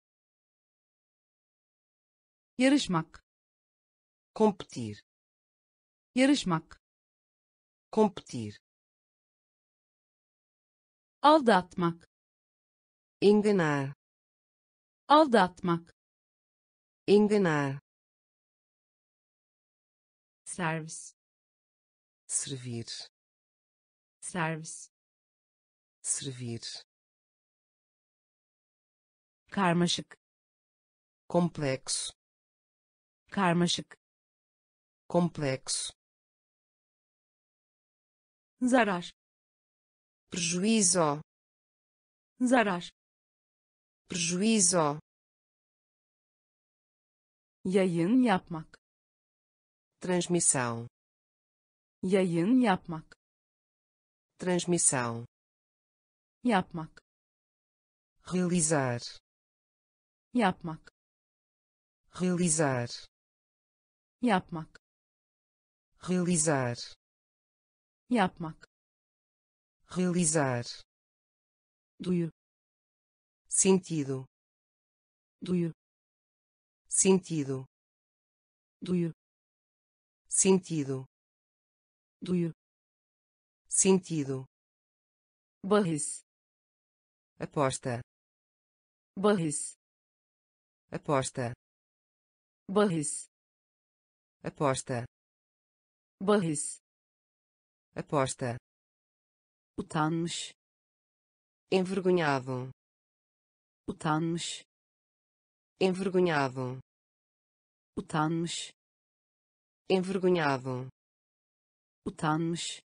yarışmak competir, yarışmak competir, aldatmak. Enganar, aldatmak. Enganar, servis. Servir, servis. Servir, karmaşık. Complexo, karmaşık. Complexo, zarar. Prejuízo, zarar prejuízo, yayın yapmak. Transmissão, yayın yapmak. Transmissão, yapmak. Realizar, yapmak. Realizar, yapmak. Realizar, yapmak. Realizar, duyu sentido, duyu sentido, duyu sentido, duyu sentido, bahis aposta, bahis aposta, bahis aposta, bahis aposta, utanmış envergonhado, utanmış. Envergonhado, utanmış. Envergonhado, utanmış.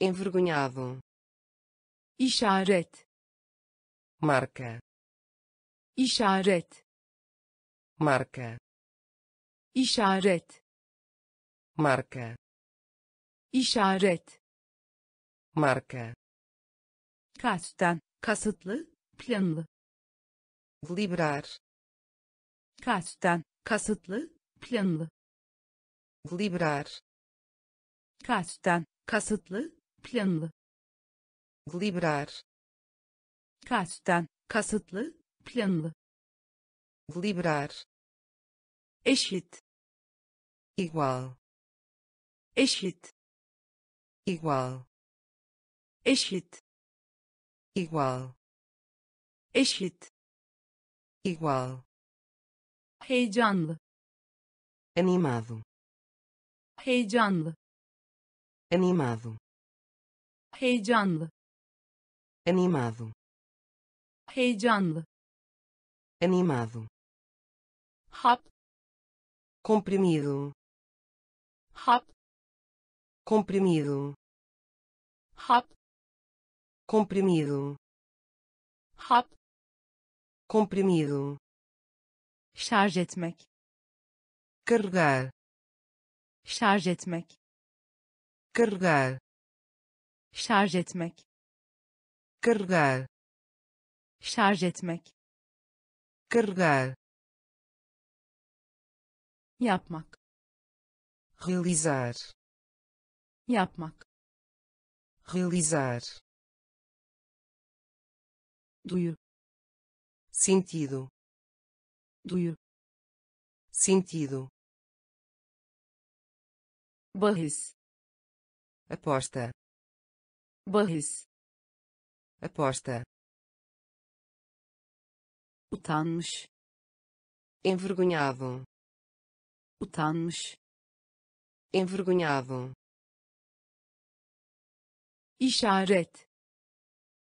Envergonhado, işaret. Marca, işaret. Marca, işaret. Marca, işaret. Marca, kasten. Kasıtlı planlı deliberar, kasten kasıtlı planlı deliberar, kasten kasıtlı planlı deliberar, kasten kasıtlı planlı deliberar, eşit igual, eşit igual, eşit igual, eşit igual, heyecanlı. Animado, heyecanlı. Animado, heyecanlı. Animado, heyecanlı. Animado, hap. Comprimido, hap. Comprimido, hap. Comprimido, hap comprimido, şarj etmek. carregar, şarj etmek. carregar, şarj etmek. carregar, şarj etmek. carregar, yapmak. realizar, yapmak. realizar, duyu sentido, duyu sentido, bahis aposta, bahis aposta, utanmış envergonhado, utanmış envergonhado, işaret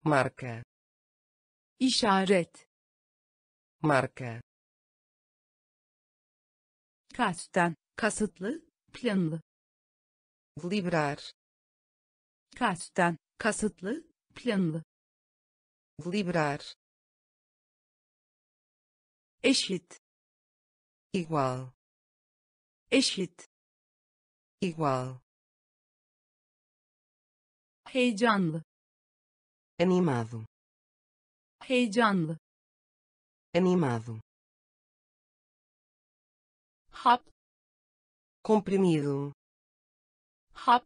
marca, işaret marca, kasten kasıtlı planlı. Deliberar, kasten kasıtlı planlı. Deliberar, eşit. Igual, eşit. Igual, heyecanlı. Animado, heyecanlı animado, hap comprimido, hap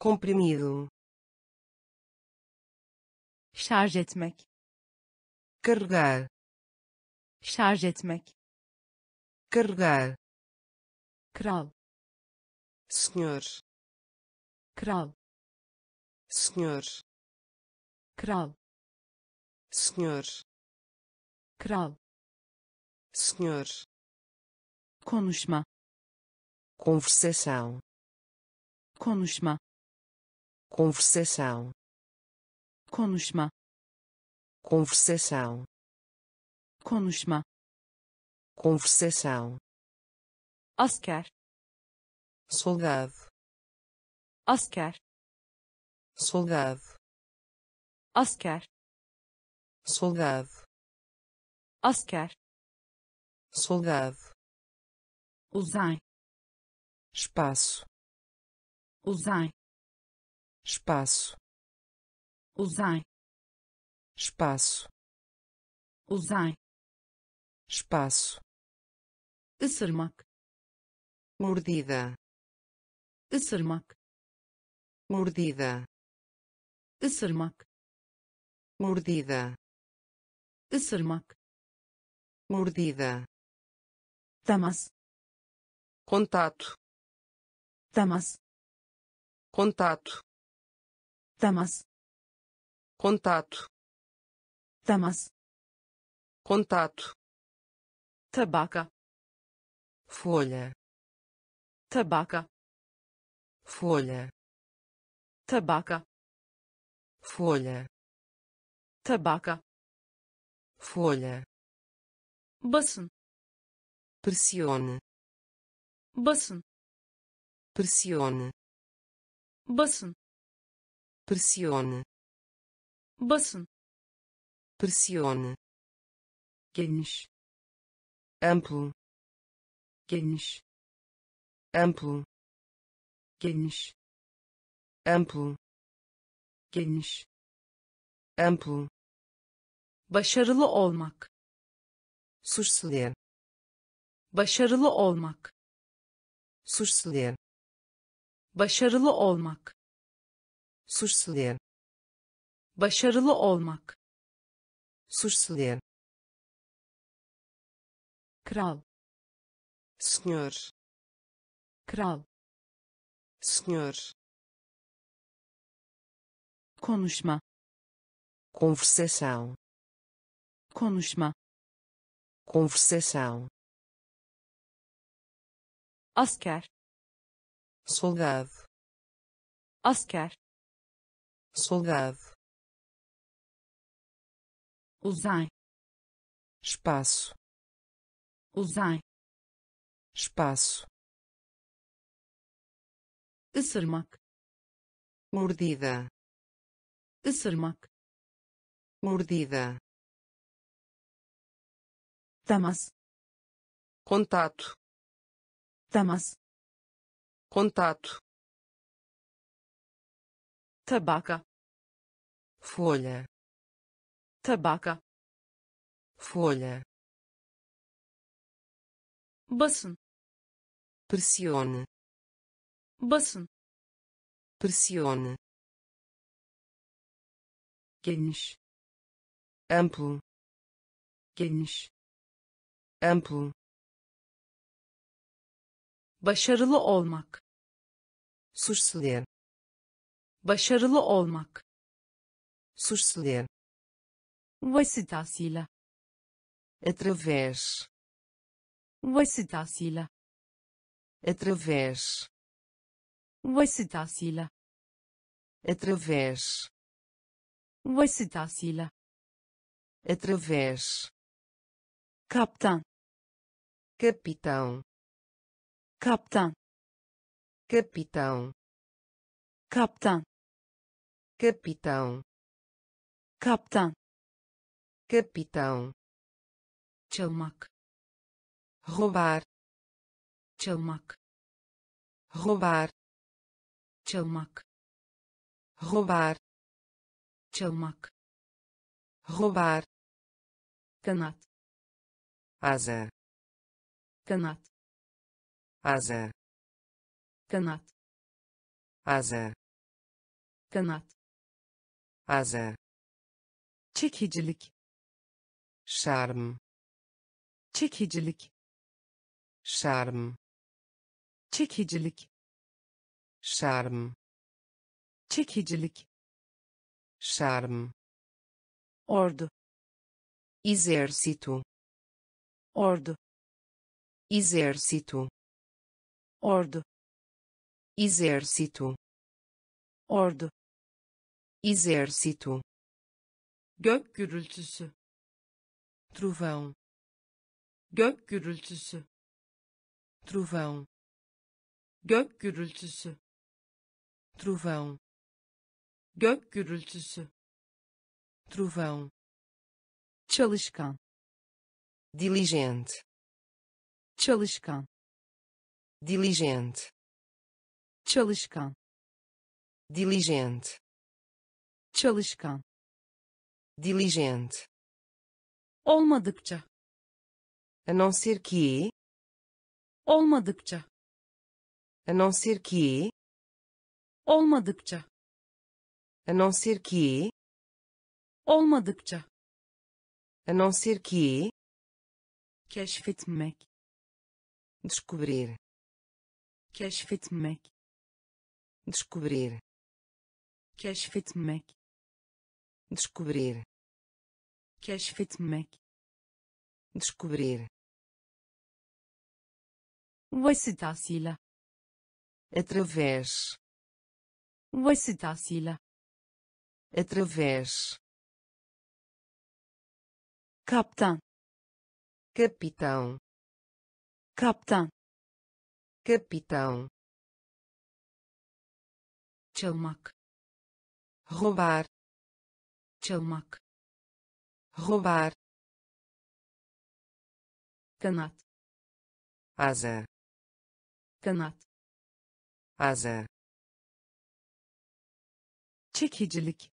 comprimido, şarj etmek. Carregar, şarj etmek. Carregar, kral. Senhor, kral. Senhor, kral. Senhor, kral. Senhor, konuşma conversação. Konuşma conversação. Konuşma conversação. Konuşma conversação. Asker soldado. Asker soldado. Asker soldado asker soldado. Uzay espaço. Uzay espaço. Uzay espaço. Uzay espaço. Isırmak mordida. Isırmak mordida. Isırmak mordida. Isırmak mordida. Temas contato. Temas contato. Temas contato. Temas contato. Tabaka folha. Tabaka folha. Tabaka folha. Tabaka folha basın. Pressione. Basın. Pressione. Basın. Pressione. Basın. Pressione. Geniş. Amplo. Geniş. Amplo. Geniş. Amplo. Geniş. Amplo. Başarılı olmak suceder başarılı olmak. suceder başarılı olmak. suceder başarılı olmak. suceder kral. Senhor kral. Senhor konuşma. Conversação. Konuşma conversação. Asker soldado. Asker soldado. Uzay espaço. Uzay espaço. Isırmak mordida. Isırmak mordida temas contato. Temas contato. Tabaka folha. Tabaka folha. Basın pressione. Basın pressione. Geniş amplo. Geniş amplo başarılı olmak. Suceder başarılı olmak. Suceder vasıtasıyla. Através. Vasıtasıyla. Através. Vasıtasıyla. Através. Vasıtasıyla. Através. Kaptan capitão kaptan capitão kaptan capitão kaptan capitão çalmak roubar çalmak roubar çalmak roubar çalmak roubar kanat asa kanat. Asa kanat. Asa kanat. Asa çekicilik. Charme çekicilik. Charme çekicilik. Charme çekicilik. Charme ordu. Exército ordu exército ordu exército ordu exército Gök gürültüsü. trovão. Gök gürültüsü. trovão. Gök gürültüsü. trovão. Gök gürültüsü. trovão. Çalışkan. Diligente çalışkan. Diligente çalışkan. Diligente çalışkan. Diligente olmadıkça. A não ser que. Olmadıkça. A não ser que. Olmadıkça. A não ser que. Olmadıkça. A não ser que. Keşfetmek descobrir. Keşfetmek descobrir. Keşfetmek descobrir. Keşfetmek descobrir. Vasıtasıyla através. Vasıtasıyla através. Kaptan capitão kaptan capitão çalmak roubar çalmak roubar kanat asa kanat asa çekicilik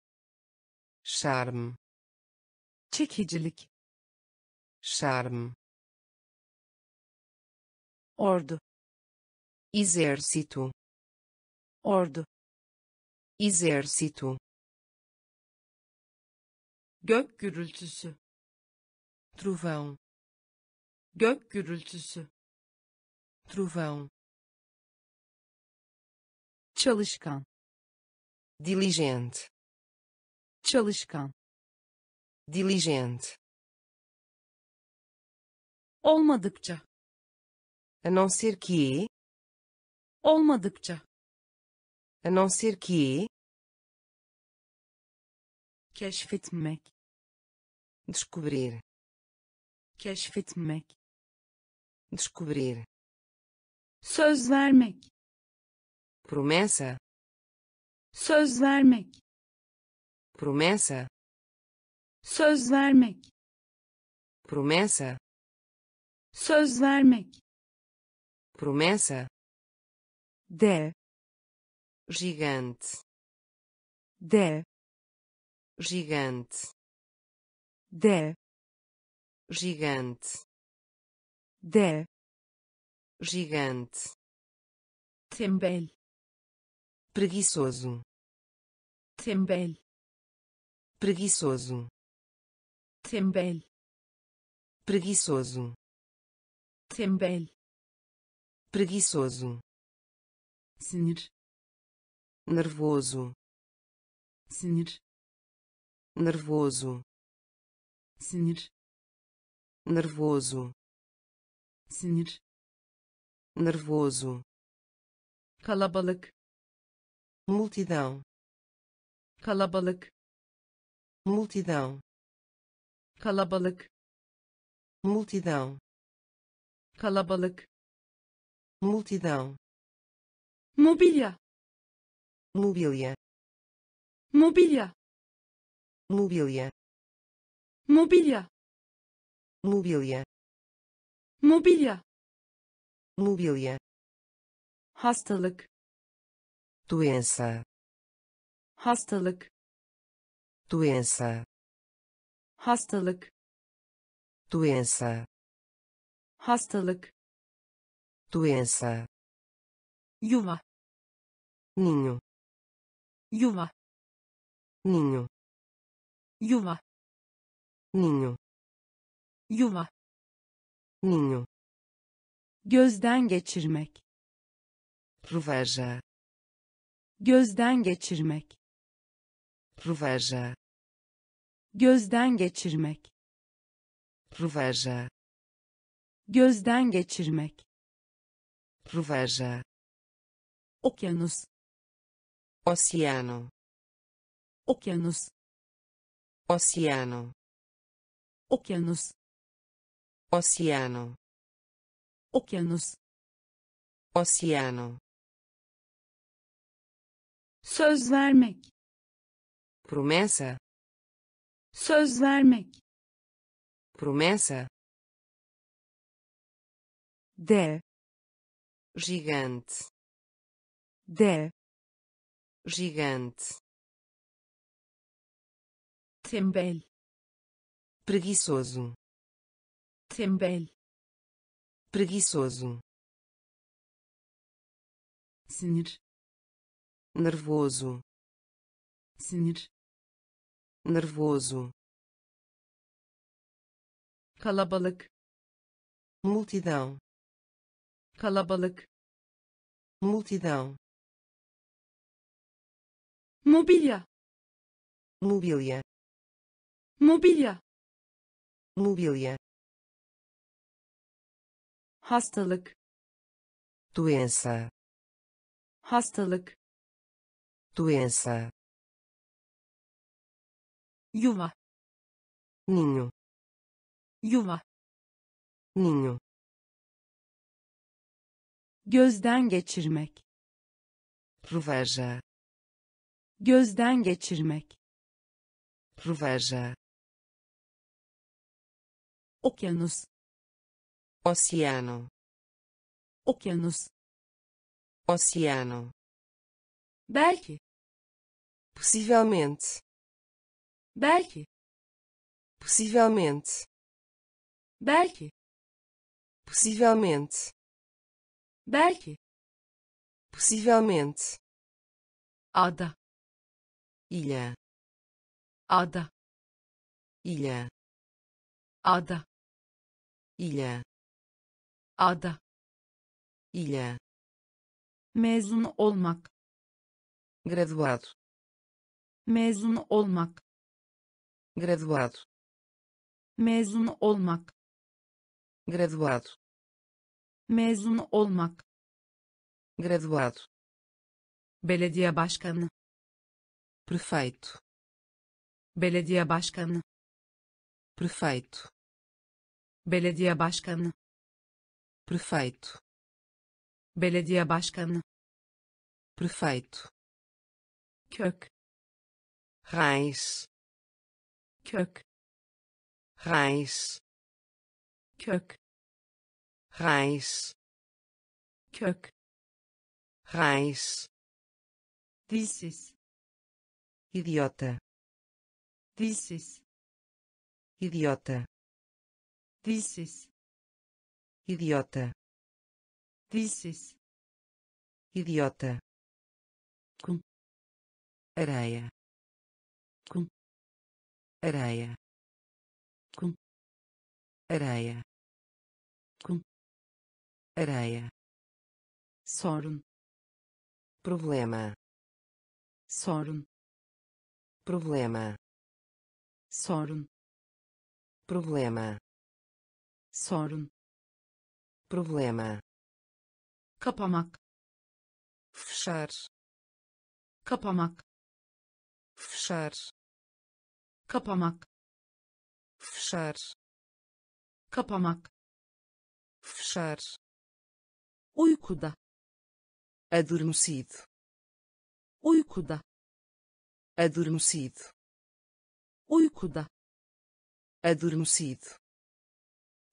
charme çekicilik charme ordu. Exército. Ordu. Exército. Gök gürültüsü. trovão. Gök gürültüsü. trovão. Çalışkan. Diligente. Çalışkan. Diligente. Olmadıkça a não ser que olmadıkça a não ser que keşfetmek descobrir. Keşfetmek descobrir. Söz vermek promessa. Söz vermek promessa. Söz vermek promessa. Söz vermek promessa? Dev gigante. Dev gigante. Dev gigante. Dev gigante. Tembel preguiçoso. Tembel preguiçoso. Tembel preguiçoso. Tembel preguiçoso. Sinir nervoso. Sinir nervoso. Sinir nervoso. Sinir nervoso. Kalabalık multidão. Kalabalık multidão. Kalabalık multidão. Kalabalık multidão mobilya mobília mobilya mobília mobilya mobília mobilya mobília. Hastalık doença. Hastalık doença. Hastalık doença. Hastalık doença. Yuva ninho. Yuva ninho. Yuva ninho. Yuva ninho. Gözden geçirmek. Reveja gözden geçirmek. Reveja gözden geçirmek. Reveja gözden geçirmek Reveja. okyanus Oceano. okyanus Oceano. okyanus Oceano. okyanus Oceano. söz vermek Promessa. söz vermek Promessa. dev Gigante. dev Gigante. tembel Preguiçoso. tembel Preguiçoso. sinir Nervoso. sinir Nervoso. kalabalık Multidão. Kalabalık Multidão. mobilya Mobília. mobilya Mobília. hastalık Doença. hastalık Doença. yuva Ninho. yuva Ninho. Gözden geçirmek Reveja. gözden geçirmek Reveja. okyanus Oceano. okyanus Oceano. belki Possivelmente. belki Possivelmente. belki Possivelmente. Belki Possivelmente. ada Ilha. ada Ilha. ada Ilha. ada Ilha. mezun olmak Graduado. mezun olmak Graduado. mezun olmak Graduado. Mezun olmak Graduado. belediye başkanı Prefeito. belediye başkanı Prefeito. belediye başkanı Prefeito. belediye başkanı Prefeito. kök Raiz. kök Raiz. kök Raiz. kök Raiz. dilsiz Idiota. dilsiz Idiota. dilsiz Idiota. dilsiz Idiota. Kum. Areia. Kum. Areia. Kum. Areia. Areia. sorun Problema. sorun Problema. sorun Problema. sorun Problema. kapamak Fechar. kapamak Fechar. kapamak Fechar. kapamak Fechar. Uykuda Adormecido. uykuda Adormecido. uykuda Adormecido.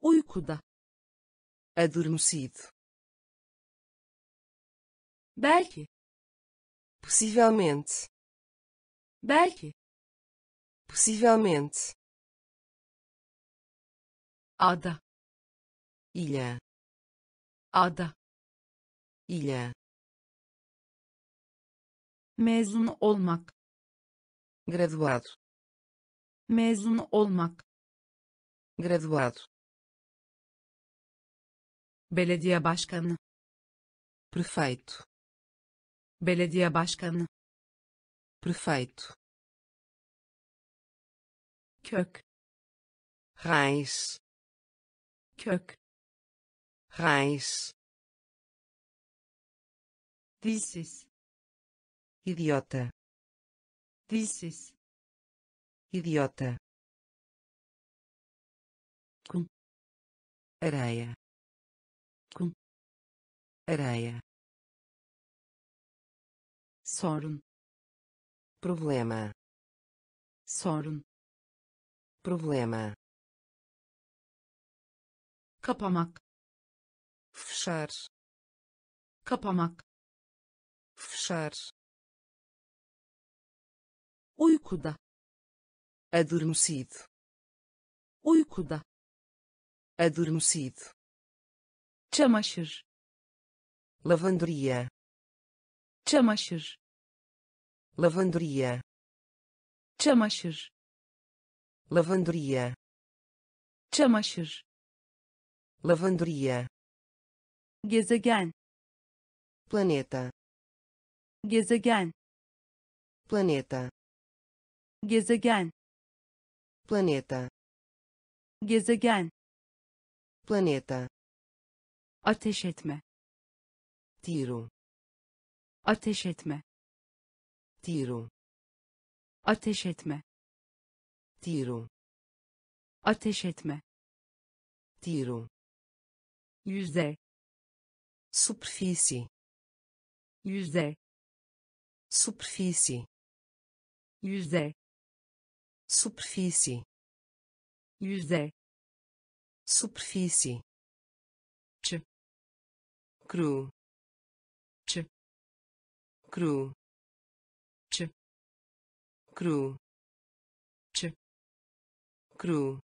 uykuda Adormecido. belki Possivelmente. belki Possivelmente. ada Ilha. ada Ilha. mezun olmak Graduado. mezun olmak Graduado. belediye başkanı Prefeito. belediye başkanı Prefeito. kök Raiz. kök Raiz. Dilsiz idiota. Dilsiz idiota. Kum areia. Kum areia. Sorun problema. Sorun problema. Kapamak fechar. Kapamak fechar uykuda adormecido uykuda adormecido çamaşır lavanderia çamaşır lavanderia çamaşır lavanderia çamaşır lavanderia gezegen planeta gezegen. Planeta. Gezegen. Planeta. Gezegen. Planeta. Ateş etme. Tiro. Ateş etme. Tiro. Ateş etme. Tiro. Ateş etme. Tiro. Yüzey. Superfície. Yüzey superfície. Yüzey superfície. Yüzey superfície. Ch. cru. Ch. cru. Ch. cru. Ch. cru.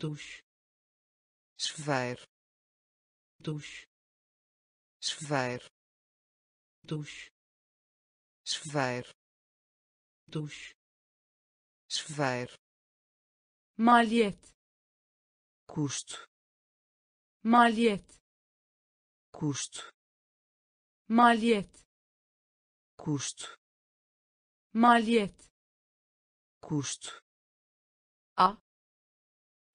Duş chuveiro duş chuveiro duş chuveiro. Duş chuveiro. Maliyet custo. Maliyet custo. Maliyet custo. Maliyet custo. A.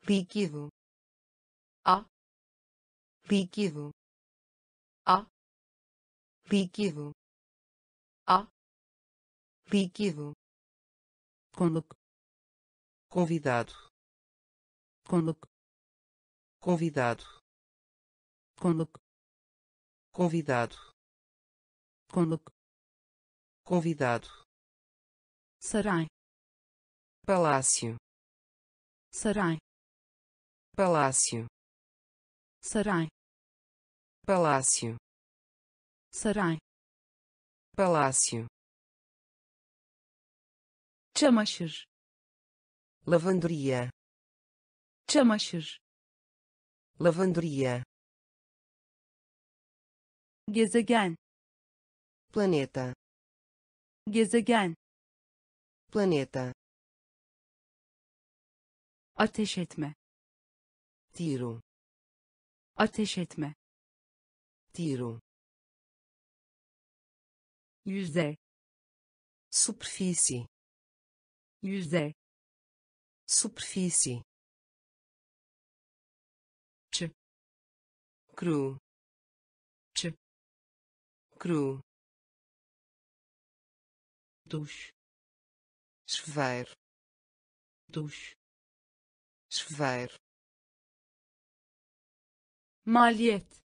Líquido. A. Líquido. A. Líquido. A líquido. Konuk convidado. Konuk convidado. Konuk convidado. Konuk convidado. Saray palácio. Saray palácio. Saray palácio. Saray palácio çamaşır. Lavanderia çamaşır. Lavanderia gezegen. Planeta. Gezegen. Planeta. Ateş etme. Tiro. Ateş etme. Tiro. Yüzey. Superfície yüzey superfície. Ch. cru. Ch. cru. Duş. Chuveiro duş. Chuveiro maliyet.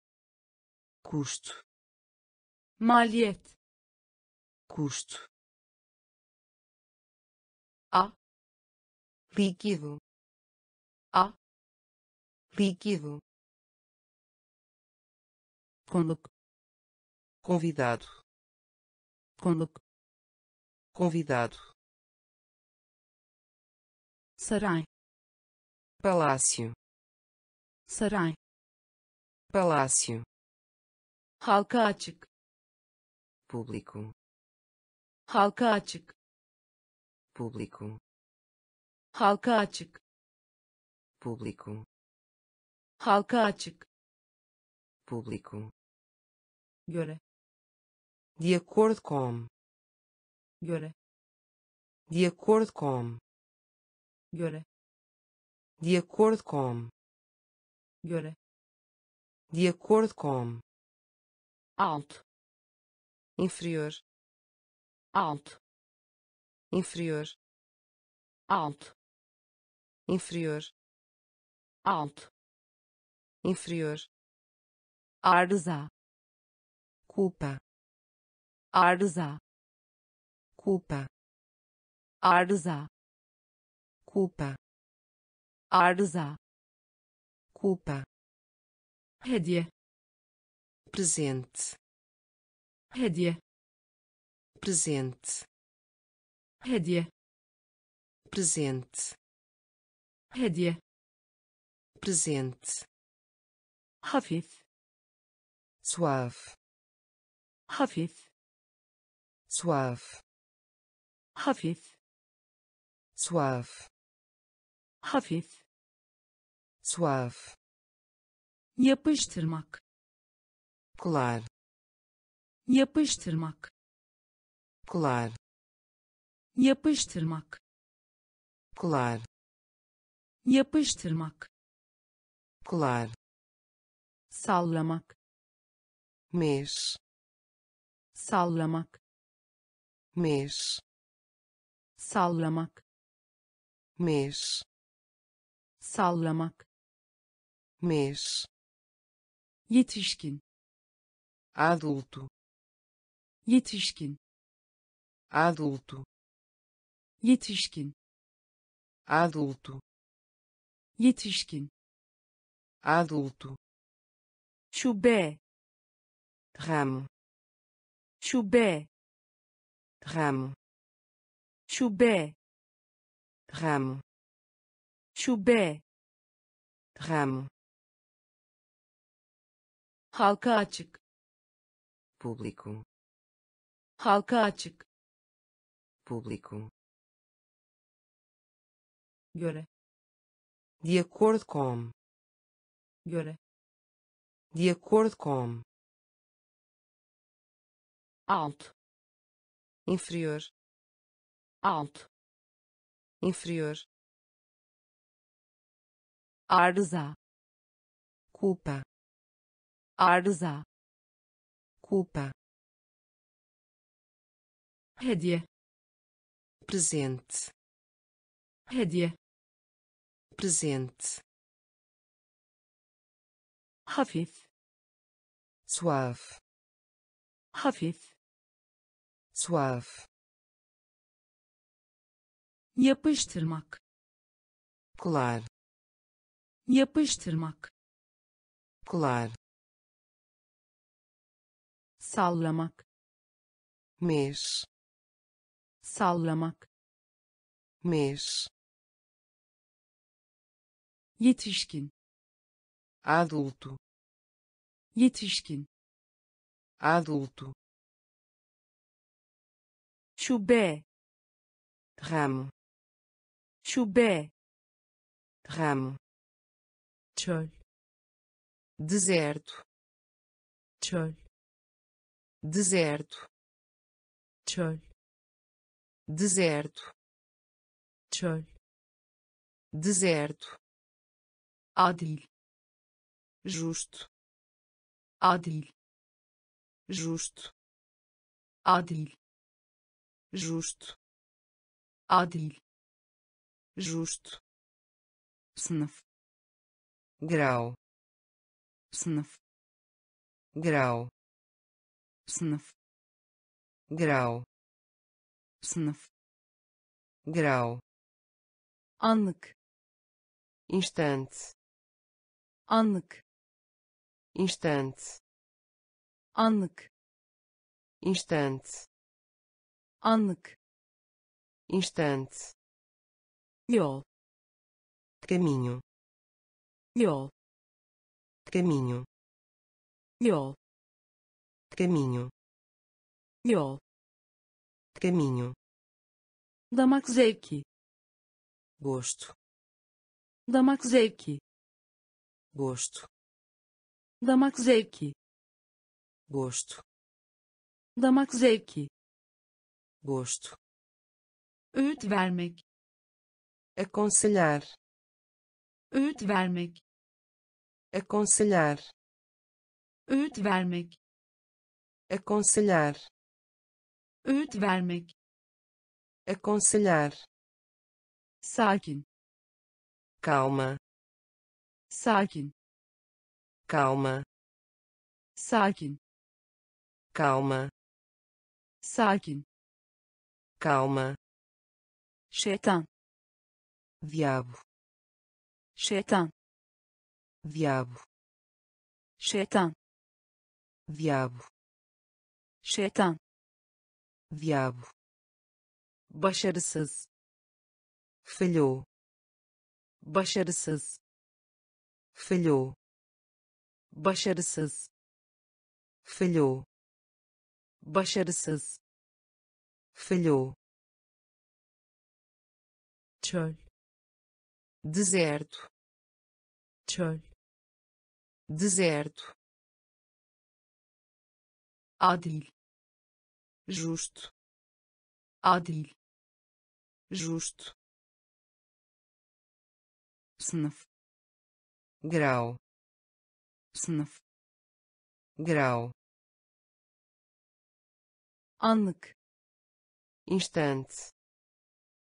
Custo. Maliyet. Custo líquido. A. Líquido. Konuk convidado. Konuk convidado. Saray palácio. Saray palácio. Halka açık público. Halka açık público halka açık. Público. Halka açık. Público. Göre. De acordo com. Göre. De acordo com. Göre. De acordo com. Göre. De acordo com. Alt. Inferior. Alto inferior. Alto inferior. Alto. Inferior. Arıza culpa. Arıza culpa. Arıza culpa. Arıza culpa. Hediye presente. Hediye presente. Hediye presente hediye. Presente hafif. Suave. Hafif. Suave. Hafif. Suave. Hafif. Suave. Yapıştırmak. Colar yapıştırmak. Colar yapıştırmak. Colar yapıştırmak. Colar sallamak. Mês sallamak. Mês sallamak. Mês sallamak. Mês yetişkin. Adulto. Yetişkin. Adulto. Yetişkin. Adulto yetişkin adulto. şube ramo. şube ramo. şube ramo. şube. Ramo. Halka açık. Público. Halka açık. Público. Göre de acordo com. Göre de acordo com. Alt inferior. Alt inferior. Arıza culpa. Arıza culpa. Hediye presente. Hediye presente. Hafif. Suave. Hafif. Suave. Yapıştırmak. Colar. Yapıştırmak. Colar. Sallamak. Mês sallamak. Mês yetişkin. Adulto. Yetişkin. Adulto. Şube. Ramo. Şube. Ramo. Çöl. Deserto. Çöl. Deserto. Çöl. Deserto. Çöl. Deserto adil. Justo. Adil. Justo. Adil. Justo. Adil. Justo. Sınıf grau. Sınıf grau. Sınıf grau. Sınıf grau. Anlık instante anlık. Instante. Anlık. Instante. Anlık. Instante. Yol. Caminho. Yol. Caminho. Yol. Caminho. Yol. Caminho. Damak zevki. Gosto. Damak zevki gosto. Damak zevki. Gosto. Damak zevki. Gosto. Öğüt vermek. Aconselhar. Öğüt vermek. Aconselhar. Öğüt vermek. Aconselhar. Öğüt vermek, aconselhar, sakin, calma, sakin, calma, sakin, calma, sakin, calma, şeytan, diabo, şeytan, diabo, şeytan, diabo, şeytan, diabo, başarısız, falhou, başarısız, falhou, başarısız, falhou, başarısız, falhou, çöl, deserto, çöl, deserto, adil, justo, adil, justo, sınıf, grau, sınıf, grau, anlık, instante,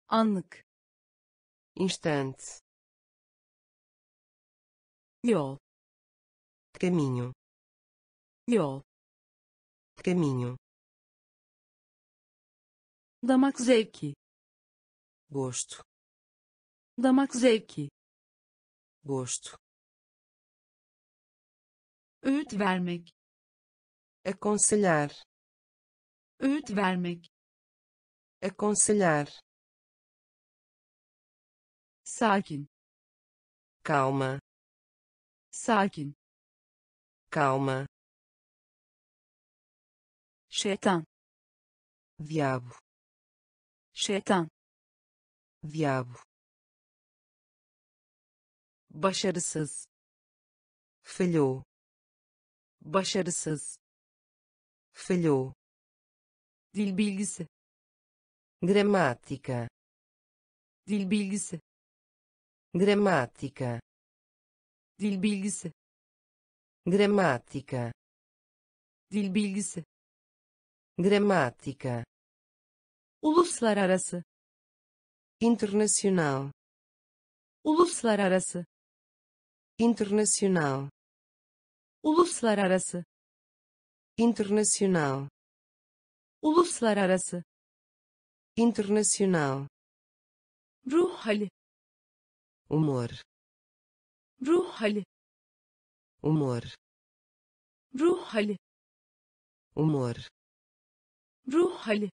anlık, instante, yol, caminho, yol, caminho, damak zevki, gosto, damak zevki, gosto, öğüt vermek, aconselhar, öğüt vermek, aconselhar, sakin, calma, sakin, calma, şeytan, diabo, şeytan, diabo, başarısız, falhou, başarısız, falhou, dil bilgisi, gramática, dil bilgisi, gramática, dil bilgisi, gramática, dil bilgisi, gramática, uluslararası, internacional, uluslararası, internacional, uluslararası, internacional, uluslararası, internacional, ruh hali, humor, ruh hali, humor, ruh hali, humor, ruh hali,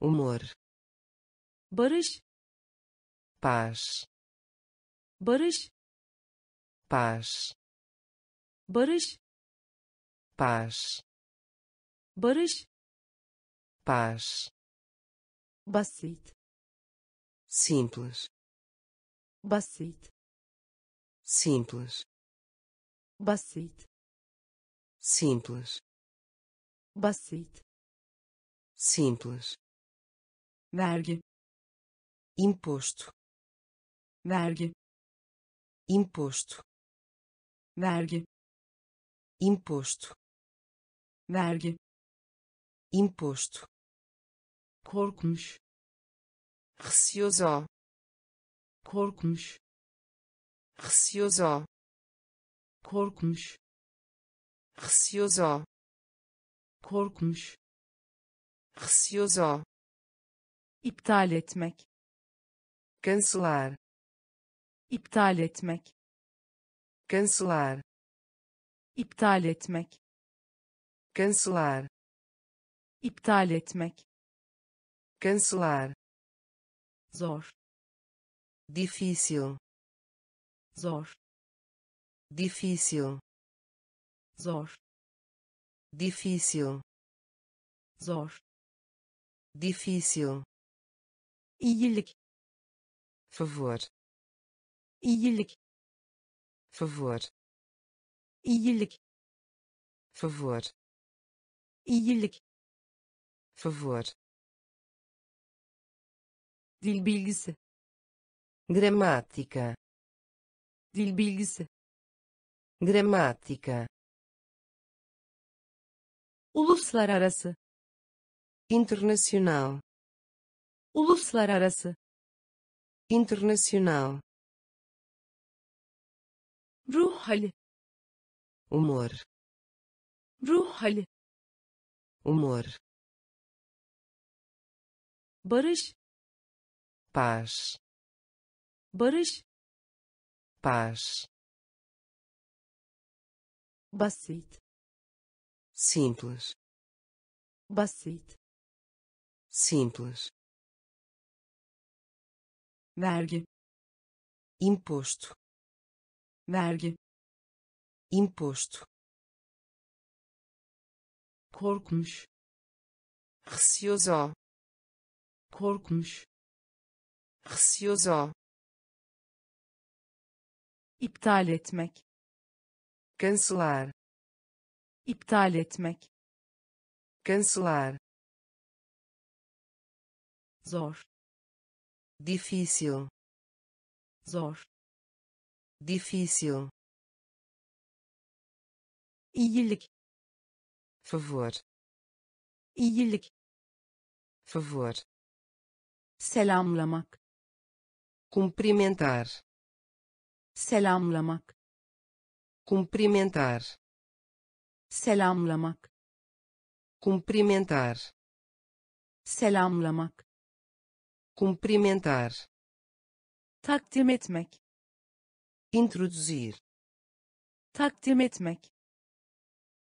humor, barış, paz, barış, paz, barış, paz, barış, paz, basit, simples, basit, simples, basit, simples, basit, simples, vergi, imposto, vergi, imposto, vergi, imposto, vergi, imposto, korkmuş, receoso, korkmuş, receoso, korkmuş, receoso, korkmuş, receoso, iptal etmek, cancelar, iptal etmek, cancelar, iptal etmek, cancelar, iptal etmek, cancelar, zor, difícil, zor, difícil, zor, difícil, zor, difícil, iyilik, favor, iyilik, favor, iyilik, favor, iyilik, favor, dil bilgisi, gramática, dil bilgisi, gramática, uluslararası, internacional. Uluslararası. Internacional. Ruh hali humor. Ruh hali humor. Barış. Paz. Barış. Paz. Basit. Simples. Basit. Simples. Vergi. Imposto. Vergi imposto. Korkmuş receoso. Korkmuş receoso. Iptal etmek cancelar. Iptal etmek cancelar. Zor. Difícil. Zor. Difícil iyilik favor. İyilik favor. Selamlamak. Cumprimentar. Selamlamak. Cumprimentar. Selamlamak. Cumprimentar. Selamlamak. Cumprimentar. Takdim etmek. İntroduzir. Takdim etmek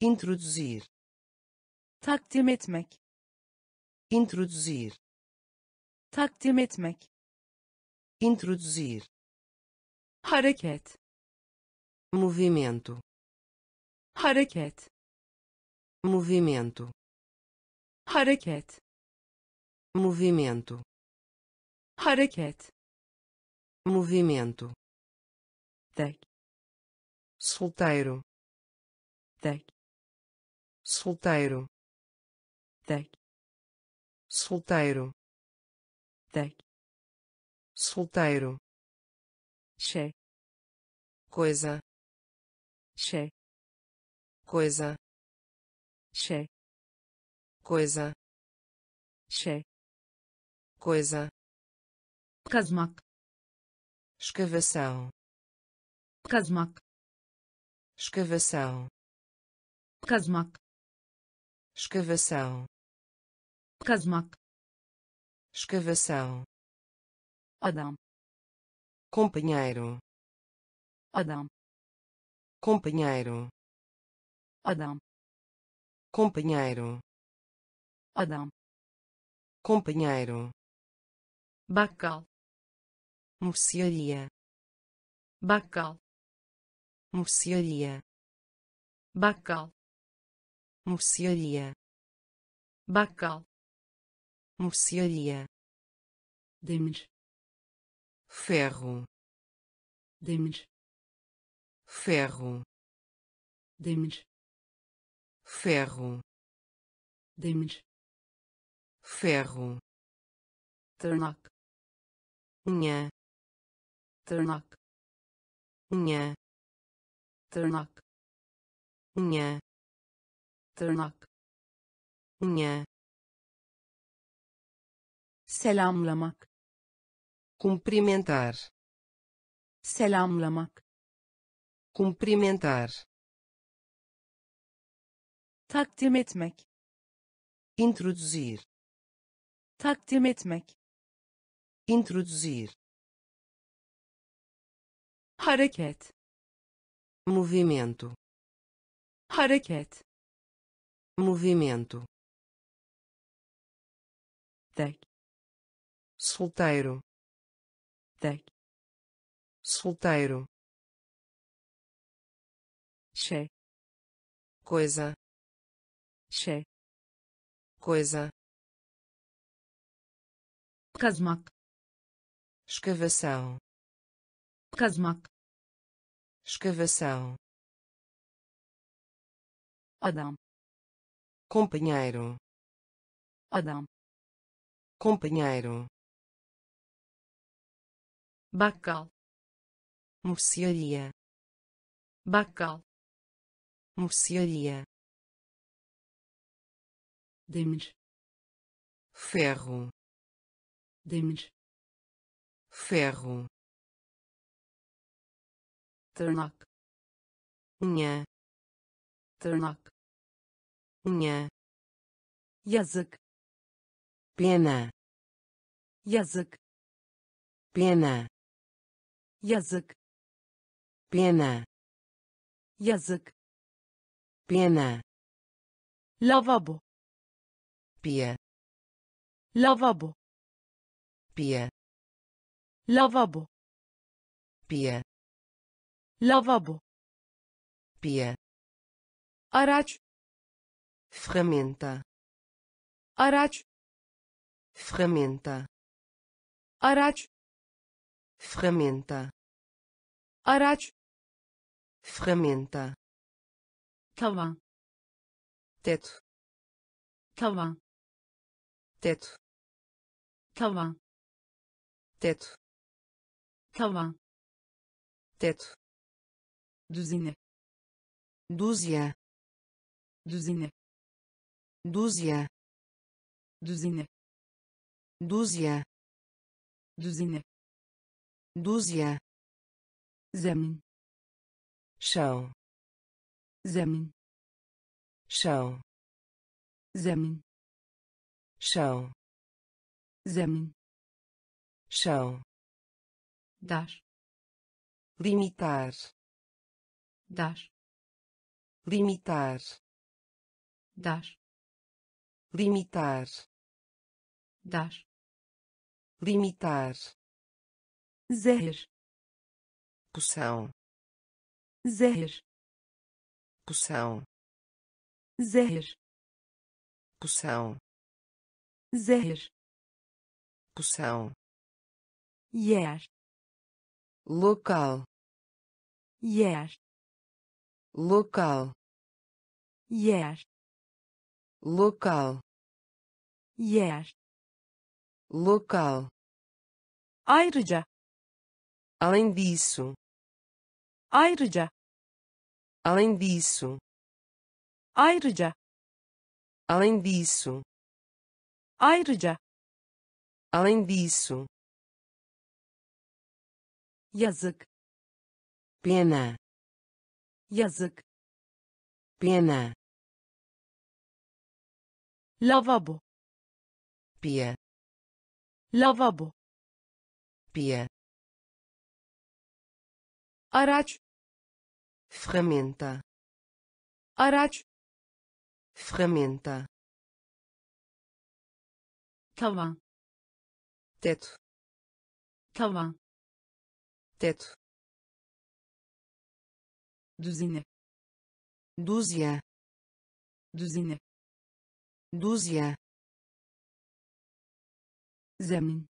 introduzir. Takdim etmek. Introduzir. Takdim etmek. Introduzir. Hareket. Movimento. Hareket. Movimento. Hareket. Movimento. Hareket. Movimento. Tek. Solteiro. Tek solteiro tek solteiro tek solteiro şey coisa şey coisa şey coisa şey coisa kazmak escavação kazmak escavação kazmak escavação. Kazmak escavação. Adam. Companheiro. Adam. Companheiro. Adam. Companheiro. Adam. Companheiro. Bakkal mercearia. Bakkal mercearia. Bakkal mercearia. Bakkal mercearia. Demir ferro. Demir ferro. Demir ferro. Demir ferro. Tırnak unha. Tırnak unha. Tırnak unha tırnak. Unha selamlamak. Cumprimentar. Selamlamak. Cumprimentar. Takdim etmek. İntroduzir. Takdim etmek. İntroduzir. Hareket. Movimento. Hareket movimento. Tek solteiro. Tek solteiro. Şey coisa. Şey coisa. Kazmak escavação. Kazmak escavação. Adam companheiro. Adam. Companheiro. Bakkal mercearia. Bakkal mercearia. Demir ferro, demir ferro, tırnak unha, tırnak unha, yazık pena, yazık pena, yazık pena, yazık pena, lavabo pia, lavabo pia, lavabo pia, lavabo pia, araç ferramenta, araç ferramenta, araç ferramenta, araç ferramenta, tavan teto, tavan teto, tavan teto, tavan teto, düzine dúzia, düzine dúzia, düzine dúzia, düzine dúzia, zemin chão, zemin chão, zemin chão, zemin chão, dar. Limitar, dar. Limitar, dar limitar, dar. limitar, zehir poção, zehir poção, zehir poção, zehir poção, yer. Local, yer. Local, yer local, yer. Local. ayrıca. Além disso, ayrıca. Além disso, ayrıca. Além disso, ayrıca. Além disso, yazık. Pena, yazık. Pena, lavabo. Pia, lavabo. Pia, araç ferramenta, araç ferramenta, tavan teto, tavan teto, düzine dúzia, düzine dúzia, zemin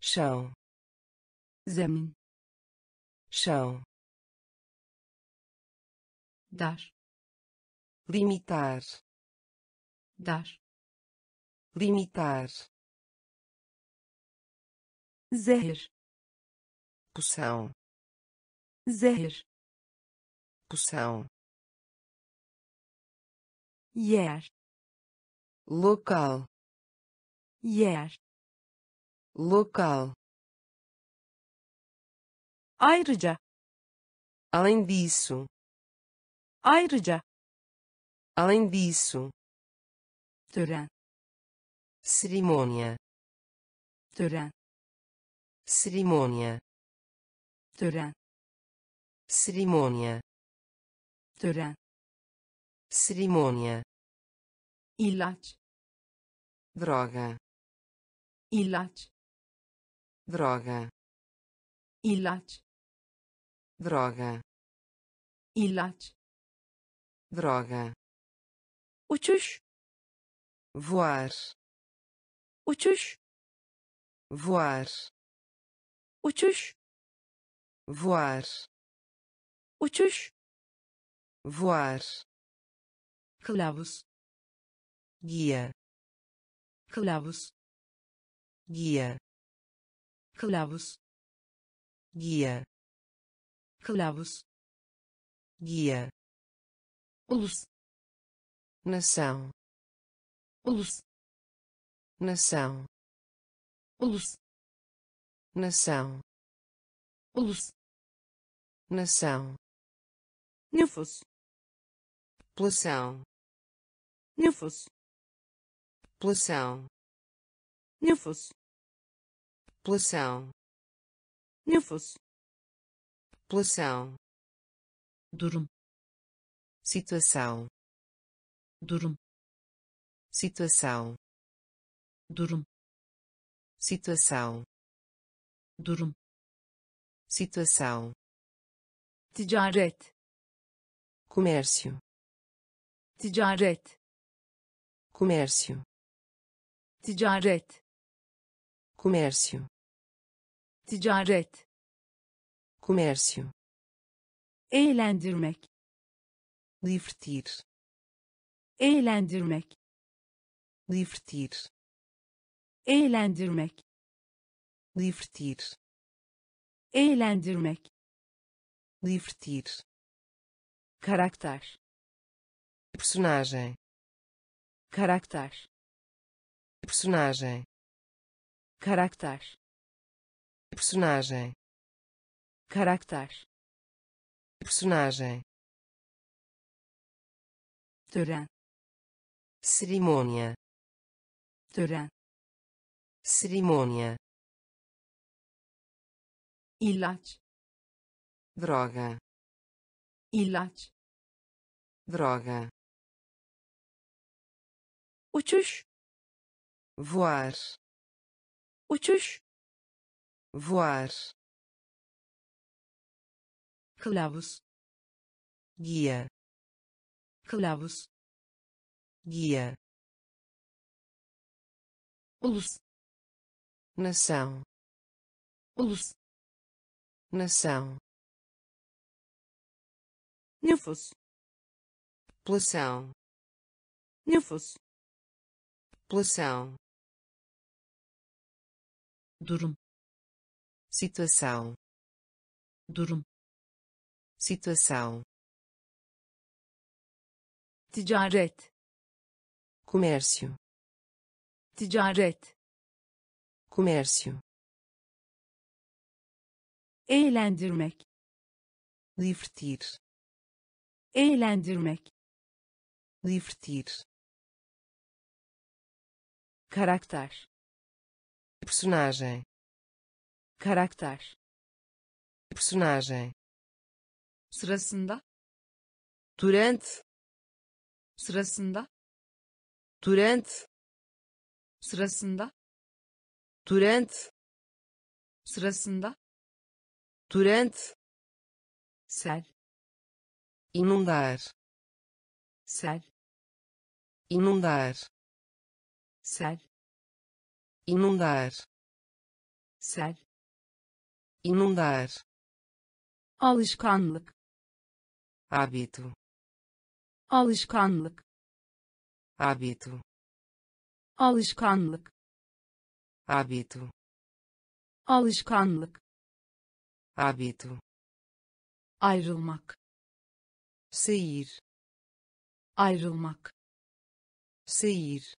chão, zemin chão, dar. Limitar, dar. Limitar, zehir poção, zehir poção, yer local, yer. Local. ayrıca. Além disso, ayrıca. Além disso, tören. Cerimônia, tören. Cerimônia, tören. Cerimônia, tören. Cerimônia, ilaç droga, ilaç droga, ilaç droga, ilaç droga, uçuş. Voar, uçuş. Voar, uçuş. Voar, uçuş. Voar, kılavuz. Guia, kılavuz guia, kılavuz guia, kılavuz guia, ulus. Nação, ulus. Nação. Ulus. Nação. Ulus. Nação. Nüfus população. Nüfus população. Nüfus população. Nüfus população. Durum. Situação. Durum. Situação. Durum. Situação. Durum. Situação. Ticaret. Comércio. Ticaret. Comércio ticaret. Comércio. Ticaret. Comércio. Eğlendirmek. Divertir. Eğlendirmek. Divertir. Eğlendirmek. Divertir. Eğlendirmek. Divertir. Karakter. Personagem. Karakter personagem. Karakter personagem. Karakter personagem. Tören cerimônia. Tören cerimônia. Ilaç droga. Ilaç droga. Uçuş voar. Uçuş. Voar. Kılavuz. Guia. Kılavuz. Guia. Ulus. Nação. Ulus. Nação. Nüfus população. Nüfus população durum situação. Durum situação. Ticaret. Comércio. Ticaret. Comércio. Eğlendirmek. Divertir. Eğlendirmek. Divertir. Karakter personagem. Karakter. Personagem. Sırasında. Durante sırasında. Durante sırasında. Durante sırasında. Durante sel. İnundar sel. İnundar sel inundar sel. inundar alışkanlık. hábito alışkanlık. hábito alışkanlık. hábito alışkanlık. hábito ayrılmak. Sair ayrılmak. sair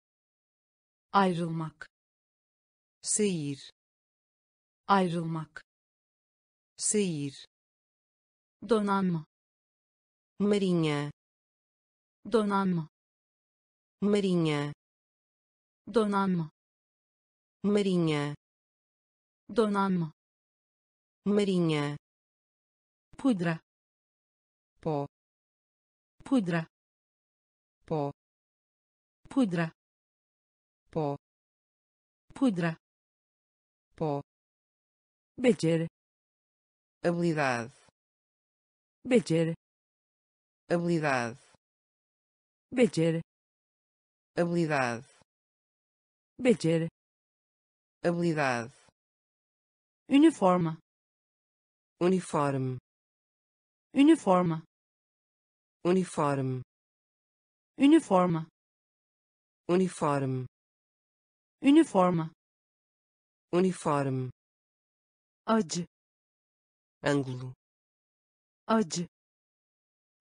ayrılmak sair ayrılmak sair donanma marinha donanma marinha donanma marinha donanma marinha pudra pó pudra pó pudra pó pudra pó habilidade. Beceri habilidade. Beceri habilidade. Beceri habilidade. Üniforma uniforme. Üniforma uniforme. Üniforma uniforme. Üniforma uniforme acı ângulo acı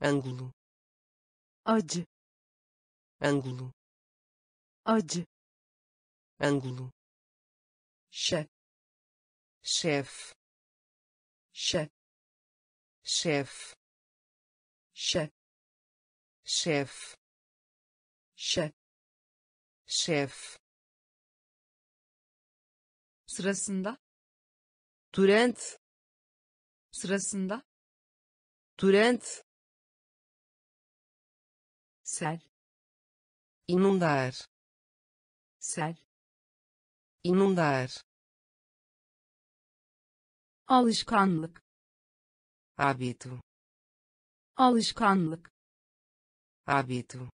ângulo acı ângulo acı ângulo chefe chefe chefe chefe chefe chefe chefe chefe sırasında durante sırasında durante sel. İnundar. Sel. İnundar. Alışkanlık. Hábito alışkanlık. Hábito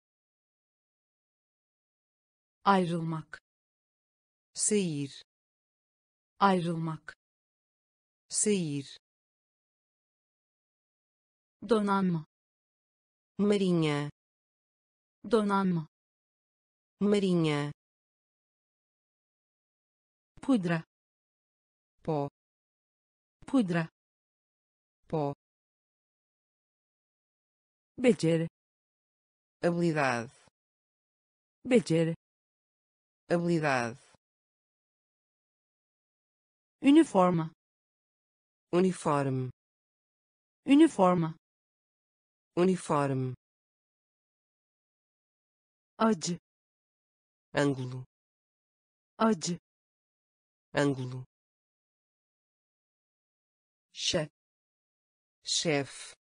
ayrılmak. Sair ayrılmak. Sair donanma. Marinha. Donanma. Marinha. Pudra. Pó. Pudra. Pó. Beceri habilidade. Beceri habilidade uniforme. Uniforme. Uniforme. Uniforme. Odge. ângulo. Odge. ângulo. Chefe chefe.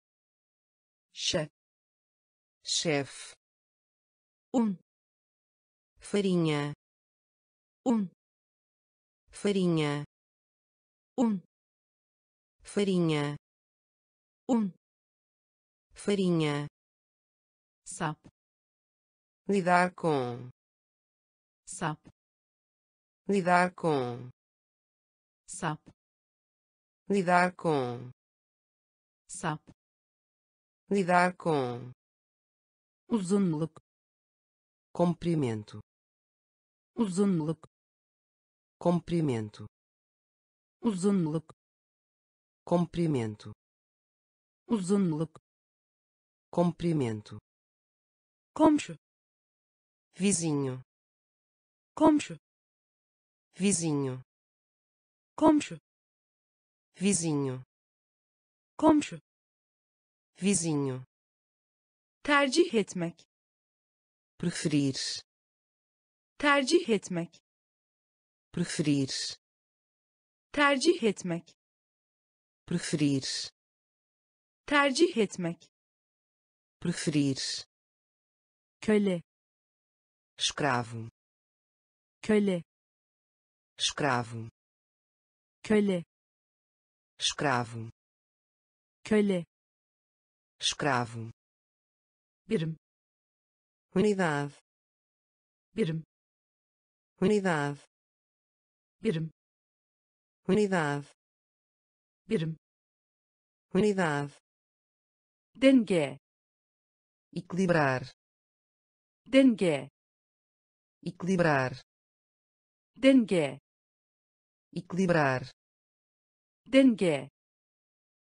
Chefe chefe. Um farinha. Um farinha un farinha. Un farinha. Sap lidar com. Sap lidar com. Sap lidar com. Sap lidar com. Uzunluk comprimento. Uzunluk comprimento uzunluk comprimento. Uzunluk comprimento. Komşu. Vizinho. Komşu. Vizinho. Komşu. Vizinho. Komşu. Vizinho. Tercih etmek. Preferir. Tercih etmek. Preferir tercih etmek. Preferir. Tercih etmek. Preferir. Köle. Escravo. Köle. Escravo. Köle. Escravo. Köle. Escravo. Birim. Unidade. Birim. Unidade. Birim unidade. Birim unidade. Denge equilibrar. Denge equilibrar. Denge equilibrar. Denge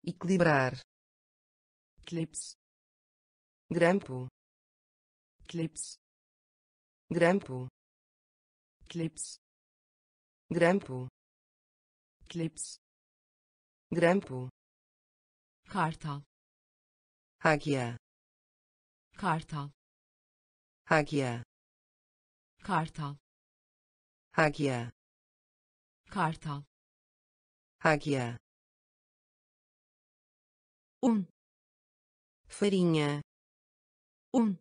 equilibrar. Klips grampo. Klips grampo. Klips grampo grampo. Kartal águia. Kartal águia. Kartal águia. Kartal águia. Un farinha. Un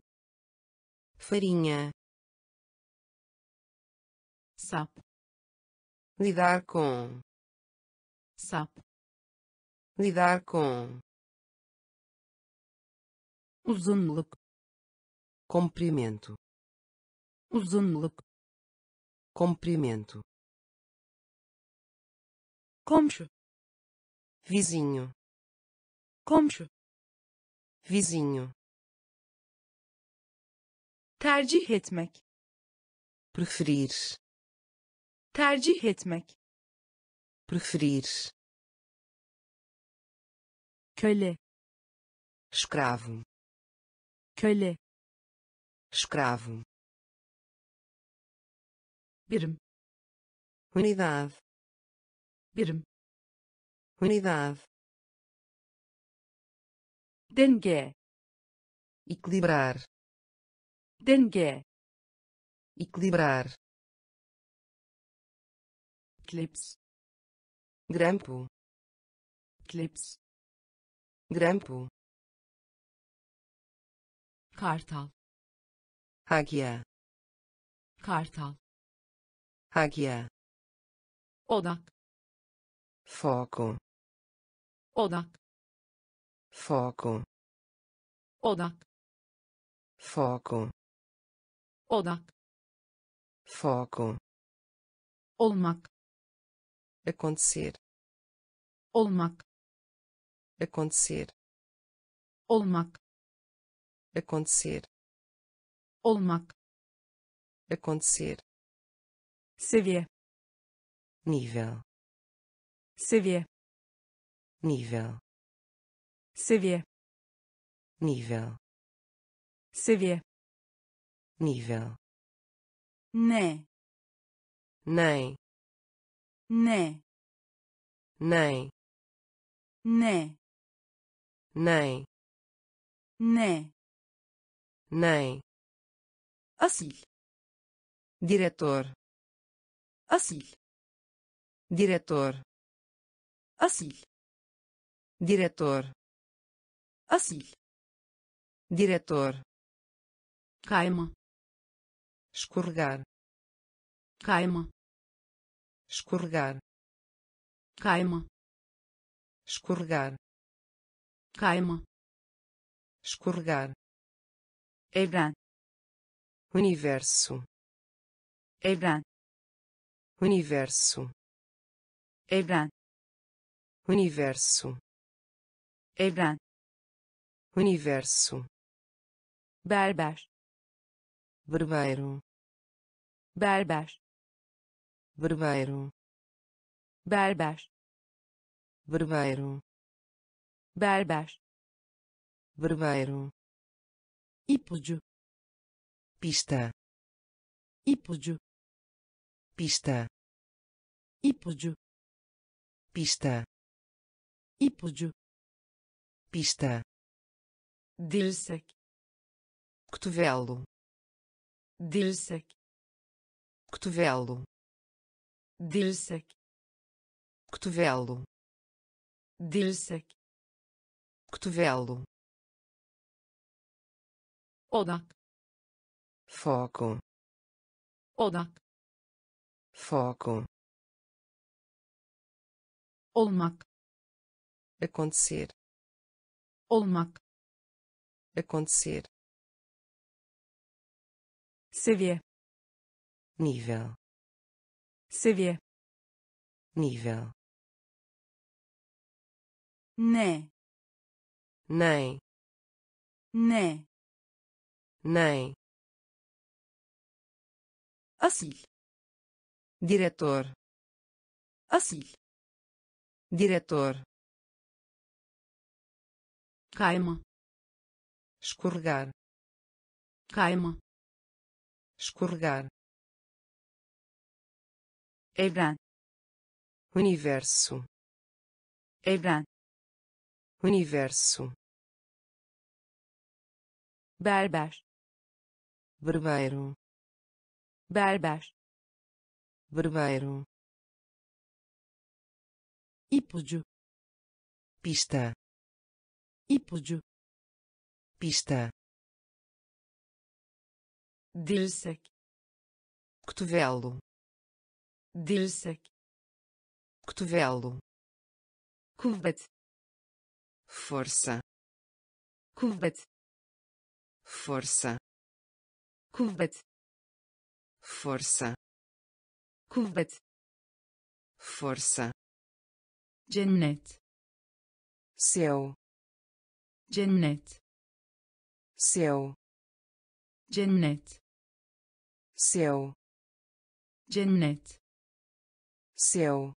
farinha. Sap lidar com sap lidar com uzunluk comprimento. Uzunluk comprimento. Komşu vizinho. Komşu vizinho. Tercih etmek preferir. Tercih etmek preferir. Köle. Escravo. Köle. Escravo. Birim. Unidade. Birim. Unidade. Denge. Equilibrar. Denge. Equilibrar. Klips grampo klips grampo kartal águia kartal águia odak foco odak foco odak foco odak foco olmak acontecer. Olmak. Acontecer. Olmak. Acontecer. Olmak. Acontecer. Seviye. Nível. Seviye. Nível. Seviye. Nível. Seviye. Nível. Ne. Nem ne nem. Ne nem. Ne nem. Asil diretor. Asil diretor. Asil diretor. Asil diretor. Kayma escorregar. Kayma escorregar. Kayma escorregar. Kayma escorregar. Evren universo. Evren universo. Evren universo. Evren universo. Berber barbeiro. Berber barbeiro berber. Barbeiro berber. Barbeiro ipucu pista. Ipucu pista. Ipucu pista. Ipucu pista. Dirsek cotovelo. Dirsek cotovelo dirsek cotovelo. Dirsek cotovelo. Odak. Foco. Odak. Foco. Olmak. Acontecer. Olmak. Acontecer. Seviye nível seviye nível. Ne nem. Ne nem. Asil diretor. Asil diretor. Kayma escorregar. Kayma escorregar evren universo. Evren universo. Berber barbeiro. Berber barbeiro. Ipucu pista. Ipucu pista. Dirsek cotovelo dirsek cotovelo. Kuvvet força. Kuvvet força. Kuvvet força. Kuvvet força. Cennet céu cennet céu cennet céu cennet céu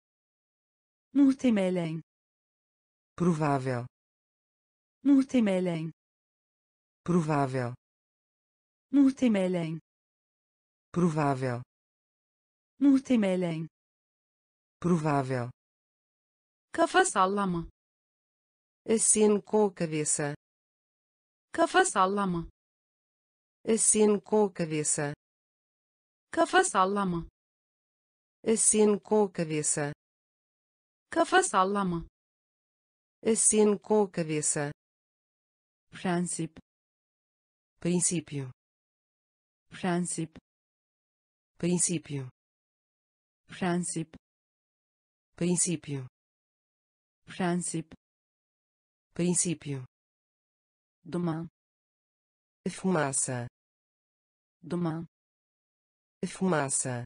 muhtemelen provável. Muhtemelen provável. Muhtemelen provável. Muhtemelen provável, kafa sallama acene com a cabeça, kafa sallama acene com a cabeça, kafa sallama acene com a cabeça, kafa sallama. Com a cabeça, prensip princípio, prensip princípio, prensip princípio, prensip princípio, duman fumaça, duman fumaça,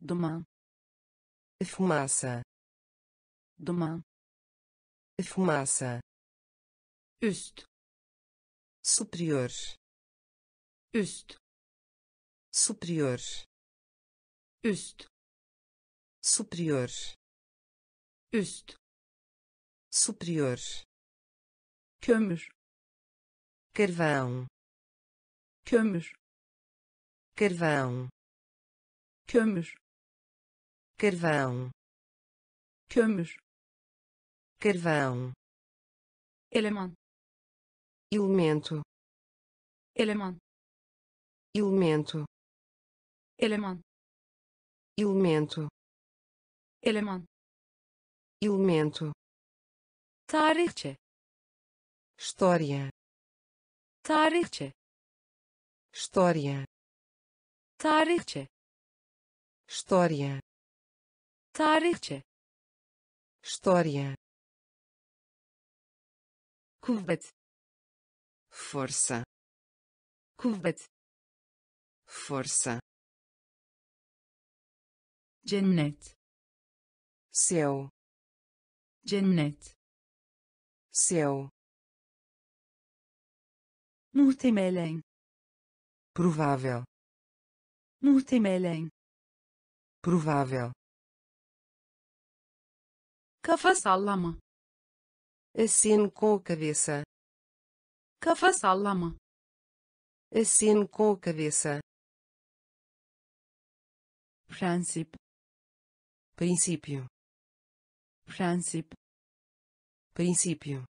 duman fumaça, duman fumaça, üst. Superior, üst. Superior, üst. Superior, üst. Superior, kömür. Carvão, kömür. Carvão, kömür carvão, kömür carvão, eleman elemento, eleman elemento, eleman elemento, eleman elemento, tarihçe história, tarihçe história, tarihçe história, tarihçe. História, kuvvet. Força, kuvvet. Força, cennet céu, cennet céu, muhtemelen. Provável, muhtemelen. Provável, kafa sallama. Acene com a cabeça, kafa sallama. Acene com a cabeça, prensip princípio, prensip princípio,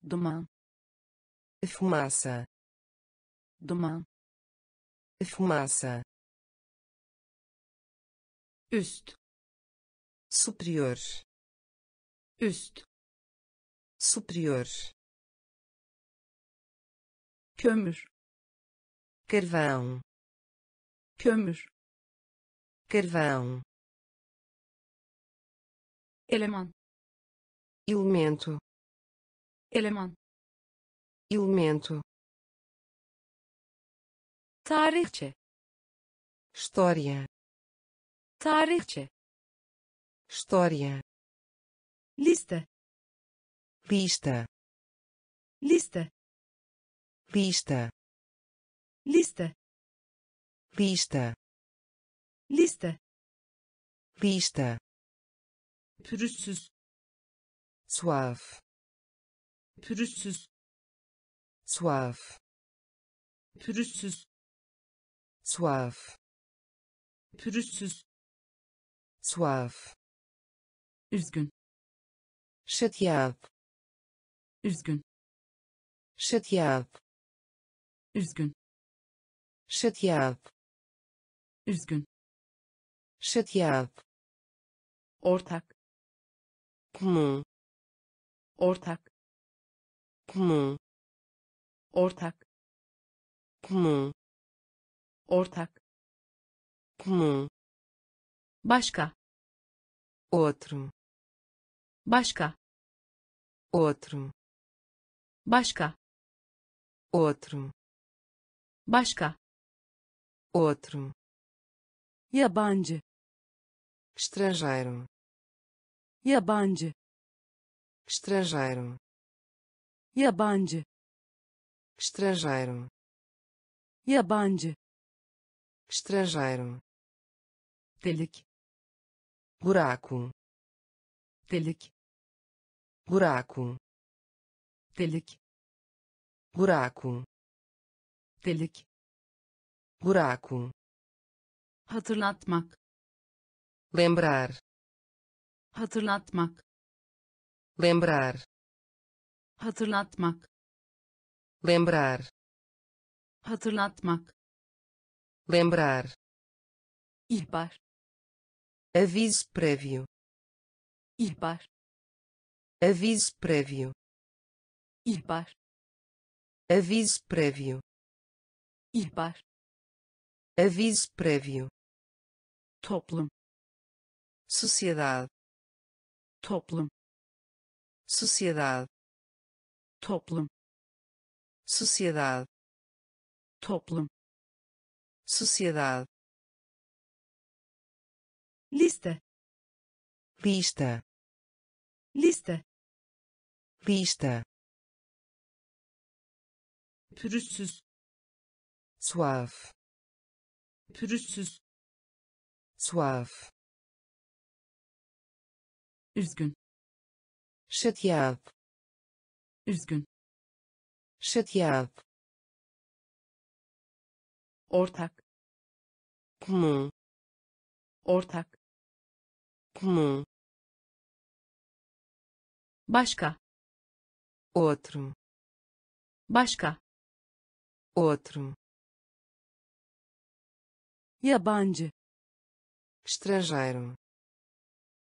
duman fumaça, duman fumaça, üst superior, üst. Superior, kömür. Carvão, kömür. Carvão, eleman. Elemento, eleman. Elemento, tarihçe. História, tarihçe história, liste lista, liste lista, liste lista, liste lista, pürüzsüz suave, pürüzsüz suave, pürüzsüz suave, pürüzsüz suave, üzgün. Chateado, üzgün. Chateado, üzgün. Chateado, üzgün. Chateado, ortak. Comum, ortak. Comum, ortak. Comum, ortak. Comum, başka. Outro, başka. Outro, başka. Outro, başka. Outro, yabancı. Estrangeiro, yabancı. Estrangeiro, yabancı. Estrangeiro, yabancı. Estrangeiro, delik. Buraco, delik buraco, delik buraco, delik buraco, hatırlatmak. Lembrar. Hatırlatmak. Lembrar. Hatırlatmak. Lembrar. Hatırlatmak. Lembrar. Ihbar aviso prévio. Ihbar aviso prévio. Ihbar aviso prévio. Ihbar aviso prévio. Toplum. Sociedade. Toplum. Sociedade. Toplum. Sociedade. Toplum. Sociedade. Liste lista. Liste lista pürüzsüz suave pürüzsüz suave üzgün chateado üzgün chateado ortak comum ortak comum başka outro. Başka. Outro. Yabancı. Estrangeiro.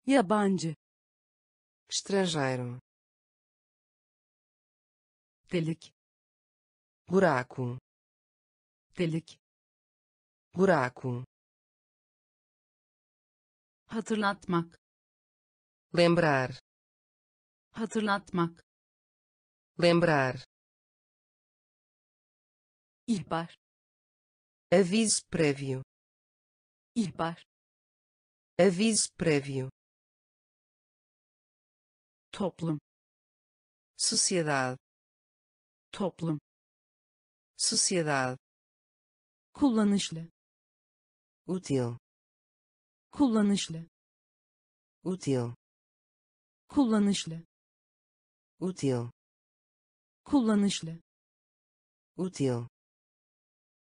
Yabancı. Estrangeiro. Delik buraco. Delik buraco. Hatırlatmak. Lembrar. Hatırlatmak lembrar. Ihbar aviso prévio. Ihbar aviso prévio. Toplum. Sociedade. Toplum. Sociedade. Kullanışlı útil. Kullanışlı útil. Kullanışlı útil kullanışlı. Útil.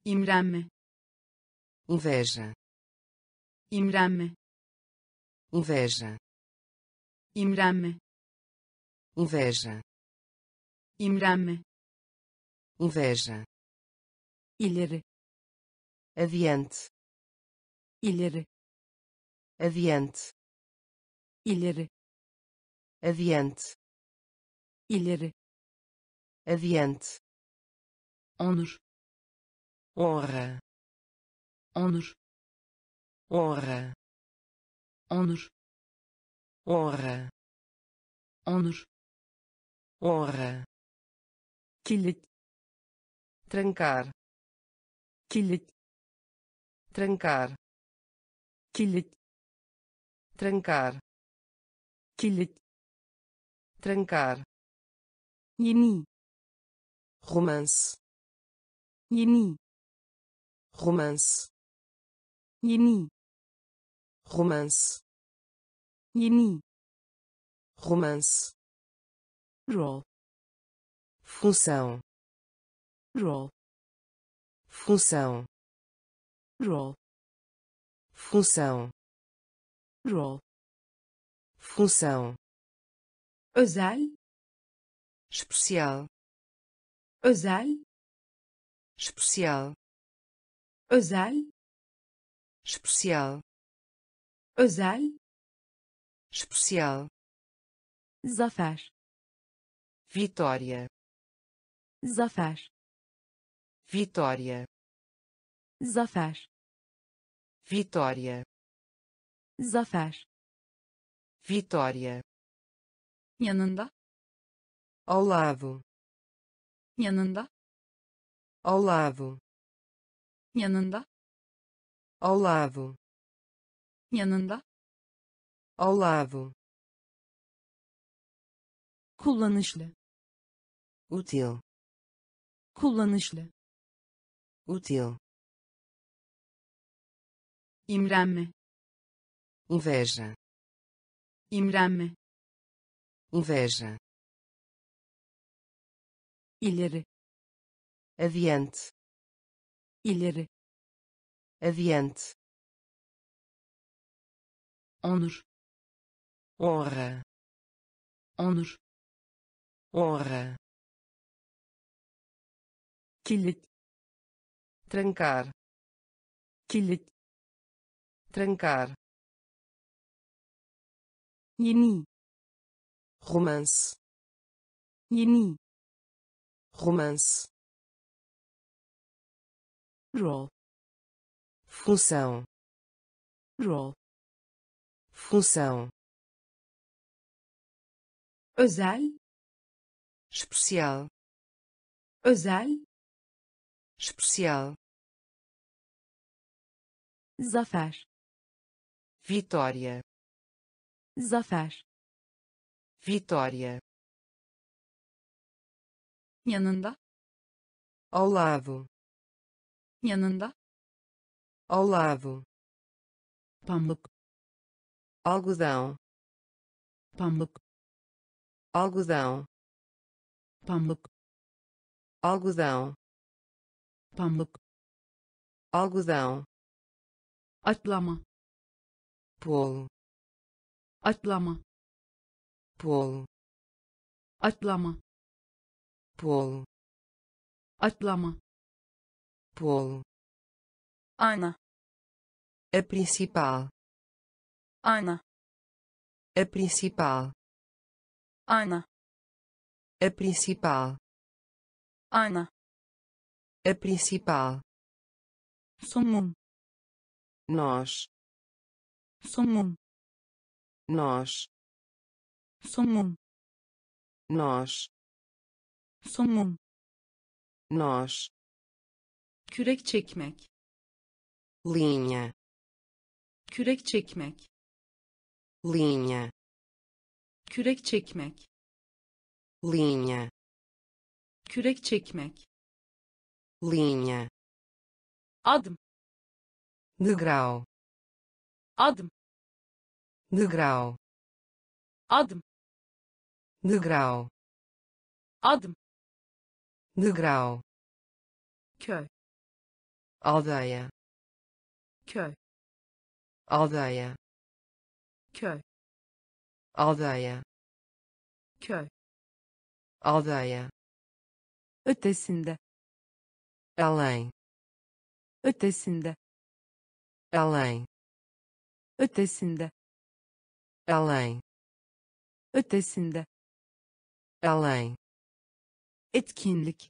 İmrenme. İnveja. İmrenme. İnveja. İmrenme. İnveja. İmrenme. İnveja. İleri. Adiante ileri. Adiante ileri. Adiante ileri adiante. Onur honra. Onur honra. Onur honra. Onur honra. Kilit trancar. Kilit trancar. Kilit trancar. Kilit trancar. Yeni romance. Yeni romance. Yeni romance. Yeni romance. Rol função. Rol função. Rol função. Rol função. Özel especial özel. Especial. Özel. Especial. Özel. Especial. Zafer. Vitória. Zafer. Vitória. Zafer. Vitória. Zafer. Vitória. Yanında. Ao lado yanında. Ao lado yanında. Ao lado yanında. Ao lado kullanışlı. Útil. Kullanışlı. Útil. İmrenme. İnveja. İmrenme. İnveja ileri adiante ileri adiante onur honra, onur honra, kilit. Trancar, kilit. Trancar, yeni. Romance, yeni romance, rol função, rol função, özel. Especial, özel. Especial, zafer. Vitória, zafer. Vitória, yanında ao lado, yanında ao lado, pamuk algodão, pamuk algodão, pamuk algodão, pamuk algodão, atlama polo, atlama polo, atlama polo, atlama. Polo, ana. A principal, ana. A principal, ana. A principal, ana. A principal, somun nós, somun nós, somun nós, somun. Nós, kürek çekmek. Linha, kürek çekmek. Linha, kürek çekmek. Linha, kürek çekmek. Linha, adım. Degrau, adım. Degrau, adım. Degrau, adım degrau, köy aldeia, köy aldeia, köy aldeia, köy aldeia, ötesinde além, ötesinde além, ötesinde além, ötesinde além, etkinlik.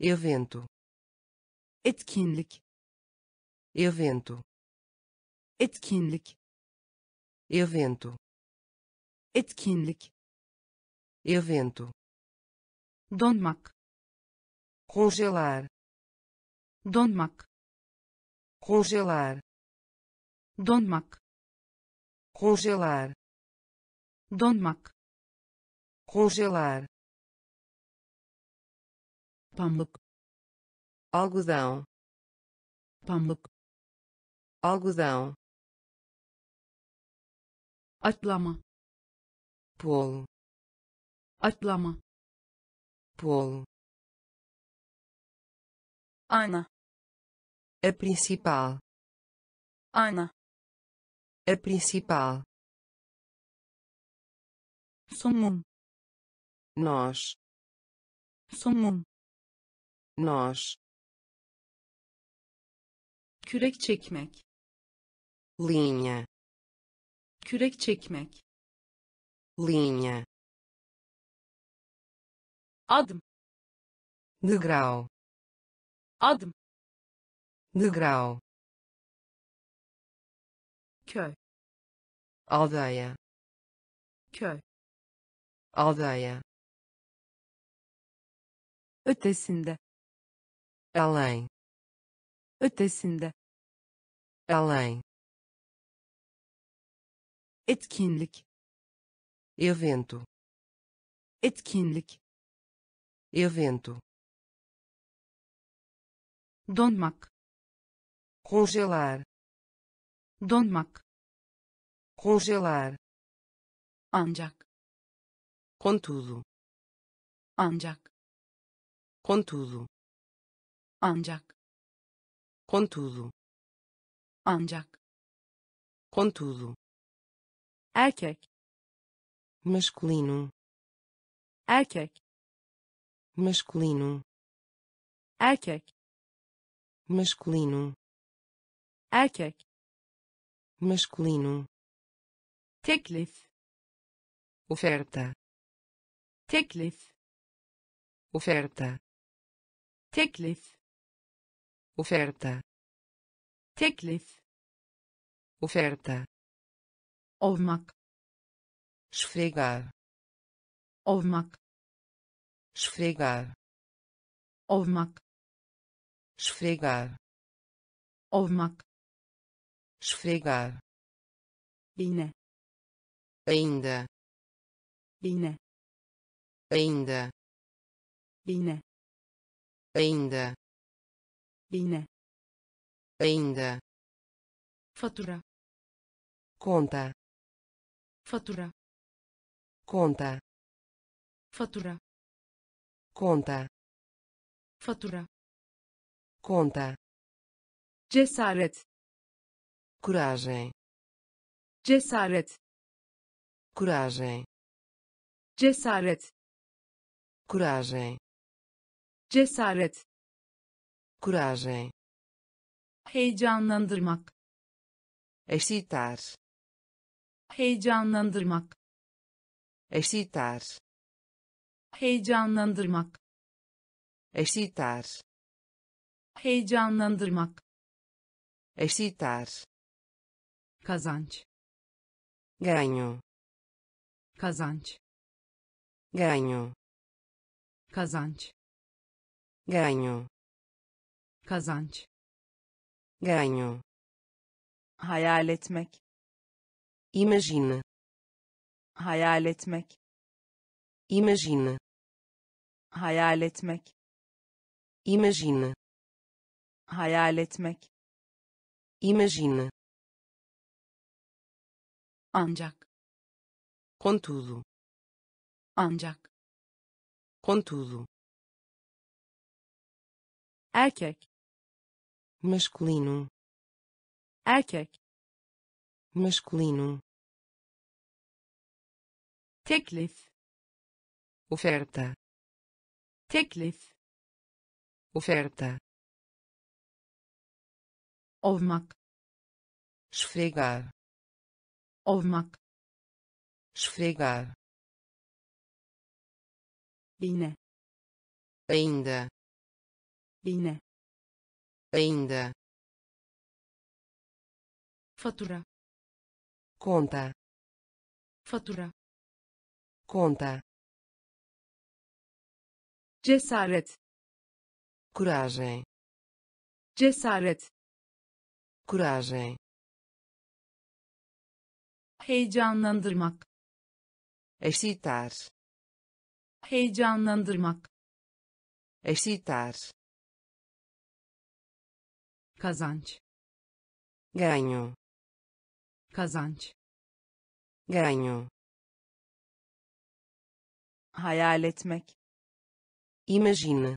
Evento, etkinlik. Evento, etkinlik. Evento, etkinlik. Evento, donmak. Congelar, donmak. Congelar, donmak. Congelar, donmak. Congelar, pamuk. Algodão, pamuk. Algodão, atlama. Polo, atlama. Polo, ana. A principal, ana. A principal, somun nós, somun nós, kürek çekmek. Linha, kürek çekmek. Linha, adım. Degrau, adım. Degrau, köy. Aldeia, köy. Aldeia, ötesinde além, ötesinde. Além, etkinlik. Evento, etkinlik. Evento, donmak. Congelar, donmak. Congelar, ancak. Contudo, ancak. Contudo, ancak. Contudo, ancak. Contudo, erkek. Masculino. Erkek. Masculino. Erkek. Masculino. Erkek. Masculino. Teklif. Oferta. Teklif. Oferta. Teklif oferta. Teklif. Oferta. Ovmak esfregar. Ovmak esfregar. Ovmak esfregar. Ovmak esfregar. Iğne ainda. Iğne ainda. Iğne ainda iğne ainda fatura conta fatura conta fatura conta fatura conta cesaret coragem cesaret coragem cesaret coragem cesaret coragem. Heyecanlandırmak. Excitar. Heyecanlandırmak. Excitar. Heyecanlandırmak. Excitar. Heyecanlandırmak. Excitar. Kazanç. Ganho. Kazanç. Ganho. Kazanç. Ganho kazanç. Ganho. Hayal etmek. İmagine. Hayal etmek. İmagine. Hayal etmek. İmagine. Hayal etmek. İmagine. Ancak. Contudo. Ancak. Contudo. Erkek masculino. Erkek. Masculino. Teklif. Oferta. Teklif. Oferta. Ovmak. Esfregar. Ovmak. Esfregar. Iğne ainda. Iğne ainda. Fatura. Conta. Fatura. Conta. Cesaret. Coragem. Cesaret. Coragem. Heyecanlandırmak. Excitar. Heyecanlandırmak. Excitar kazanç. Ganho. Kazanç. Ganho. Hayal etmek. İmagine.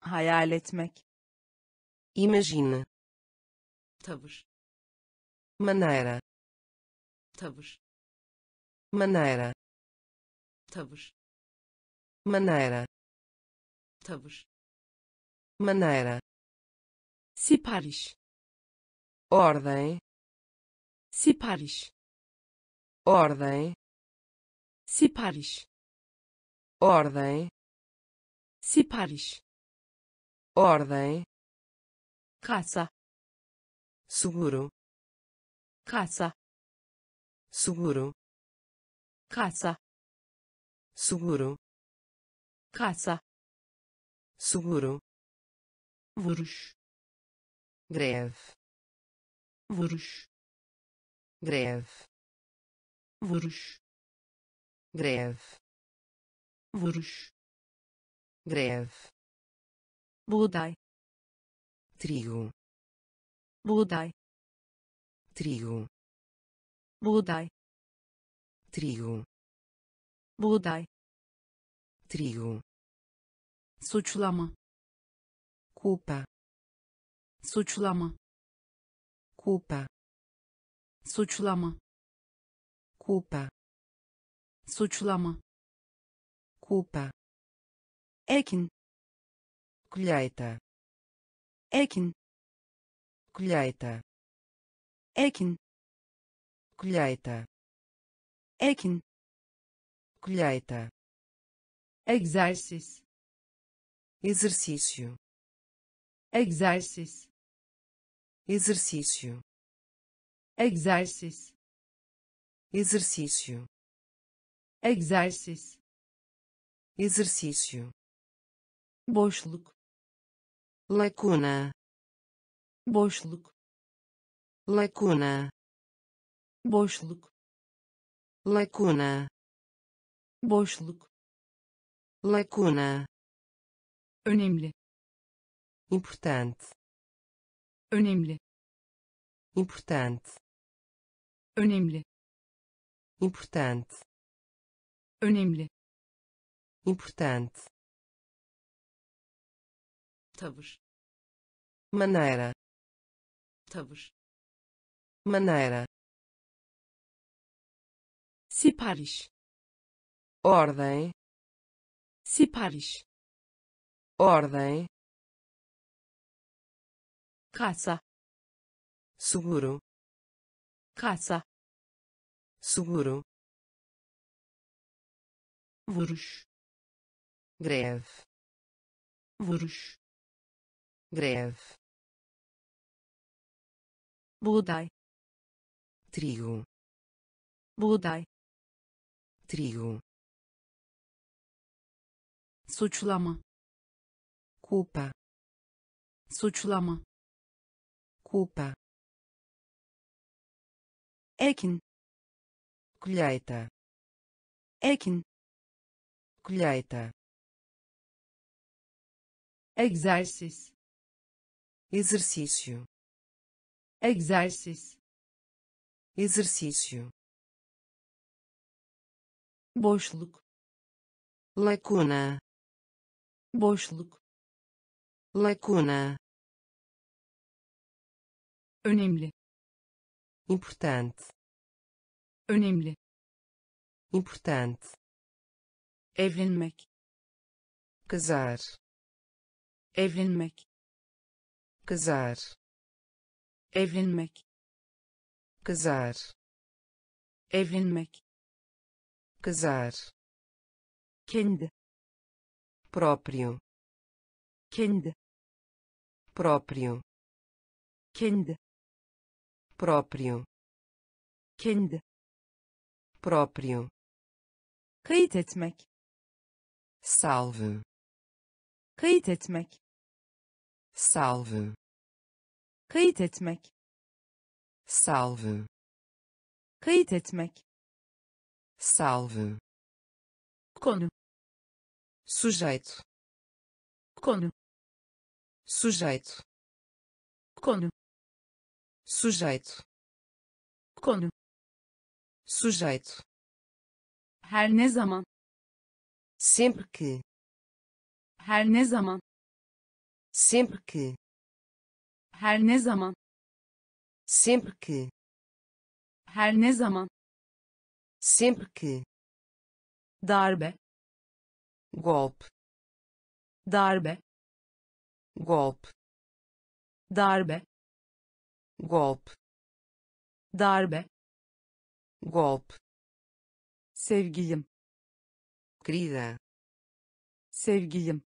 Hayal etmek. İmagine. Tavır. Maneira. Tavır. Maneira. Tavır. Maneira. Tavır. Maneira sipariş ordem. Sipariş ordem. Sipariş ordem. Sipariş ordem. Kasa seguro. Kasa seguro. Kasa seguro. Kasa seguro. Vuruş greve. Vuruş greve. Vuruş greve. Vuruş greve. Buğday trigo. Buğday trigo. Buğday trigo. Buğday trigo. Suçlama culpa suçlama culpa suçlama culpa suçlama culpa ekin colheita ekin colheita ekin colheita ekin colheita egzersiz exercício egzersiz exercício. Egzersiz exercício. Egzersiz exercício. Boşluk lacuna. Boşluk lacuna. Boşluk lacuna. Boşluk lacuna. Önemli importante önemli. İmportante. Önemli. İmportante. Önemli. İmportante. Tavır. Maneira. Tavır. Maneira. Sipariş. Ordem. Sipariş. Ordem kasa seguro kasa seguro vuruş greve vuruş greve buğday trigo buğday trigo suçlama culpa suçlama culpa ekin colheita ekin colheita egzersiz exercício egzersiz exercício boşluk lacuna boşluk lacuna önemli. İmportante. Önemli. İmportante. Evlenmek. Casar. Evlenmek. Casar. Evlenmek. Casar. Evlenmek. Casar. Kendi. Próprio. Kendi. Próprio. Kendi próprio kendi próprio kayıt etmek salve kayıt etmek salve kayıt etmek salve kayıt etmek salve konu sujeito konu sujeito konu sujeito. Konu. Sujeito. Her ne zaman. Sempre que. Her ne zaman. Sempre que. Her ne zaman. Sempre que. Her ne zaman. Sempre que. Darbe. Golpe. Darbe. Golpe. Darbe golpe darbe. Golpe sevgilim querida. Sevgilim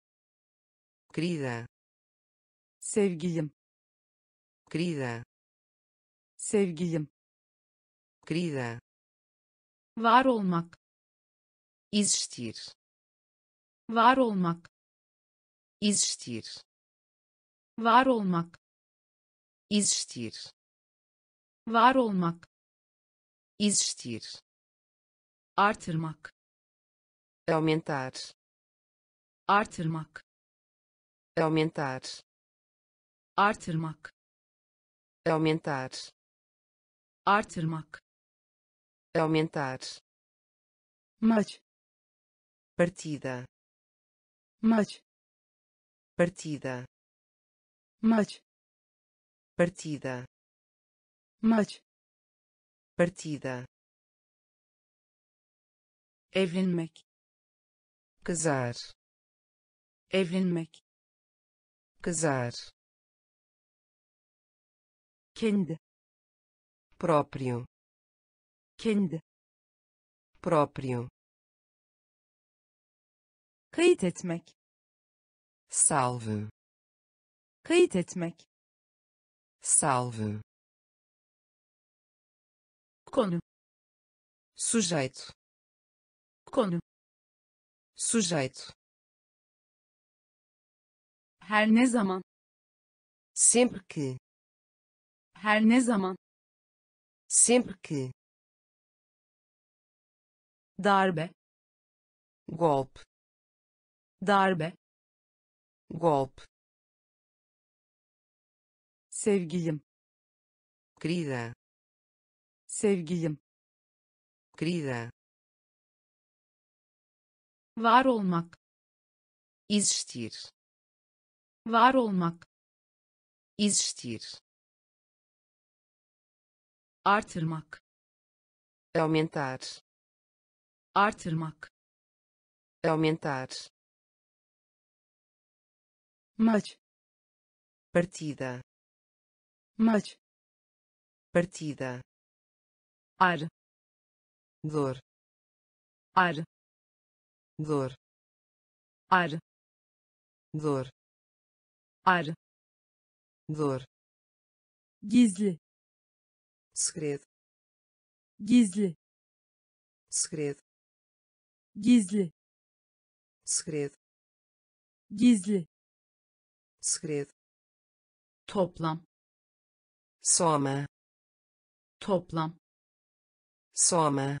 querida. Sevgilim querida. Sevgilim querida. Var olmak. Existir. Var olmak. Existir. Var olmak existir. Var olmak. Existir. Artırmak. Aumentar. Artırmak. Aumentar. Artırmak. Aumentar. Artırmak. Aumentar. Maç. Partida. Maç. Partida. Maç partida. Maç. Partida. Evlenmek. Casar. Evlenmek. Casar. Kendi. Próprio. Kendi. Próprio. Kayıt etmek. Salve. Kayıt etmek salve. Konu sujeito. Konu sujeito. Her ne zaman? Sempre que. Her ne zaman? Sempre que. Darbe. Golpe. Darbe. Golpe sevgilim. Querida. Sevgilim. Querida. Var olmak. Existir. Var olmak. Existir. Artırmak. Aumentar. Artırmak. Aumentar. Maç. Partida maç partida ar dor ar dor ar dor ar dor gizli segredo gizli segredo gizli segredo gizli segredo toplam soma toplam. Soma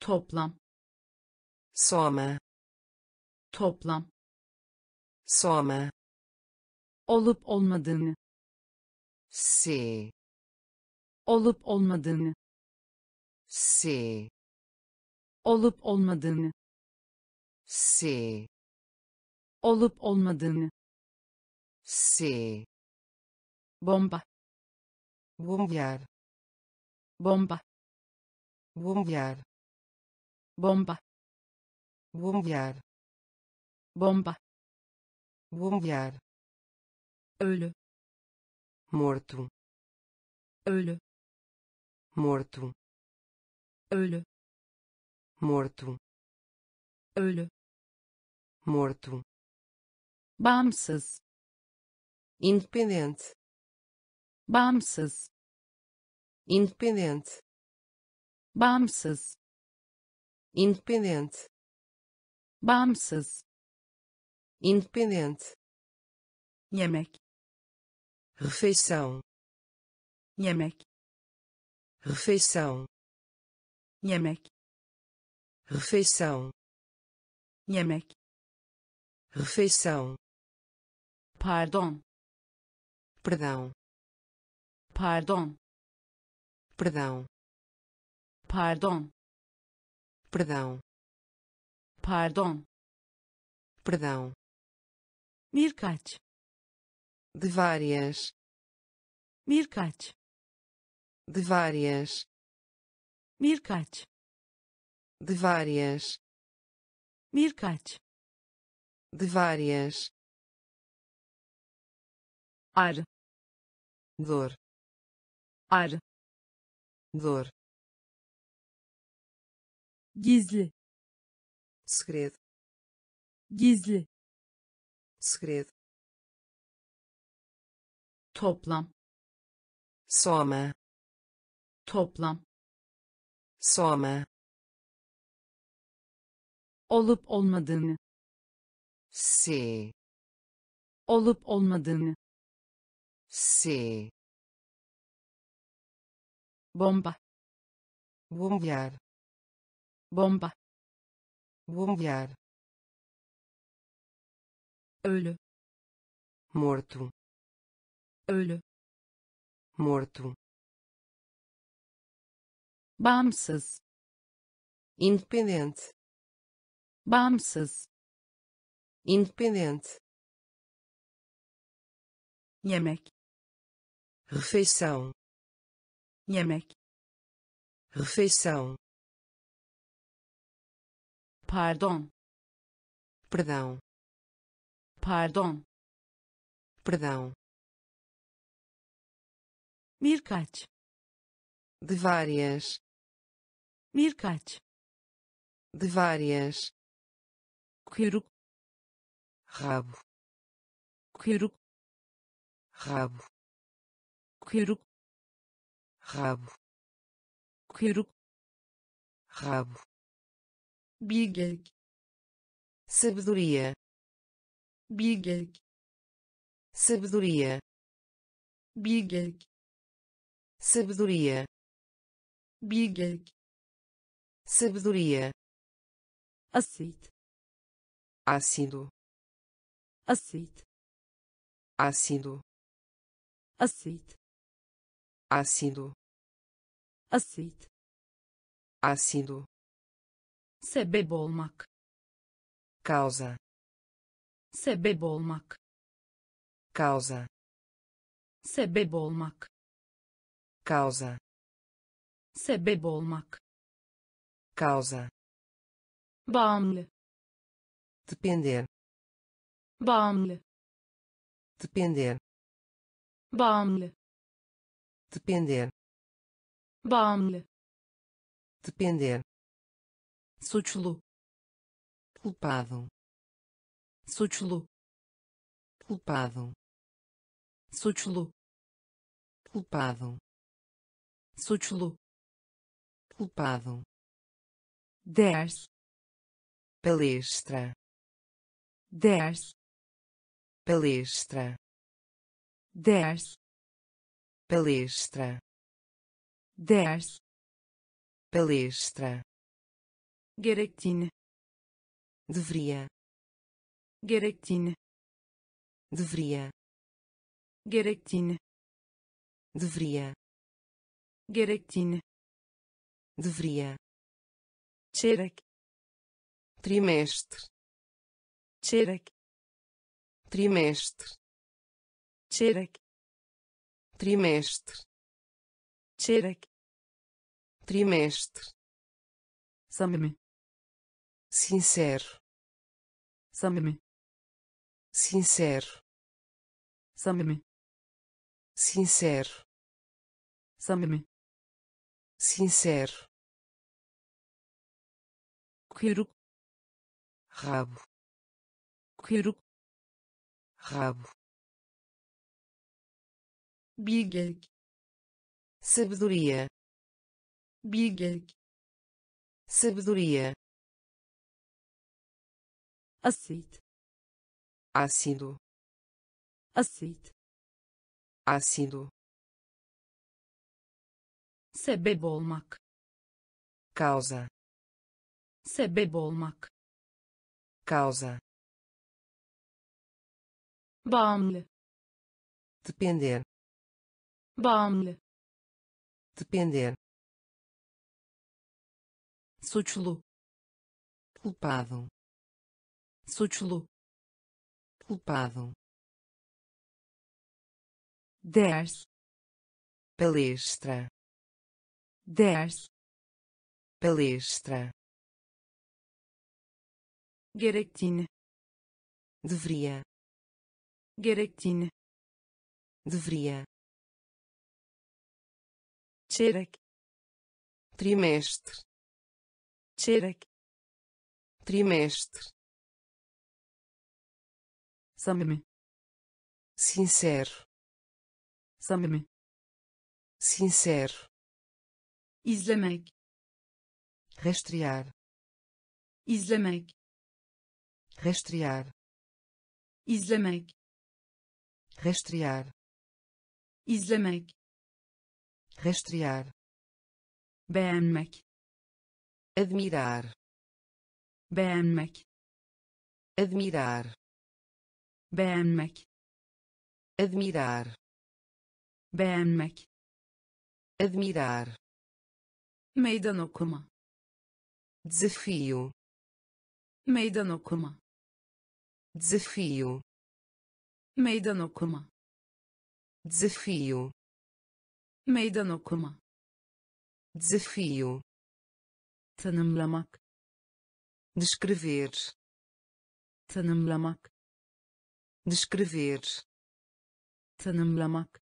toplam. Soma toplam. Soma olup olmadığını. Se olup olmadığını. Se olup olmadığını. Se olup olmadığını. Se bomba bombear. Bomba. Bombear. Bomba. Bombear. Bomba. Bombear. Ölü morto. Ölü morto. Ölü morto. Ölü morto. Bağımsız independente bağımsız. Independente. Bağımsız. Independente. Bağımsız. Independente. Yemek. Refeição. Yemek. Refeição. Yemek. Refeição. Yemek. Refeição. Pardon. Perdão pardon. Perdão. Pardon. Perdão. Pardon. Perdão. Birkaç de várias. Birkaç de várias. Birkaç de várias. Birkaç de várias. Ar. Dor Ar. Zor. Gizli. Скрет. Gizli. Скрет. Toplam. Same. Toplam. Same. Olup olmadığını. Si. Olup olmadığını. Si. Bomba. Bombear bomba. Bombear ölü morto. Ölü morto. Bağımsız independente. Bağımsız independente. Yemek. Refeição yemek refeição Pardon. perdão, Pardon. perdão, Birkaç. de várias, Birkaç. de várias, Kuyruk. rabo, Kuyruk. rabo, Kuyruk. Rabo, Kuyruk. rabo, Bilgelik. sabedoria, Bilgelik. sabedoria, Bilgelik. sabedoria, Bilgelik. sabedoria, Asit. ácido, Asit. ácido, Asit. Ácido, Asit. ácido, Sebep olmak. causa, Sebep olmak. causa, Sebep olmak. causa, Sebep olmak. causa, Bağımlı. depender, Bağımlı. depender, Bağımlı. Depender, Bağımlı. depender, Suçlu. culpado, Suçlu. culpado, Suçlu. culpado, Suçlu. culpado, Ders. palestra, Ders. palestra, Ders. Palestra, Ders. palestra, Gerektiğini. deveria, Gerektiğini. deveria, Gerektiğini. deveria, Gerektiğini. deveria, Çeyrek. trimestre, Çeyrek. trimestre, Çeyrek. Trimestre, Çeyrek. trimestre, Samimi. sincero, Samimi. sincero, Samimi. sincero, Samimi. sincero, Kuyruk. rabo, Kuyruk. rabo, Bilgelik. sabedoria, Bilgelik. sabedoria, Asit. ácido, Asit. ácido, Sebep olmak. causa, Sebep olmak. causa, Bağımlı. depender, Bağımlı. depender, Suçlu. culpado, Suçlu. culpado, Ders. palestra, Ders. palestra, Gerektiğini. deveria, Gerektiğini. deveria, Çeyrek. trimestre, Çeyrek. trimestre, Samimi. sincero, Samimi. sincero, İzlemek. rastrear, İzlemek. rastrear, İzlemek. rastrear, İzlemek. Rastrear, Beğenmek. admirar, Beğenmek. admirar, Beğenmek. admirar, Beğenmek. admirar, Meydan okuma. desafio, Meydan okuma. desafio, Meydan okuma. desafio, Meydan okuma. desafio, Tanımlamak. descrever tanımlamak descrever tanımlamak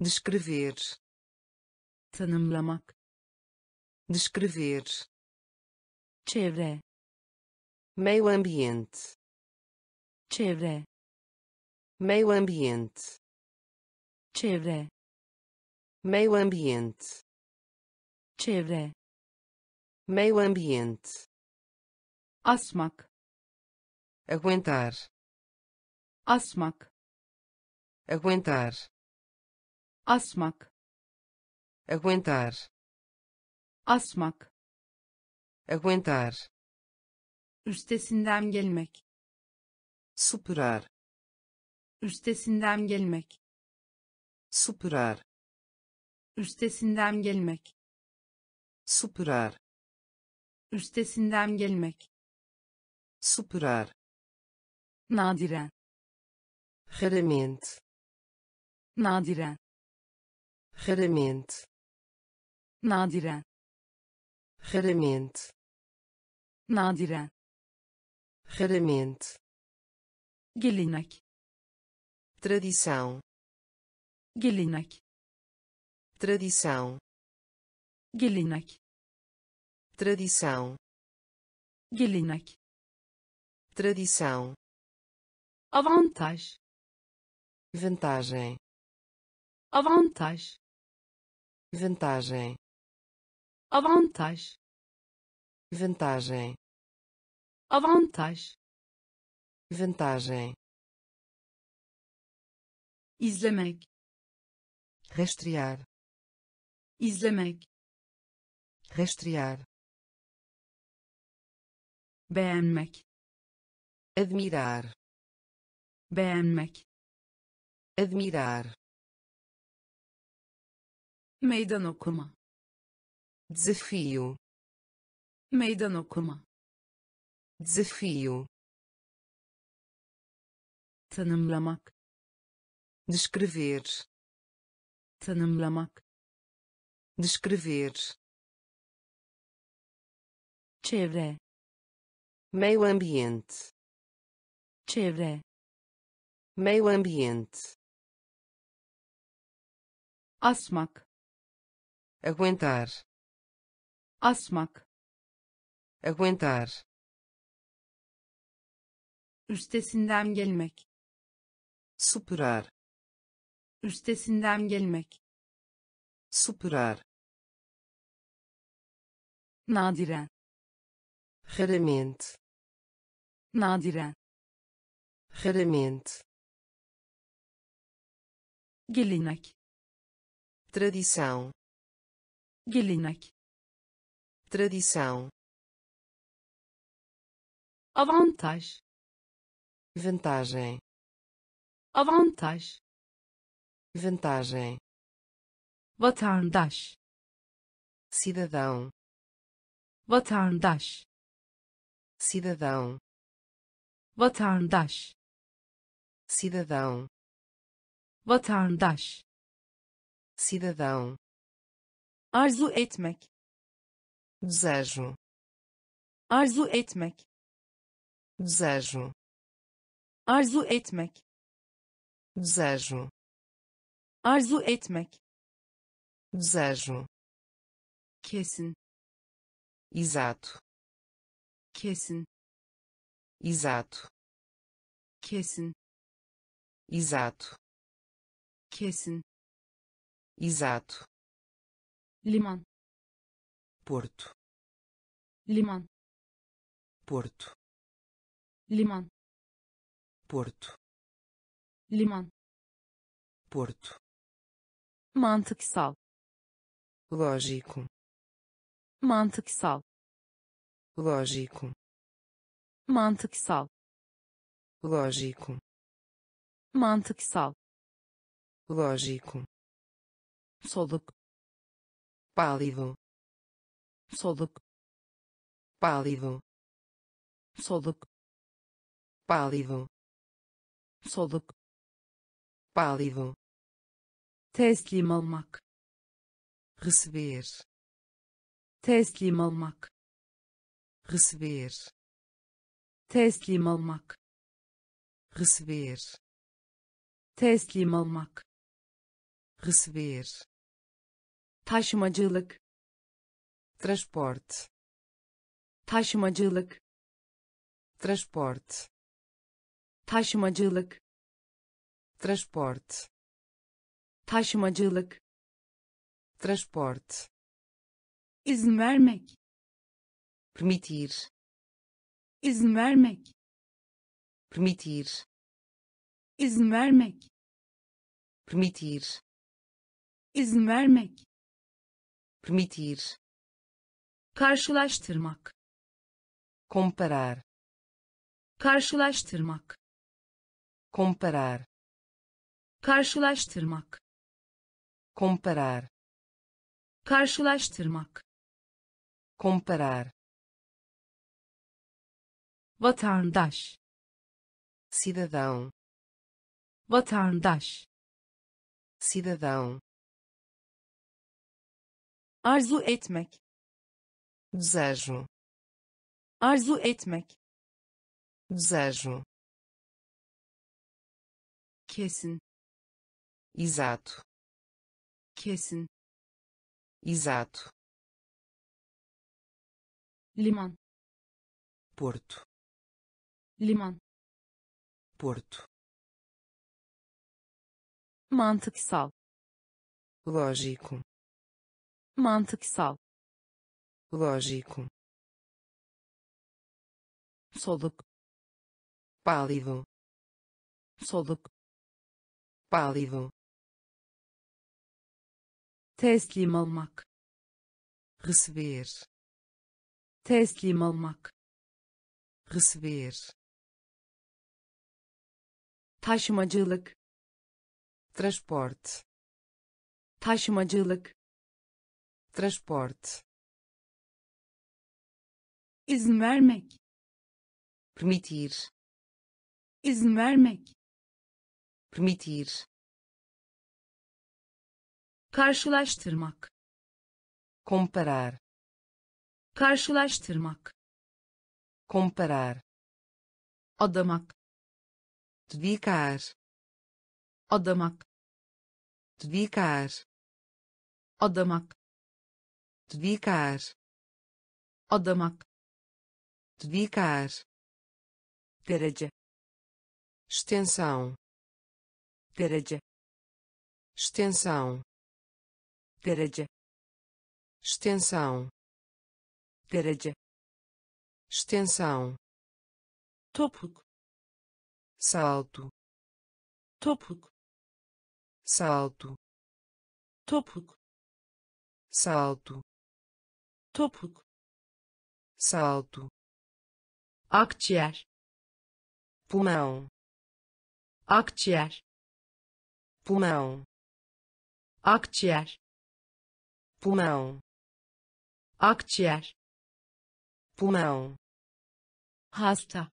descrever tanımlamak descrever çevre meio ambiente çevre meio ambiente çevre meio ambiente. Çevre. Meio ambiente. Asmak. Aguentar. Asmak. Aguentar. Asmak. Aguentar. Asmak. Aguentar. Üstesinden gelmek. Superar üstesinden gelmek. Superar üstesinden gelmek. Superar üstesinden gelmek. Superar nadiren. Raramente nadiren. Raramente nadiren. Raramente nadiren. Raramente gelenek tradição. Gelenek tradição. Gelenek. Tradição. Gelenek. Tradição. Avantaj vantagem. Avantaj vantagem. Avantaj vantagem. Avantaj vantagem. Izlemek rastrear izlemek rastrear beğenmek admirar beğenmek admirar meydan okuma desafio meydan okuma desafio tanımlamak descrever tanımlamak descrever. Çevre meio ambiente. Çevre meio ambiente. Asmak. Aguentar. Asmak. Aguentar. Üstesinden gelmek. Superar. Üstesinden gelmek. Superar nadiren raramente. Nadiren raramente. Gelenek tradição. Gelenek tradição. Avantaj vantagem. Avantaj vantagem. Vatandaş cidadão vatandaş. Cidadão. Vatandaş. Cidadão. Vatandaş. Cidadão. Arzu etmek. Desejo. Arzu etmek. Desejo. Arzu etmek. Desejo. Arzu etmek. Desejo. Kesin exato. Kesin. Exato. Kesin. Exato. Kesin. Exato. Liman. Porto. Liman. Porto. Liman. Porto. Liman. Porto. Mantıksal. Lógico mantıksal lógico. Mantıksal lógico. Mantıksal lógico. Soluk. Pálido. Soluk. Pálido. Soluk. Pálido. Soluk. Pálido. Teslim olmak. Receber teslim olmak receber. Teslim olmak receber. Teslim olmak receber. Taşımacılık transporte. Taşımacılık transporte. Taşımacılık transporte. Taşımacılık transporte izin vermek. Permitir izin vermek. Permitir izin vermek. Permitir izin vermek. Permitir karşılaştırmak. Comparar. Karşılaştırmak. Comparar. Karşılaştırmak. Comparar. Karşılaştırmak comparar. Vatandaş. Cidadão. Vatandaş. Cidadão. Arzu etmek. Desejo. Arzu etmek. Desejo. Kesin. Exato. Kesin. Exato liman porto. Liman porto. Mantıksal lógico. Mantıksal lógico. Soluk pálido. Soluk pálido. Teslim olmak receber teslim olmak. Receber. Taşımacılık. Transporte taşımacılık. Transporte izin vermek. Permitir. İzin vermek. Permitir. Karşılaştırmak. Comparar karşılaştırmak comparar. adamak dedicar. adamak dedicar. adamak dedicar. adamak dedicar. derece extensão. derece extensão. derece extensão derece extensão. Topuk salto. Topuk salto. Topuk salto. Topuk salto. Akciğer pulmão. Akciğer pulmão. Akciğer pulmão. Akciğer pulmão. Hasta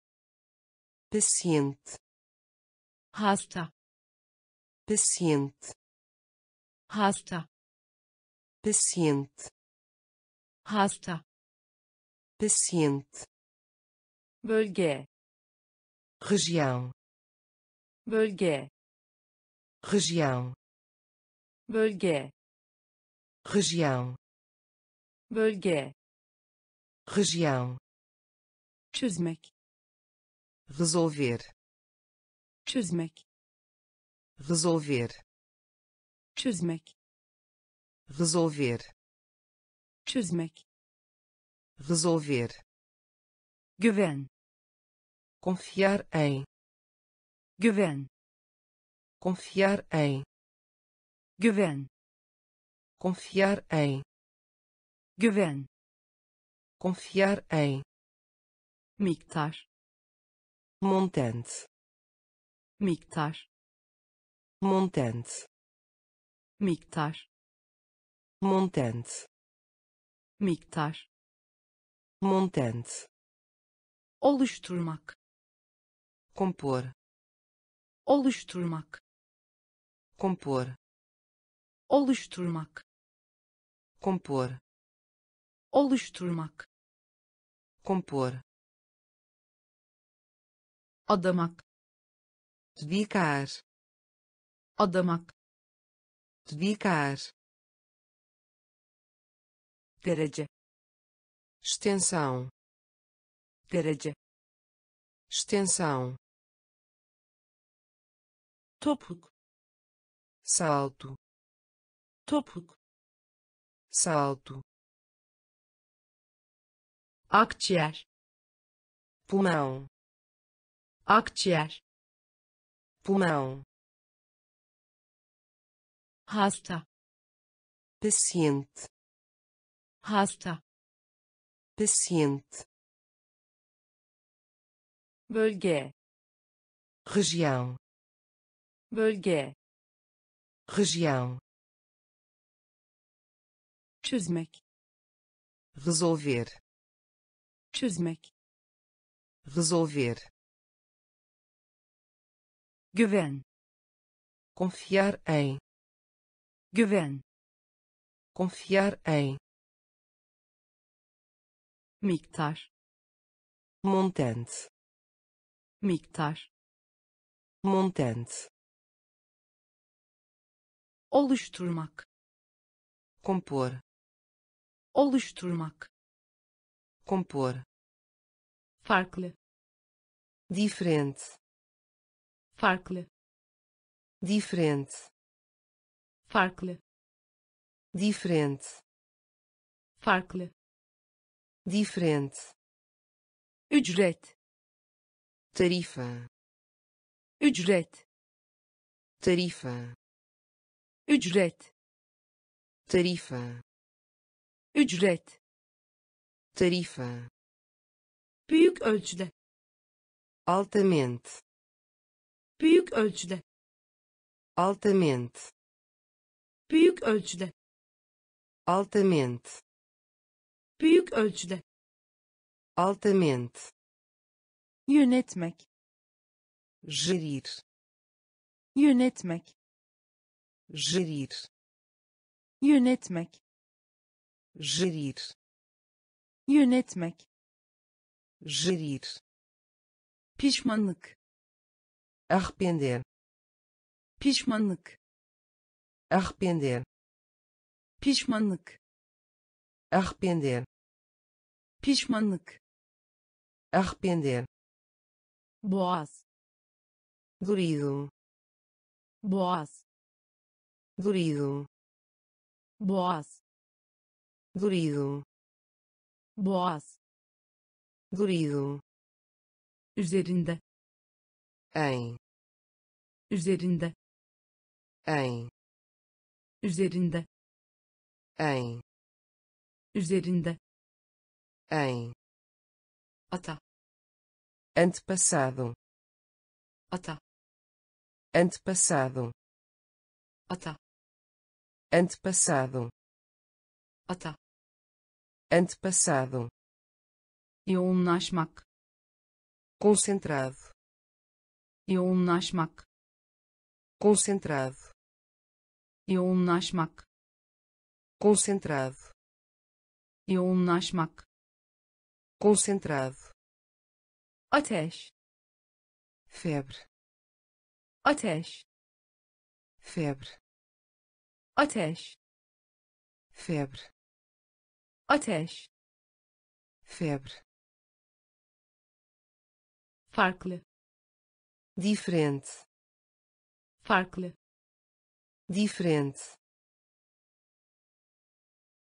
paciente. Hasta paciente. Hasta paciente. Hasta paciente. Bölge. Região. Bölge. Região. Bölge. Região. Bölge região. Çözmek. Resolver. Çözmek. Resolver. Çözmek. Resolver. Çözmek. Resolver. Güven. Confiar em. Güven. Confiar em. Güven. Confiar em. Güven confiar em. Miktar montante. Miktar montante. Miktar montante. Miktar montante. Oluşturmak compor. Oluşturmak compor. Oluşturmak compor. Oluşturmak compor, adamak dedicar, adamak dedicar, derece. extensão, derece. extensão, topuk. salto, topuk. salto, akciğer. Pulmão, akciğer. Pulmão, hasta. Paciente, hasta. Paciente, bölge. Região, bölge. Região, çözmek. Resolver, çözmek resolver, güven confiar em, güven confiar em, miktar montante, miktar montante, oluşturmak compor, oluşturmak compor, farklı diferente, farklı diferente, farklı diferente, farklı diferente, ücret. Tarifa, ücret. Tarifa, ücret. Tarifa, ücret tarifa, büyük ölçüde. Altamente, büyük ölçüde. Altamente, büyük ölçüde. Altamente, büyük ölçüde. Altamente, yönetmek. Gerir, yönetmek. Gerir, yönetmek. Gerir, yönetmek. Gerir, pişmanlık. Arrepender, pişmanlık. Arrepender, pişmanlık. Arrepender, pişmanlık. Arrepender, boğaz. Dorido, boğaz. Dorido, boğaz. Dorido, boğaz dorido, üzerinde em, üzerinde em, üzerinde em, üzerinde em, ata. Antepassado, ata. Antepassado, ata. Antepassado, ata antepassado, yoğunlaşmak concentrado, yoğunlaşmak concentrado, yoğunlaşmak concentrado, yoğunlaşmak concentrado, ateş. febre, ateş. febre, ateş. febre, ateş febre, farklı diferente, farklı diferente,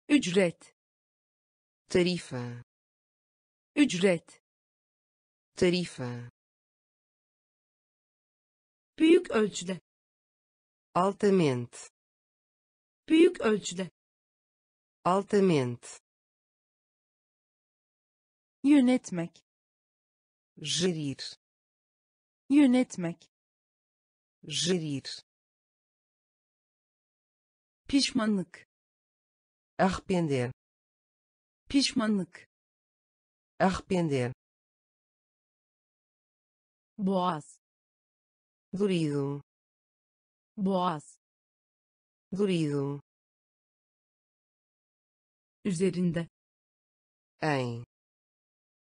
ücret. Tarifa, ücret. Tarifa, büyük ölçüde. Altamente, büyük ölçüde. Altamente, yönetmek. Gerir, yönetmek. Gerir, pişmanlık. Arrepender, pişmanlık. Arrepender, boğaz. Dorido, boğaz. Dorido, üzerinde. Em,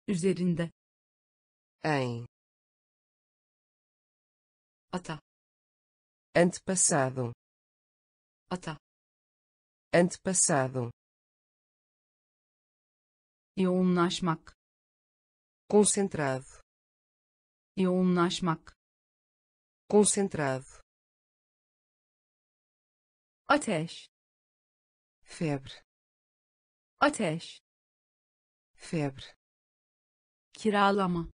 üzerinde. Em. Ata. Antepassado. Ata. Antepassado. Yoğunlaşmak concentrado. Yoğunlaşmak concentrado. Ateş febre. Ateş febre kiralama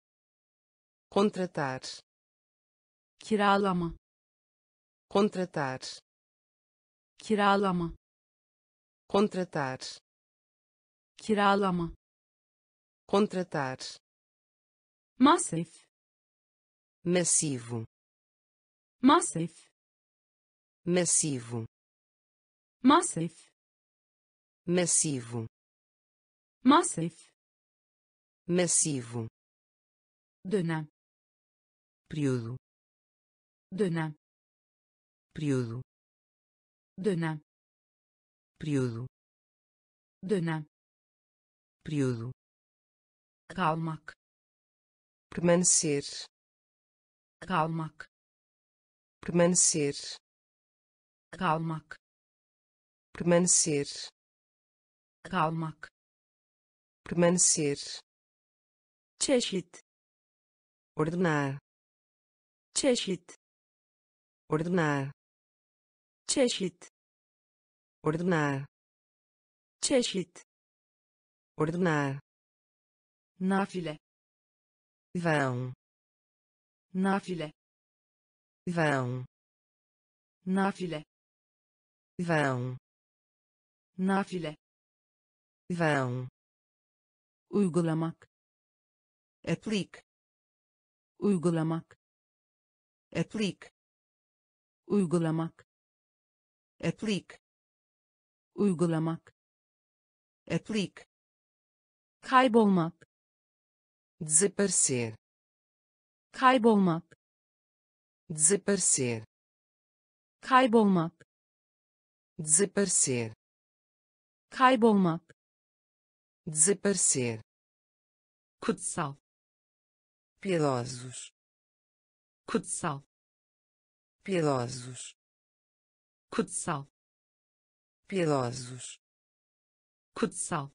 contratar. Kiralama contratar. Kiralama contratar. Kiralama contratar. Masif massivo. Masif massivo. Masif massivo. Masif massivo. Dönem período. Dönem período. Dönem período. Dönem período. Kalmak permanecer. Kalmak permanecer. Kalmak permanecer. Kalmak permanecer çeşit. Ordenar çeşit. Ordenar çeşit. Ordenar çeşit. Ordenar nafile. Vão. Nafile. Vão. Nafile. Vão. Nafile. Vão. Uygulamak aplique uygulamak. Aplique uygulamak. Aplique uygulamak. Aplique kaybolmak. Desaparecer. Kaybolmak. Desaparecer. Kaybolmak. Desaparecer. Kaybolmak. Desaparecer. Kutsal piedosos kutsal piedosos kutsal piedosos kutsal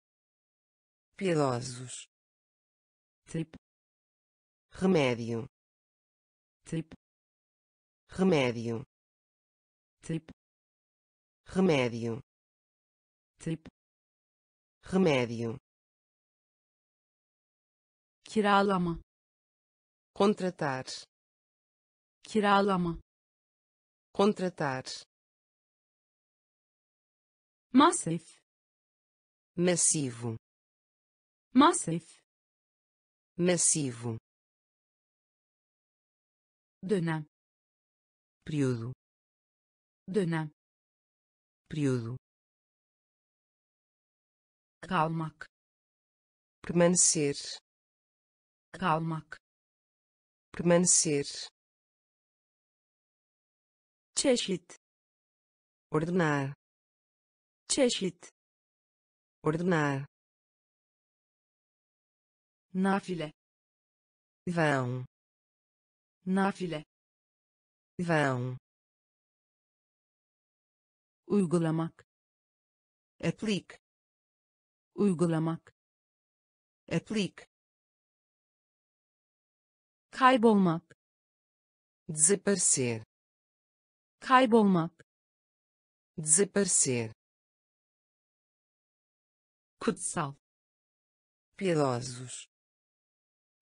piedosos tip remédio. Tip remédio. Tip remédio. Tip remédio. Kiralama contratar. Kiralama contratar. Masif massivo. Masif massivo. Dönem período. Dönem período. Kalmak permanecer. Kalmak permanecer. Çeşit ordenar. Çeşit ordenar. Nafile. Vão. Nafile. Vão. Uygulamak. Aplique. Uygulamak. Aplique kaybolmak. Desaparecer. Kaybolmak. Desaparecer. Kutsal piedosos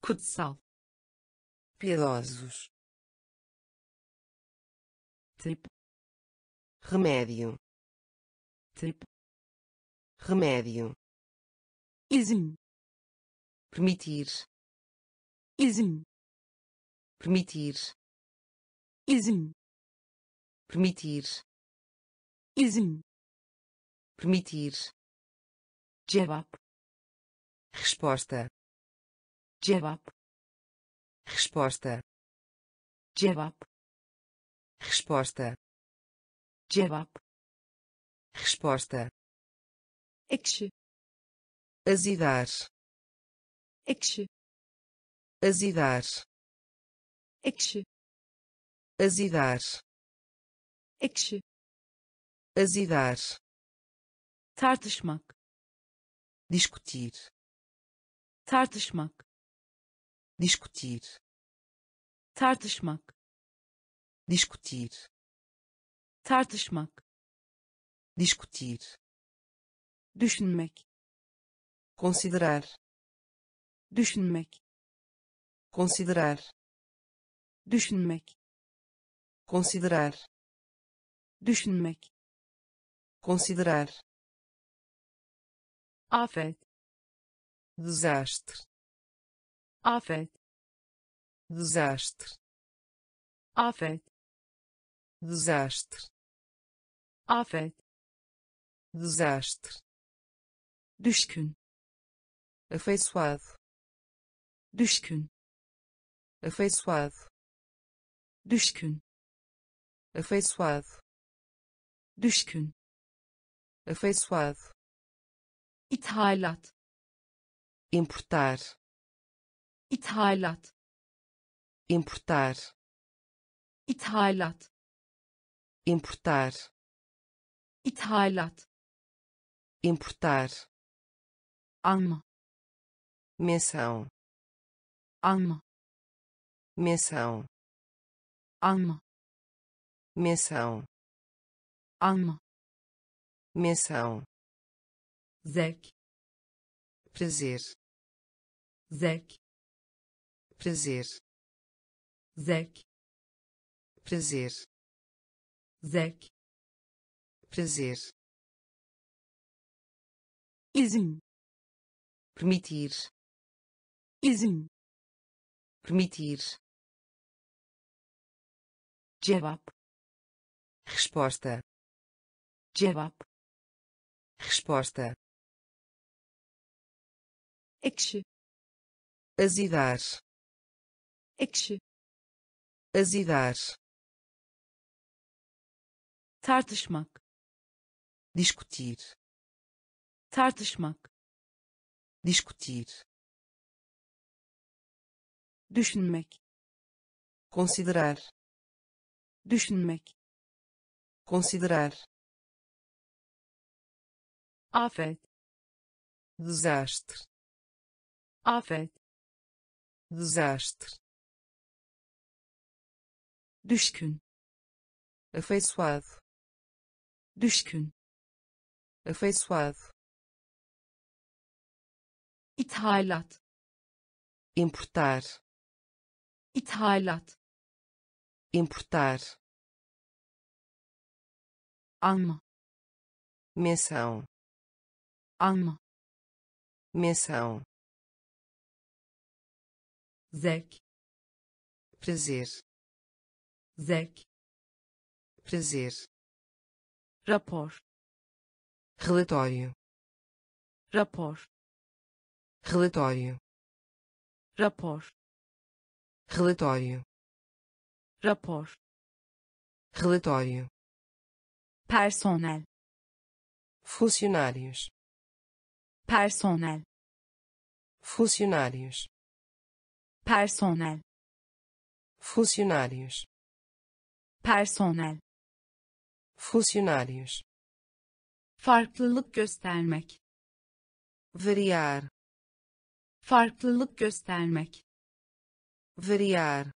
kutsal piedosos tip remédio. Tip remédio. Izin permitir. Izin permitir. Izin permitir. Izin permitir. Cevap resposta. Cevap resposta. Cevap resposta. Cevap resposta. Ekşi azedar ekşi azidar ekşi. Azidar ekşi. Azidar tartışmak. Discutir tartışmak. Discutir tartışmak. Discutir tartışmak. Discutir düşünmek. Considerar. Düşünmek. Considerar düşünmek. Considerar. Düşünmek. Considerar. Afet. Desastre. Afet. Desastre. Afet. Desastre. Afet. Desastre. Düşkün. Afeiçoado. Düşkün. Afeiçoado düşkün afeiçoado. Düşkün afeiçoado. Ithalat. Importar. Ithalat. Importar. Ithalat. Importar. Ithalat. Importar. Alma. Menção. Alma. Menção alma. Menção. Alma. Menção. Zevk prazer. Zevk prazer. Zevk prazer. Zevk prazer. Izin permitir. Izin permitir cevap resposta. Cevap resposta. Ekşi azidar. Ekşi azidar. Tartışmak. Discutir. Tartışmak. Discutir. Düşünmek. Considerar düşünmek considerar afet. Desastre afet. Desastre düşkün. Afeiçoado düşkün. Afeiçoado ithalat. İmportar ithalat importar. Alma. Menção. Alma. Menção. Zevk prazer. Zevk prazer. Rapor. Relatório. Rapor. Relatório. Rapor. Relatório rapor. Relatório. Personel. Funcionários. Personel. Funcionários. Personel. Funcionários. Personel. Funcionários. Farklılık göstermek. Variar. Farklılık göstermek. Variar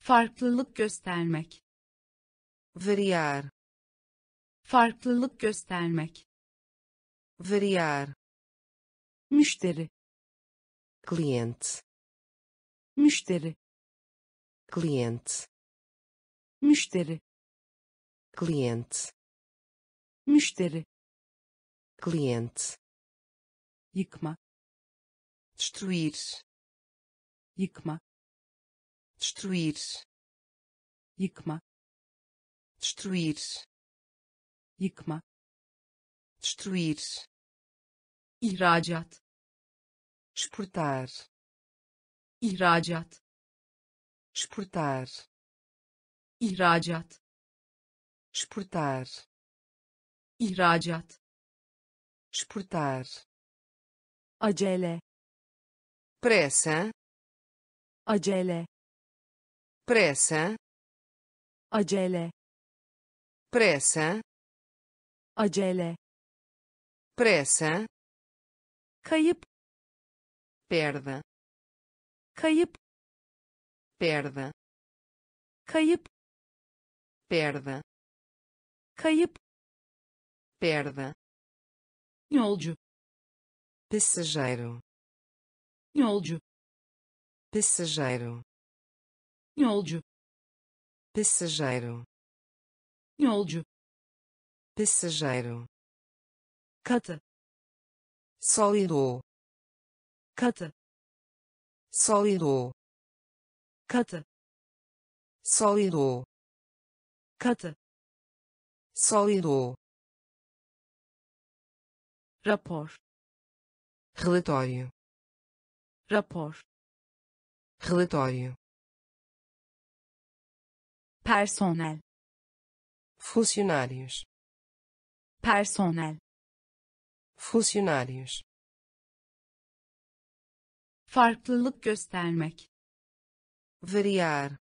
farklılık göstermek. Variar. Farklılık göstermek. Variar. Müşteri. Cliente müşteri. Cliente müşteri. Cliente müşteri. Cliente yıkma. Destruir. Yıkma destruir yıkma destruir yıkma destruir ihracat exportar ihracat exportar ihracat exportar ihracat exportar acele pressa acele pressa. Acele pressa. Acele pressa. Kayıp perda. Kayıp perda. Kayıp perda. Kayıp perda. Yolcu passageiro. Yolcu passageiro yolcu passageiro. Yolcu passageiro. Katı sólido. Katı sólido. Katı sólido. Katı sólido. Rapor. Relatório. Rapor. Relatório personel. Funcionários. Personel. Funcionários. Farklılık göstermek. Variar.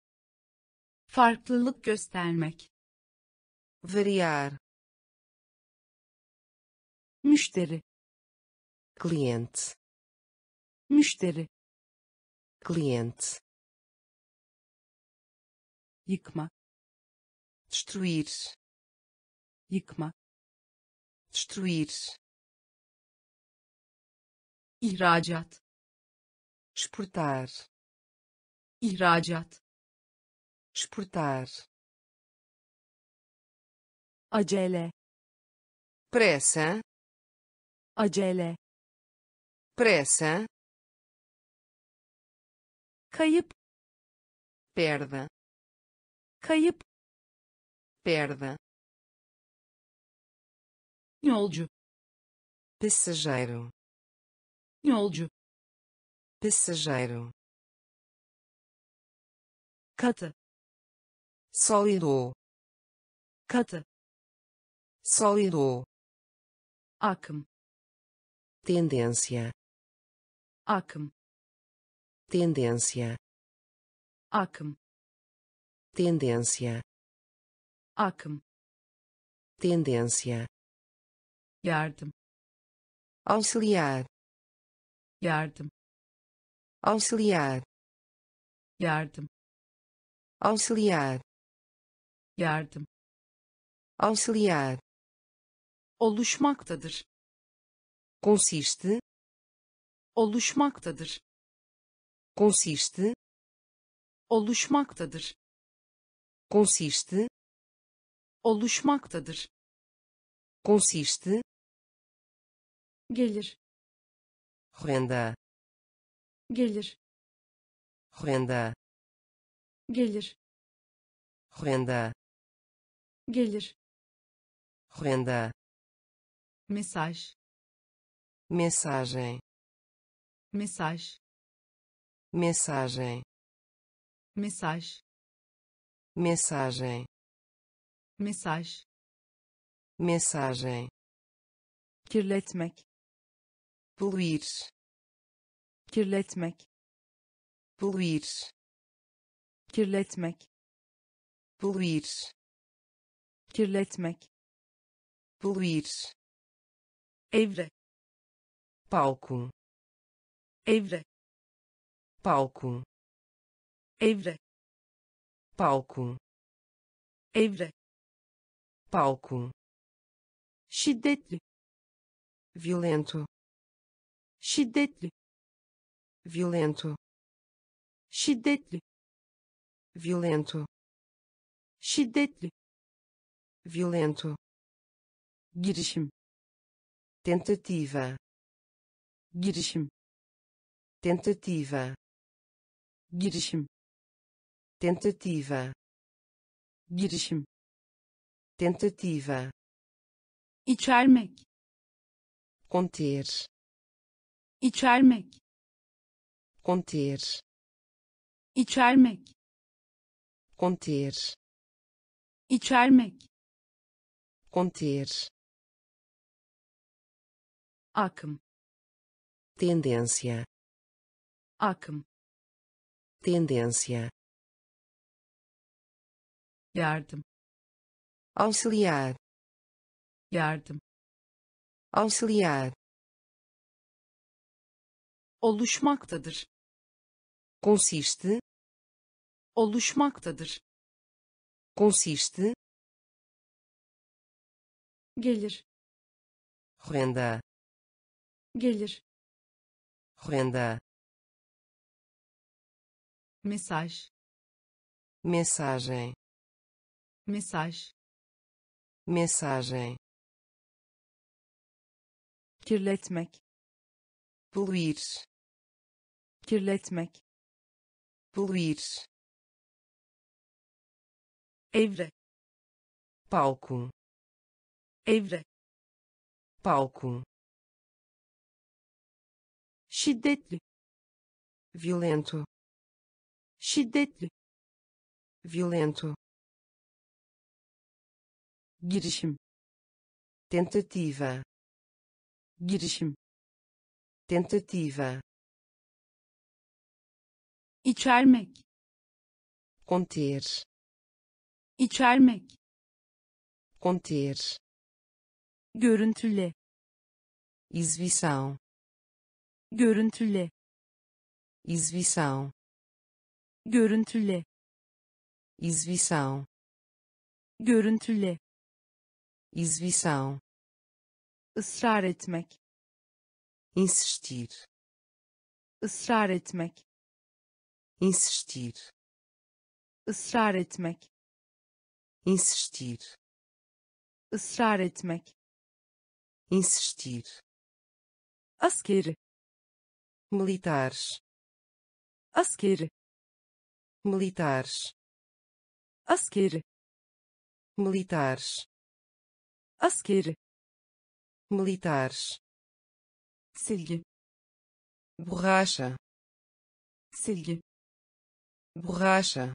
Farklılık göstermek. Variar. Müşteri. Cliente müşteri. Cliente yıkma destruir. Yıkma destruir. Ihracat. Exportar. Ihracat. Exportar. Acele. Pressa. Acele. Pressa. Kayıp. Perda kayıp perda. Yolcu passageiro. Yolcu passageiro. Katı sólido. Katı sólido. Akım tendência. Akım tendência. Akım tendência. Akım. Tendência. Yardım. Auxiliar. Yardım. Auxiliar. Yardım. Auxiliar. Yardım. Auxiliar. Oluşmaktadır. Consiste. Oluşmaktadır. Consiste. Oluşmaktadır consiste. Oluşmaktadır consiste. Gelir renda gelir renda gelir renda gelir renda mesaj mensagem. Mesaj mensagem. Mesaj mensagem. Mesaj. Mensagem. Kirletmek. Poluir. Kirletmek. Poluir. Kirletmek. Poluir. Kirletmek. Poluir. Evre. Palco. Evre. Palco. Evre palco. Evre palco. Şiddetli violento. Şiddetli violento. Şiddetli violento. Şiddetli violento. Girişim tentativa. Girişim tentativa. Girişim tentativa. Girişim. Tentativa. Içermek. Conter. Içermek. Conter. Içermek. Conter. Içermek. Conter. Akım. Tendência. Akım. Tendência, yardım. Auxiliar, yardım. Auxiliar, oluşmaktadır. Consiste, oluşmaktadır. Consiste, gelir. Renda, gelir. Renda, mesaj. Mensagem, mesaj mensagem, kirletmek. Poluir, kirletmek. Poluir, evre. Palco, evre. Palco, şiddetli. Violento, şiddetli. Violento, girişim. Tentativa, girişim. Tentativa, içermek. Conter, içermek. Conter, görüntüle. Exibição, görüntüle. Exibição, görüntüle. Exibição, görüntüle exibição, ısrar etmek insistir, ısrar etmek insistir, ısrar etmek insistir, ısrar etmek insistir, askeri militares, askeri militares, askeri militares, askeri militares, silgi borracha, silgi borracha,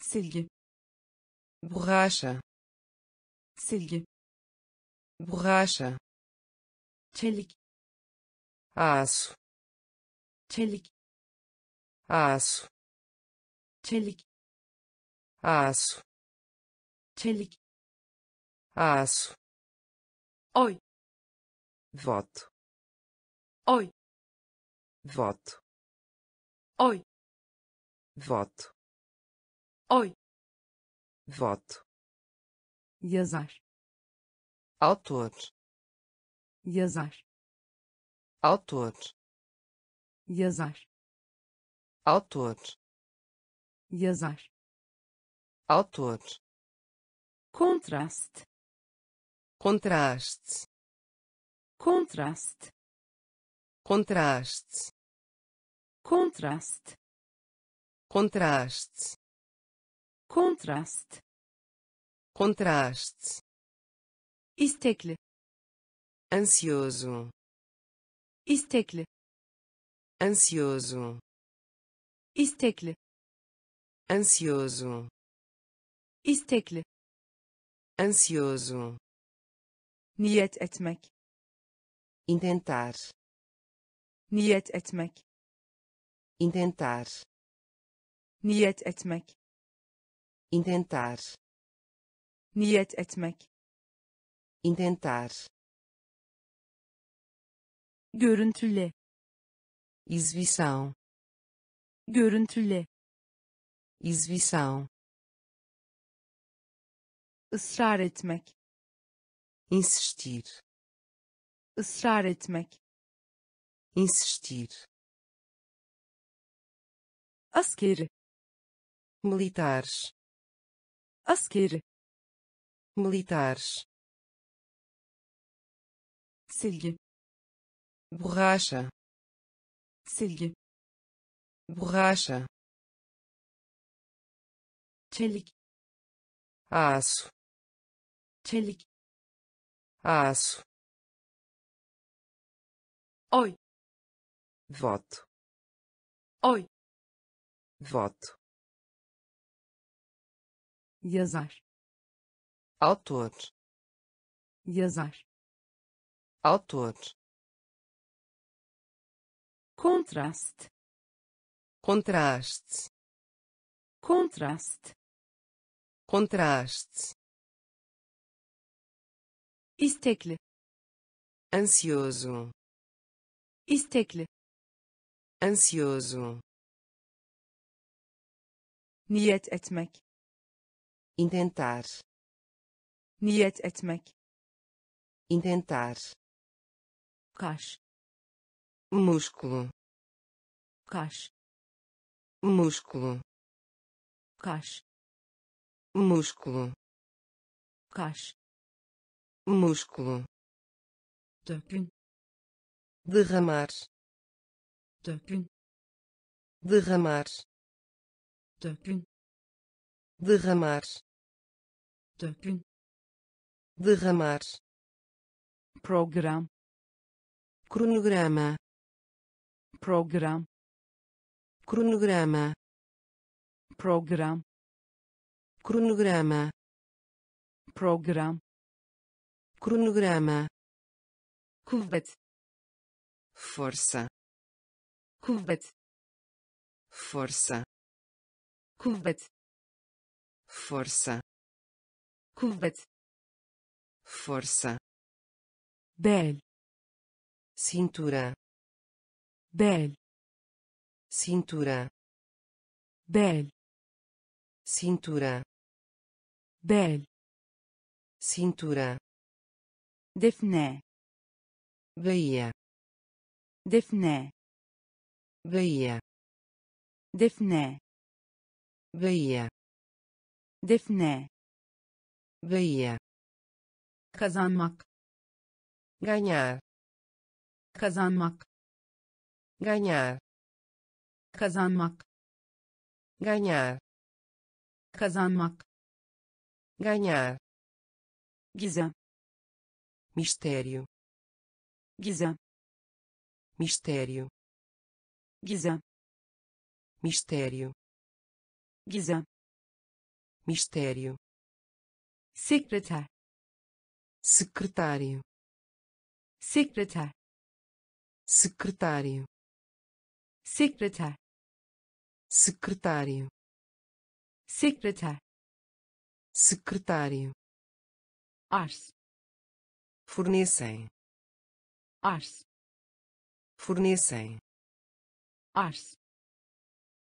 silgi borracha, silgi borracha, çelik aço, çelik aço, çelik aço, çelik aço, oy voto, oy voto, oy voto, oy voto, yazar autor, yazar autor, yazar autor, yazar autor, kontrast contraste, kontrast contraste, kontrast contraste, kontrast contraste, istekli ansioso, istekli ansioso, istekli ansioso, istekli ansioso, niyet etmek. İntentar, niyet etmek. İntentar, niyet etmek. İntentar, niyet etmek. İntentar, görüntüle. Exibição, görüntüle. Exibição, ısrar etmek insistir, ısrar etmek. Insistir, askeri. Militares, askeri. Militares, silgi. Borracha, silgi. Borracha, çelik. Aço, çelik aço, oy voto, oy voto, yazar autor, yazar autor, kontrast contraste. Kontrast contraste istekli. Ansioso. Istekli. Ansioso. Niyet etmek. Intentar. Niyet etmek. Intentar. Kaş. Músculo. Kaş. Músculo. Kaş. Músculo. Kaş músculo dökün derramar dökün derramar dökün derramar dökün derramar program cronograma program cronograma program cronograma program cronograma. Kuvvet força. Kuvvet força. Kuvvet força. Kuvvet força. Bel cintura. Bel cintura. Bel cintura. Bel cintura defne. Bahia defne. Bahia defne. Bahia defne. Bahia kazanmak. Ganhar kazanmak. Ganhar kazanmak. Ganhar kazanmak. Ganhar gizem mistério. Gizem. Mistério. Gizem. Mistério. Gizem. Mistério. Sekreter. Secretário. Sekreter. Secretário. Sekreter. Secretário. Sekreter. Secretário. Arz fornecem. Arz fornecem. Arz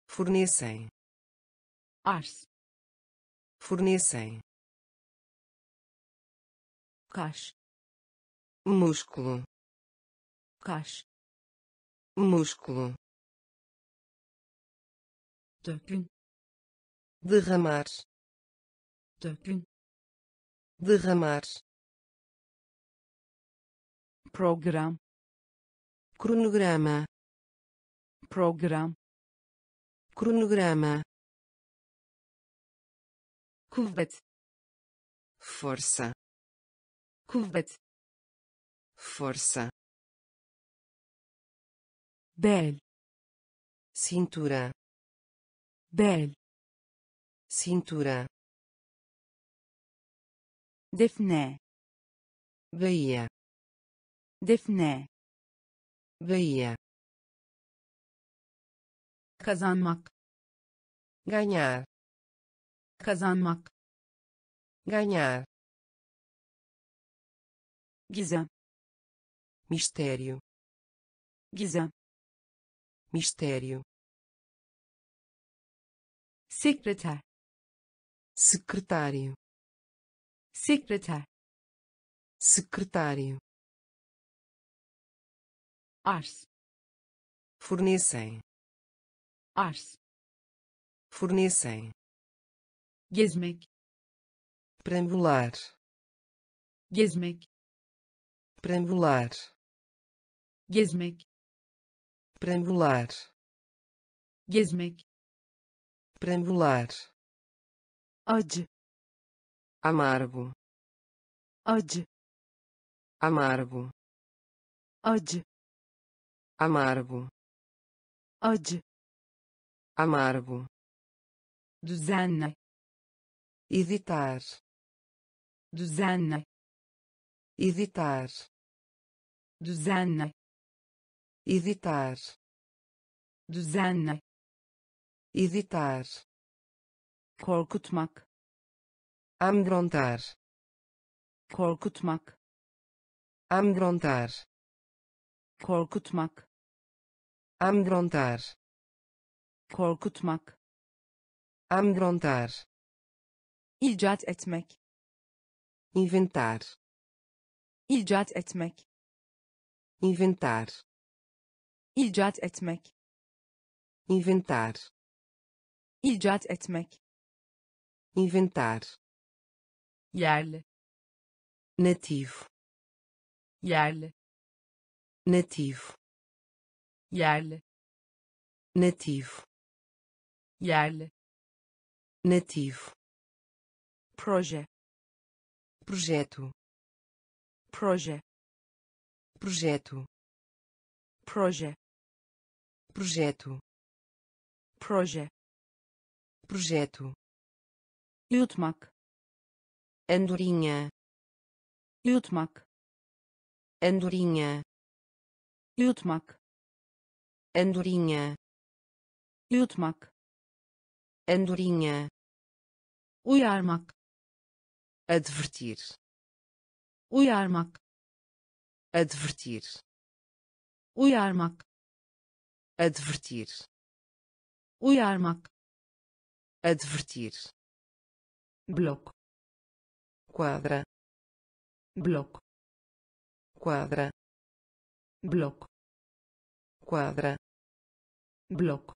fornecem. Arz fornecem. Kaş músculo. Kaş músculo. Dökün derramar. Dökün derramar program cronograma program cronograma kuvvet força kuvvet força bel cintura bel cintura defne Bahia defne. Bahia kazanmak. Ganhar kazanmak. Ganhar gizem. Mistério. Gizem. Mistério. Sekreter. Secretário. Sekreter. Secretário arz fornecem. Arz fornecem. Gezmek perambular gezmek perambular gezmek perambular gezmek perambular acı amargo. Acı amargo. Acı amargo. Acı amargo. Düzenle editar. Düzenle editar. Düzenle editar. Düzenle editar, korkutmak. Amedrontar, korkutmak. Amedrontar, korkutmak. Amedrontar, korkutmak. Amedrontar, icat etmek. İnventar, icat etmek. İnventar, icat etmek. İnventar, icat etmek. İnventar, yerli. Nativo, yerli nativo, yerli nativo, yerli nativo, proje projeto, proje projeto, proje projeto, proje projeto, yutmak andorinha, yutmak andorinha, yutmak andorinha, yutmak andorinha, uyarmak. Advertir, uyarmak. Advertir, uyarmak. Advertir, uyarmak. Advertir, blok. Quadra, blok. Quadra, blok quadra, blok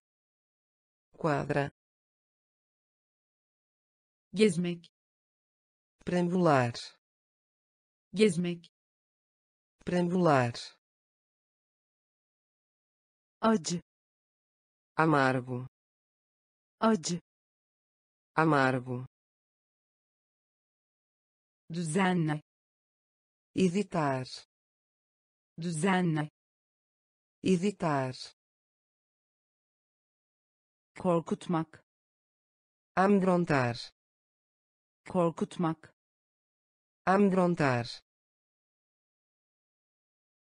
quadra, gezmek perambular, gezmek perambular, acı amargo, acı amargo, düzenle editar, düzenle editar, korkutmak. Amedrontar, korkutmak. Amedrontar,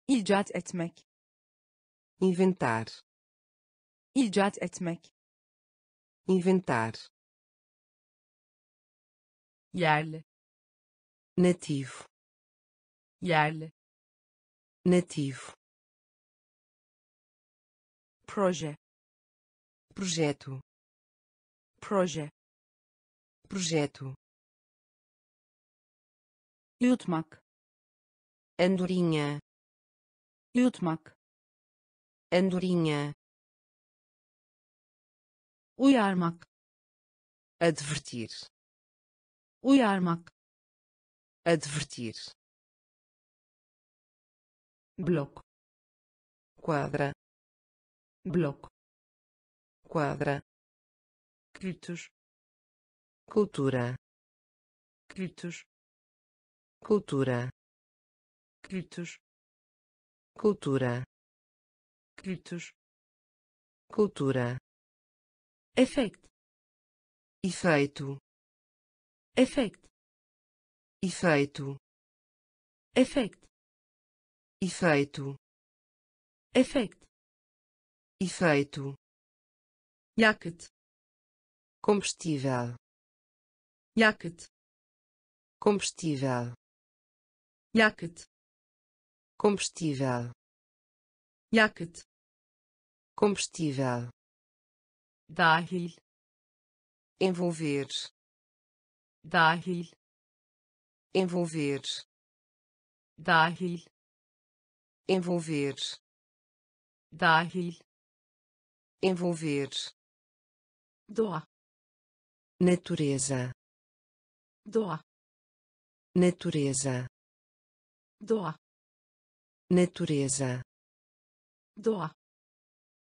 icat etmek. İnventar, icat etmek. İnventar, yerli. Nativo, yerli nativo, proje. Projeto, proje. Projeto, yutmak andorinha, yutmak andorinha, uyarmak advertir, uyarmak advertir, blok quadra, blok quadra, kültür cultura, kültür cultura, kültür cultura, kültür cultura, efekt efeito, efekt efeito, efekt efeito, efekt efeito, yakıt combustível, yakıt combustível, yakıt combustível, yakıt combustível, dahil. Envolver, dahil. Envolver, dahil envolver, dahil. Envolver, doğa natureza, doğa natureza, doğa natureza, doğa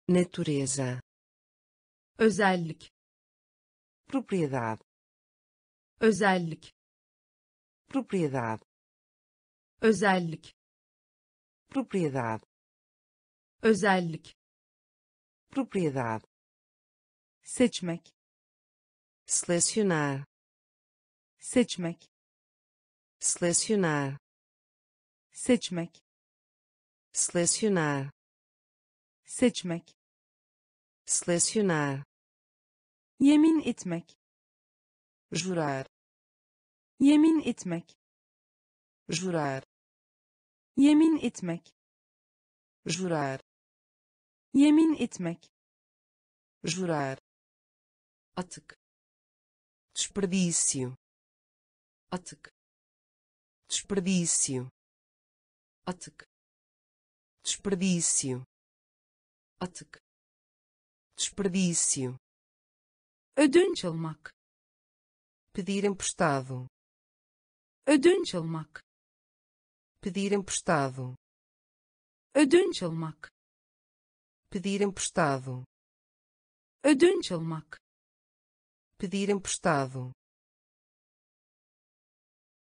natureza, özellik. Propriedade, özellik. Propriedade, özellik propriedade, özellik. Propriedade, seçmek. Selecionar, seçmek. Selecionar, seçmek. Selecionar, seçmek. Selecionar, yemin etmek. Jurar. Yemin etmek. Jurar yemin etmek. Jurar. Yemin etmek. Jurar. Atık. Desperdício. Atık. Desperdício. Atık. Desperdício. Atık. Desperdício. Ödünç almak. Pedir emprestado. Ödünç almak pedir emprestado. Ödünç almak. Pedir emprestado. Ödünç almak. Pedir emprestado.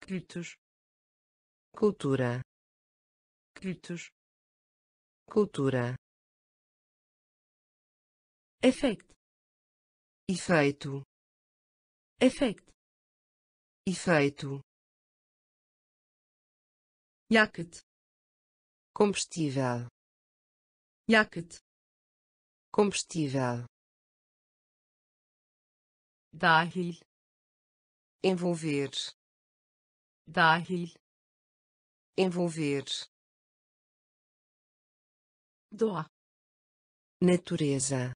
Kültür. Cultura. Kültür. Cultura. Efekt. Efeito. Efekt. Efeito yakıt combustível. Yakıt combustível. Dahil. Envolver. Dahil. Envolver. Doğa natureza.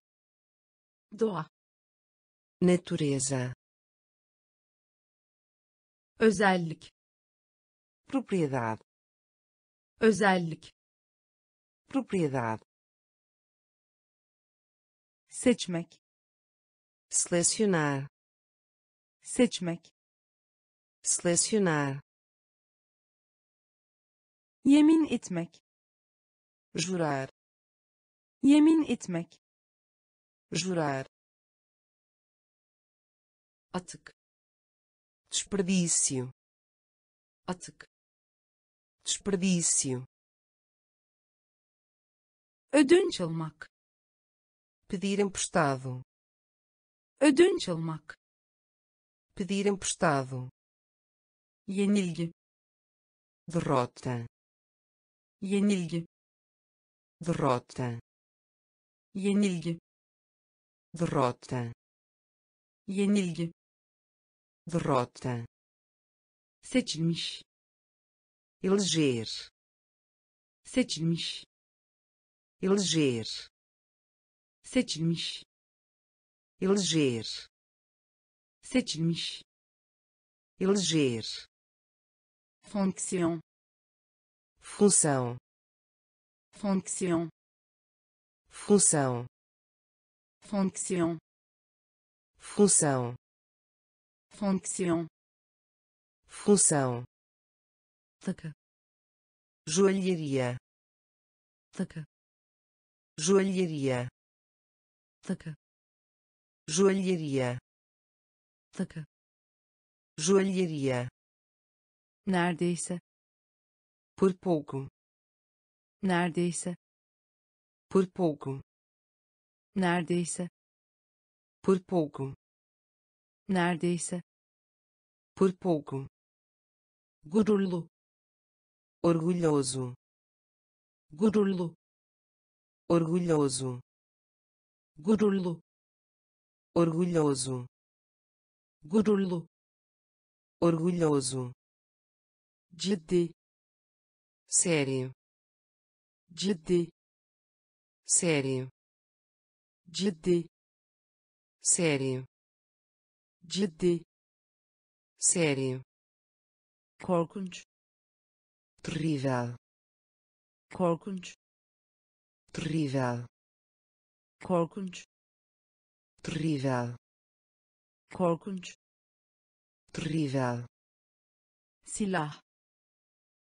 Doğa natureza. Özellik propriedade özellik. Propriedade. Seçmek. Selecionar. Seçmek. Selecionar. Yemin etmek. Jurar. Yemin etmek. Jurar. Atık. Desperdício. Atık desperdício. Ödünç almak pedir emprestado. Ödünç almak pedir emprestado. Yenilgi. Derrota. Yenilgi. Derrota. Yenilgi. Derrota. Yenilgi. Derrota. Seçilmiş eleger seçilmiş eleger seçilmiş eleger seçilmiş eleger. Fonksiyon função. Fonksiyon função. Fonksiyon função. Fonksiyon função takı joalheria takı joalheria neredeyse por pouco neredeyse por pouco neredeyse por pouco neredeyse por pouco gururlu orgulhoso. Gururlu orgulhoso. Gururlu orgulhoso. Gururlu orgulhoso. Ciddi sério ciddi sério ciddi sério ciddi sério korkunç terrível. Korkunç. Terrível. Korkunç. Terrível. Korkunç. Terrível. Silah.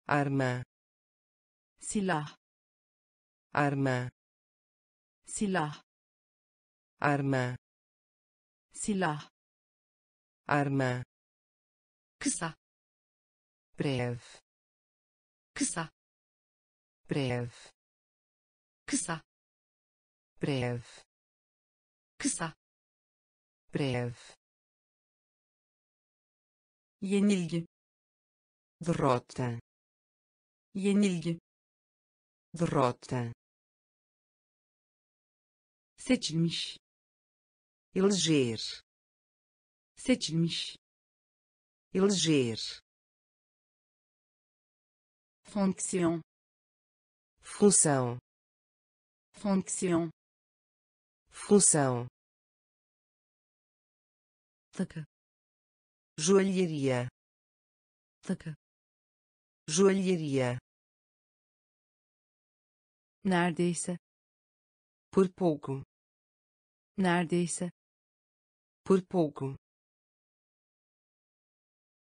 Arma. Silah. Arma. Silah. Arma. Silah. Arma. Kısa. Breve kısa breve. Kısa breve. Kısa breve. Yenilgi. Derrota. Yenilgi. Derrota. Seçilmiş. Eleger. Seçilmiş. Eleger fonksiyon função. Fonksiyon função. Takı joalheria takı joalheria neredeyse por pouco. Neredeyse por pouco.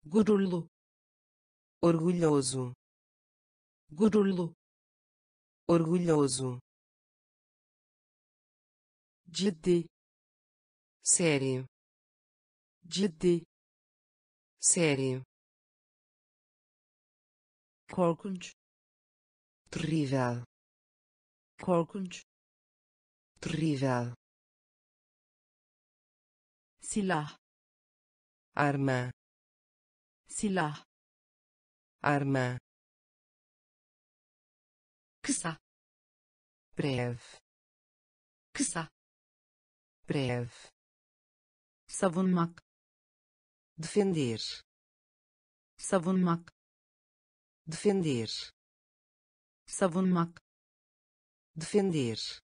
Gururlu orgulhoso gururlu orgulhoso. Ciddi sério ciddi sério korkunç terrível. Korkunç terrível. Silah arma. Silah arma kısa breve. Kısa breve. Savunmak defender. Savunmak defender. Savunmak defender.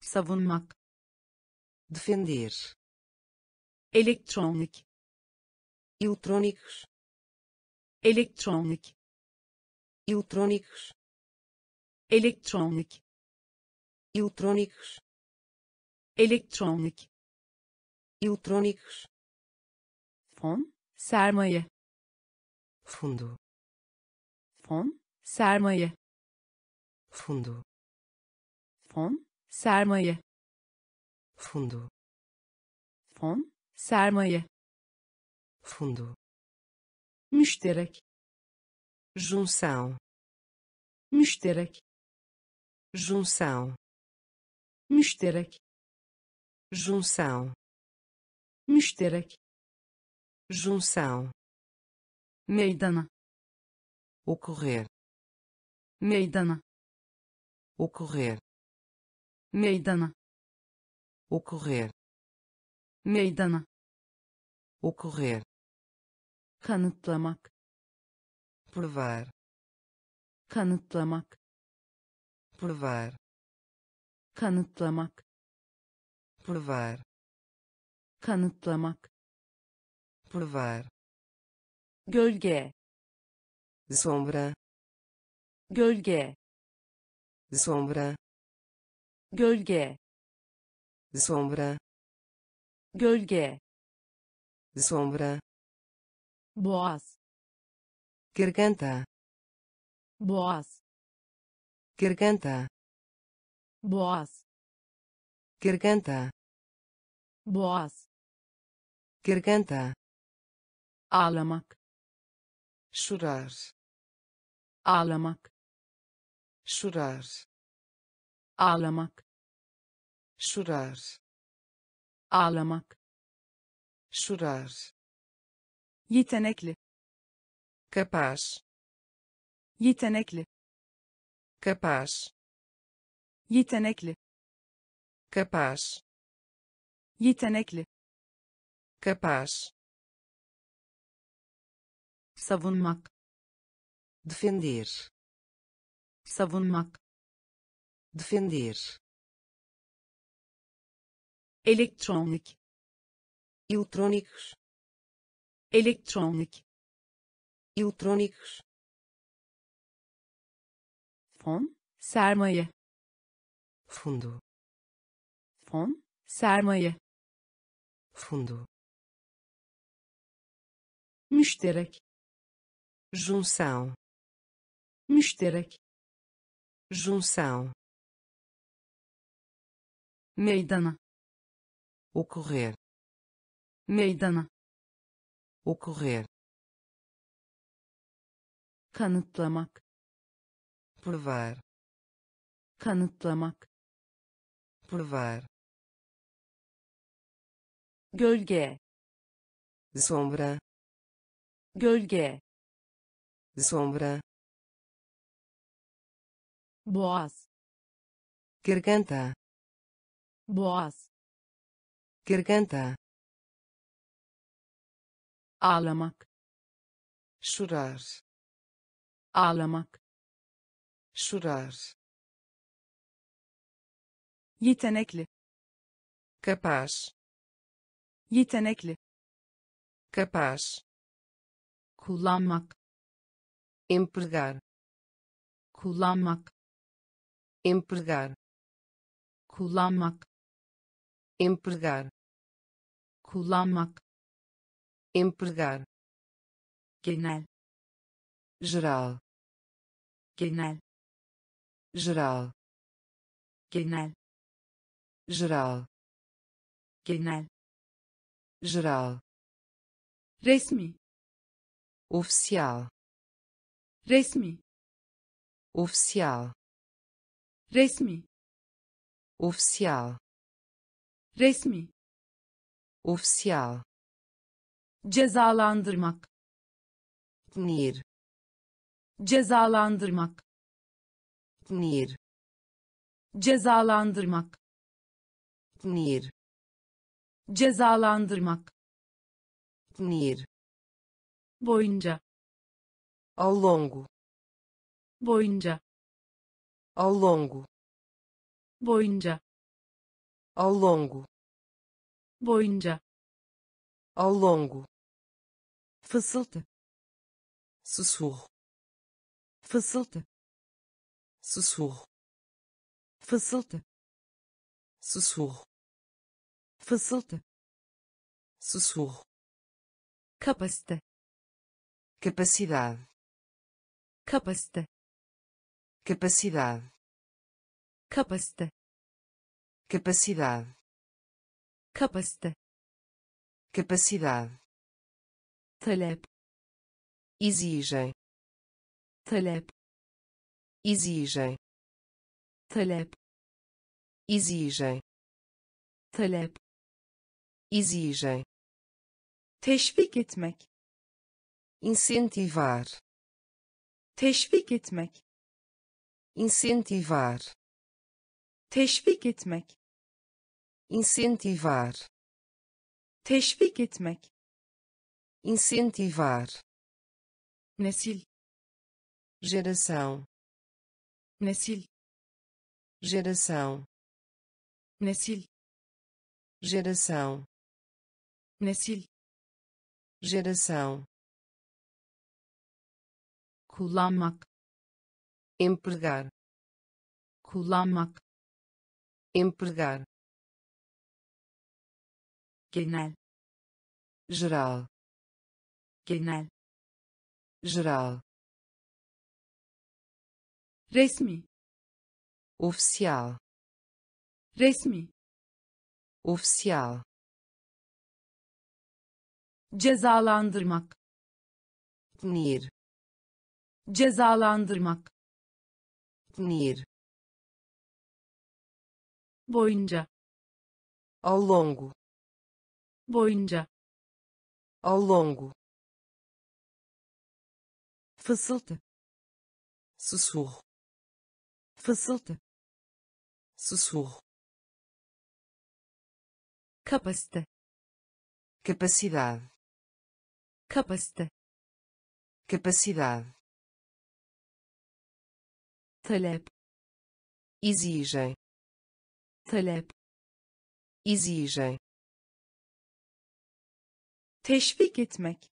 Savunmak defender. Elektronik. Eletrônicos. Elektronik. Eletrônicos elektronik eletrônicos elektronik eletrônicos fon sermaye fundo. Fon sermaye fundo. Fon sermaye fundo. Fon sermaye fundo. Müşterek. Junção. Müşterek junção. Müşterek junção. Müşterek junção. Meydana. Ocorrer. Meydana. Ocorrer. Meydana. Ocorrer. Meydana. Ocorrer. Kanıtlamak. Provar. Kanıtlamak provar kanıtlamak provar kanıtlamak provar gölge sombra gölge sombra gölge sombra gölge sombra boğaz garganta boğaz garganta. Boğaz. Garganta. Boğaz. Garganta. Ağlamak. Chorar ağlamak. Chorar ağlamak. Chorar ağlamak. Chorar yetenekli. Capaz yetenekli capaz. Yetenekli. Capaz. Yetenekli. Capaz. Savunmak. Defender. Savunmak. Defender. Elektronik. Eletrônicos. Elektronik. Eletrônicos fon sermaye. Fundo. Fon sermaye. Fundo. Müşterek. Junção. Müşterek. Junção. Meydana. Ocorrer. Meydana. Ocorrer. Kanıtlamak provar kanıtlamak provar gölge sombra gölge sombra boğaz garganta boğaz garganta ağlamak chorar ağlamak chorar yetenekli. Capaz yetenekli. Capaz kullanmak. Empregar kullanmak. Empregar kullanmak. Empregar kullanmak. Empregar genel. Geral. Genel geral. Genel. Geral. Genel. Geral. Resmi. Oficial resmi. Oficial resmi. Oficial resmi. Oficial cezalandırmak. Punir. Cezalandırmak punir cezalandırmak. Punir cezalandırmak. Punir boyunca. Ao longo boyunca. Ao longo boyunca. Ao longo boyunca. Ao longo fısıltı. Sussurro fısıltı sussurro. Fısıltı sussurro. Fısıltı sussurro. Kapasite capacidade. Kapasite capacidade. Kapasite capacidade. Kapasite capacidade. Talep. Exigem. Talep exigem. Talep. Exigem. Talep. Exigem. Teşvik etmek. Incentivar. Teşvik etmek. Incentivar. Teşvik etmek. Incentivar. Teşvik etmek. Incentivar. Nesil. Geração nesil geração. Nesil geração. Nesil geração. Kullanmak empregar. Kullanmak empregar. Genel. Geral. Genel. Geral resmi. Oficial resmi. Oficial cezalandırmak. Punir cezalandırmak. Punir boyunca. Ao longo. Boyunca. Ao longo. Fısıltı. Sussurro fısıltı sussurro. Kapasite capacidade. Kapasite capacidade. Talep. Exigem. Talep. Exigem. Teşvik etmek.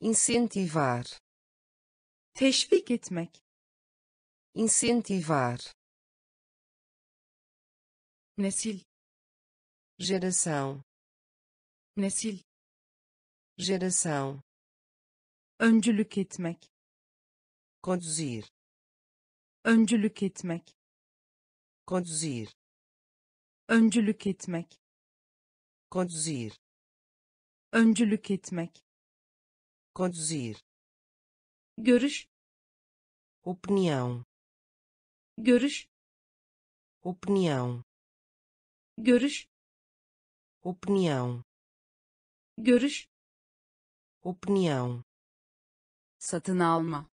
Incentivar. Teşvik etmek incentivar. Nesil geração. Nesil geração. Öncülük etmek conduzir. Öncülük etmek conduzir. Öncülük etmek conduzir. Öncülük etmek conduzir. Görüş. Opinião görüş. Opinião. Görüş. Opinião. Görüş. Opinião. Satın alma.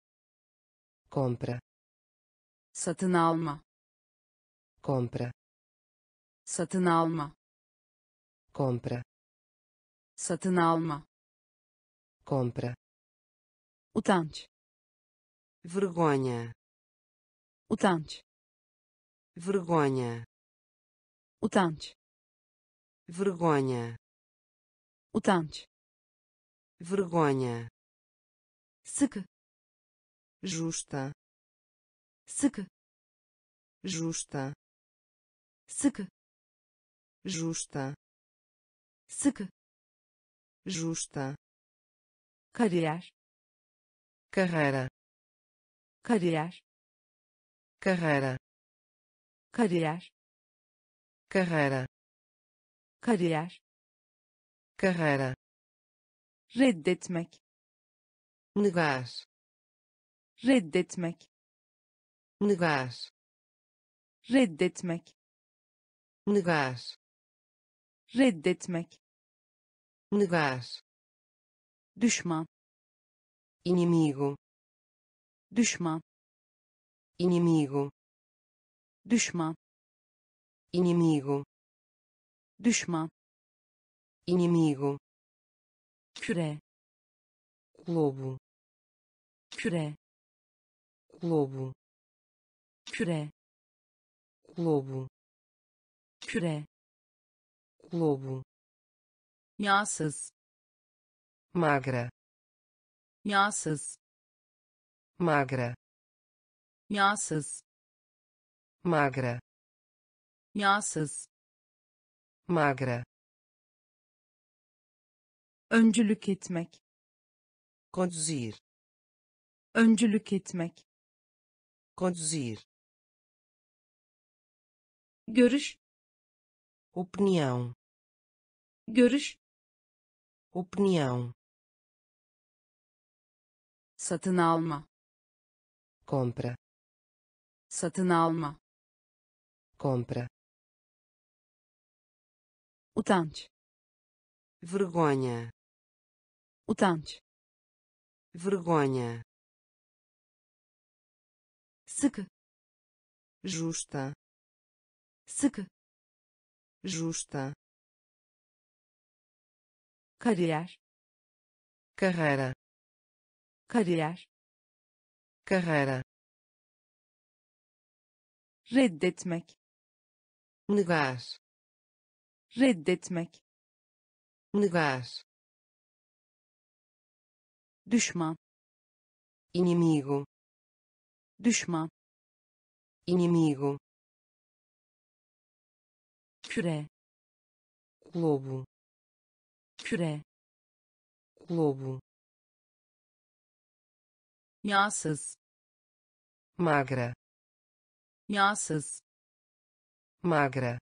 Compra. Satın alma. Compra. Satın alma. Compra, satın alma, compra, utanç, vergonha, utanç, vergonha, utanç, vergonha, utanç, vergonha, sıkı, justa, sıkı, justa, sıkı, justa, sıkı, justa, kariyer, carreira, kariyer, carreira, kariyer, carreira, kariyer, carreira, reddetmek, negar, reddetmek, negar, reddetmek, negar, reddetmek, negar, düşman, inimigo, düşman, inimigo, düşman, inimigo, düşman, inimigo, küre, globo, küre, globo, küre, globo, küre, globo, yağsız, magra, yağsız, magra, yağsız, magra, yağsız, magra, öncülük etmek, conduzir, öncülük etmek, conduzir, görüş, opinião, görüş, opinião, satın alma, compra, satın alma, compra, utanç, vergonha, utanç, vergonha, sıkı, justa, sıkı, justa, kariyer, carreira, kariyer, carreira, reddetmek, negar, reddetmek, negar, düşman, inimigo, düşman, inimigo, küre, globo, küre, globo, yağsız, magra, yağsız, magra,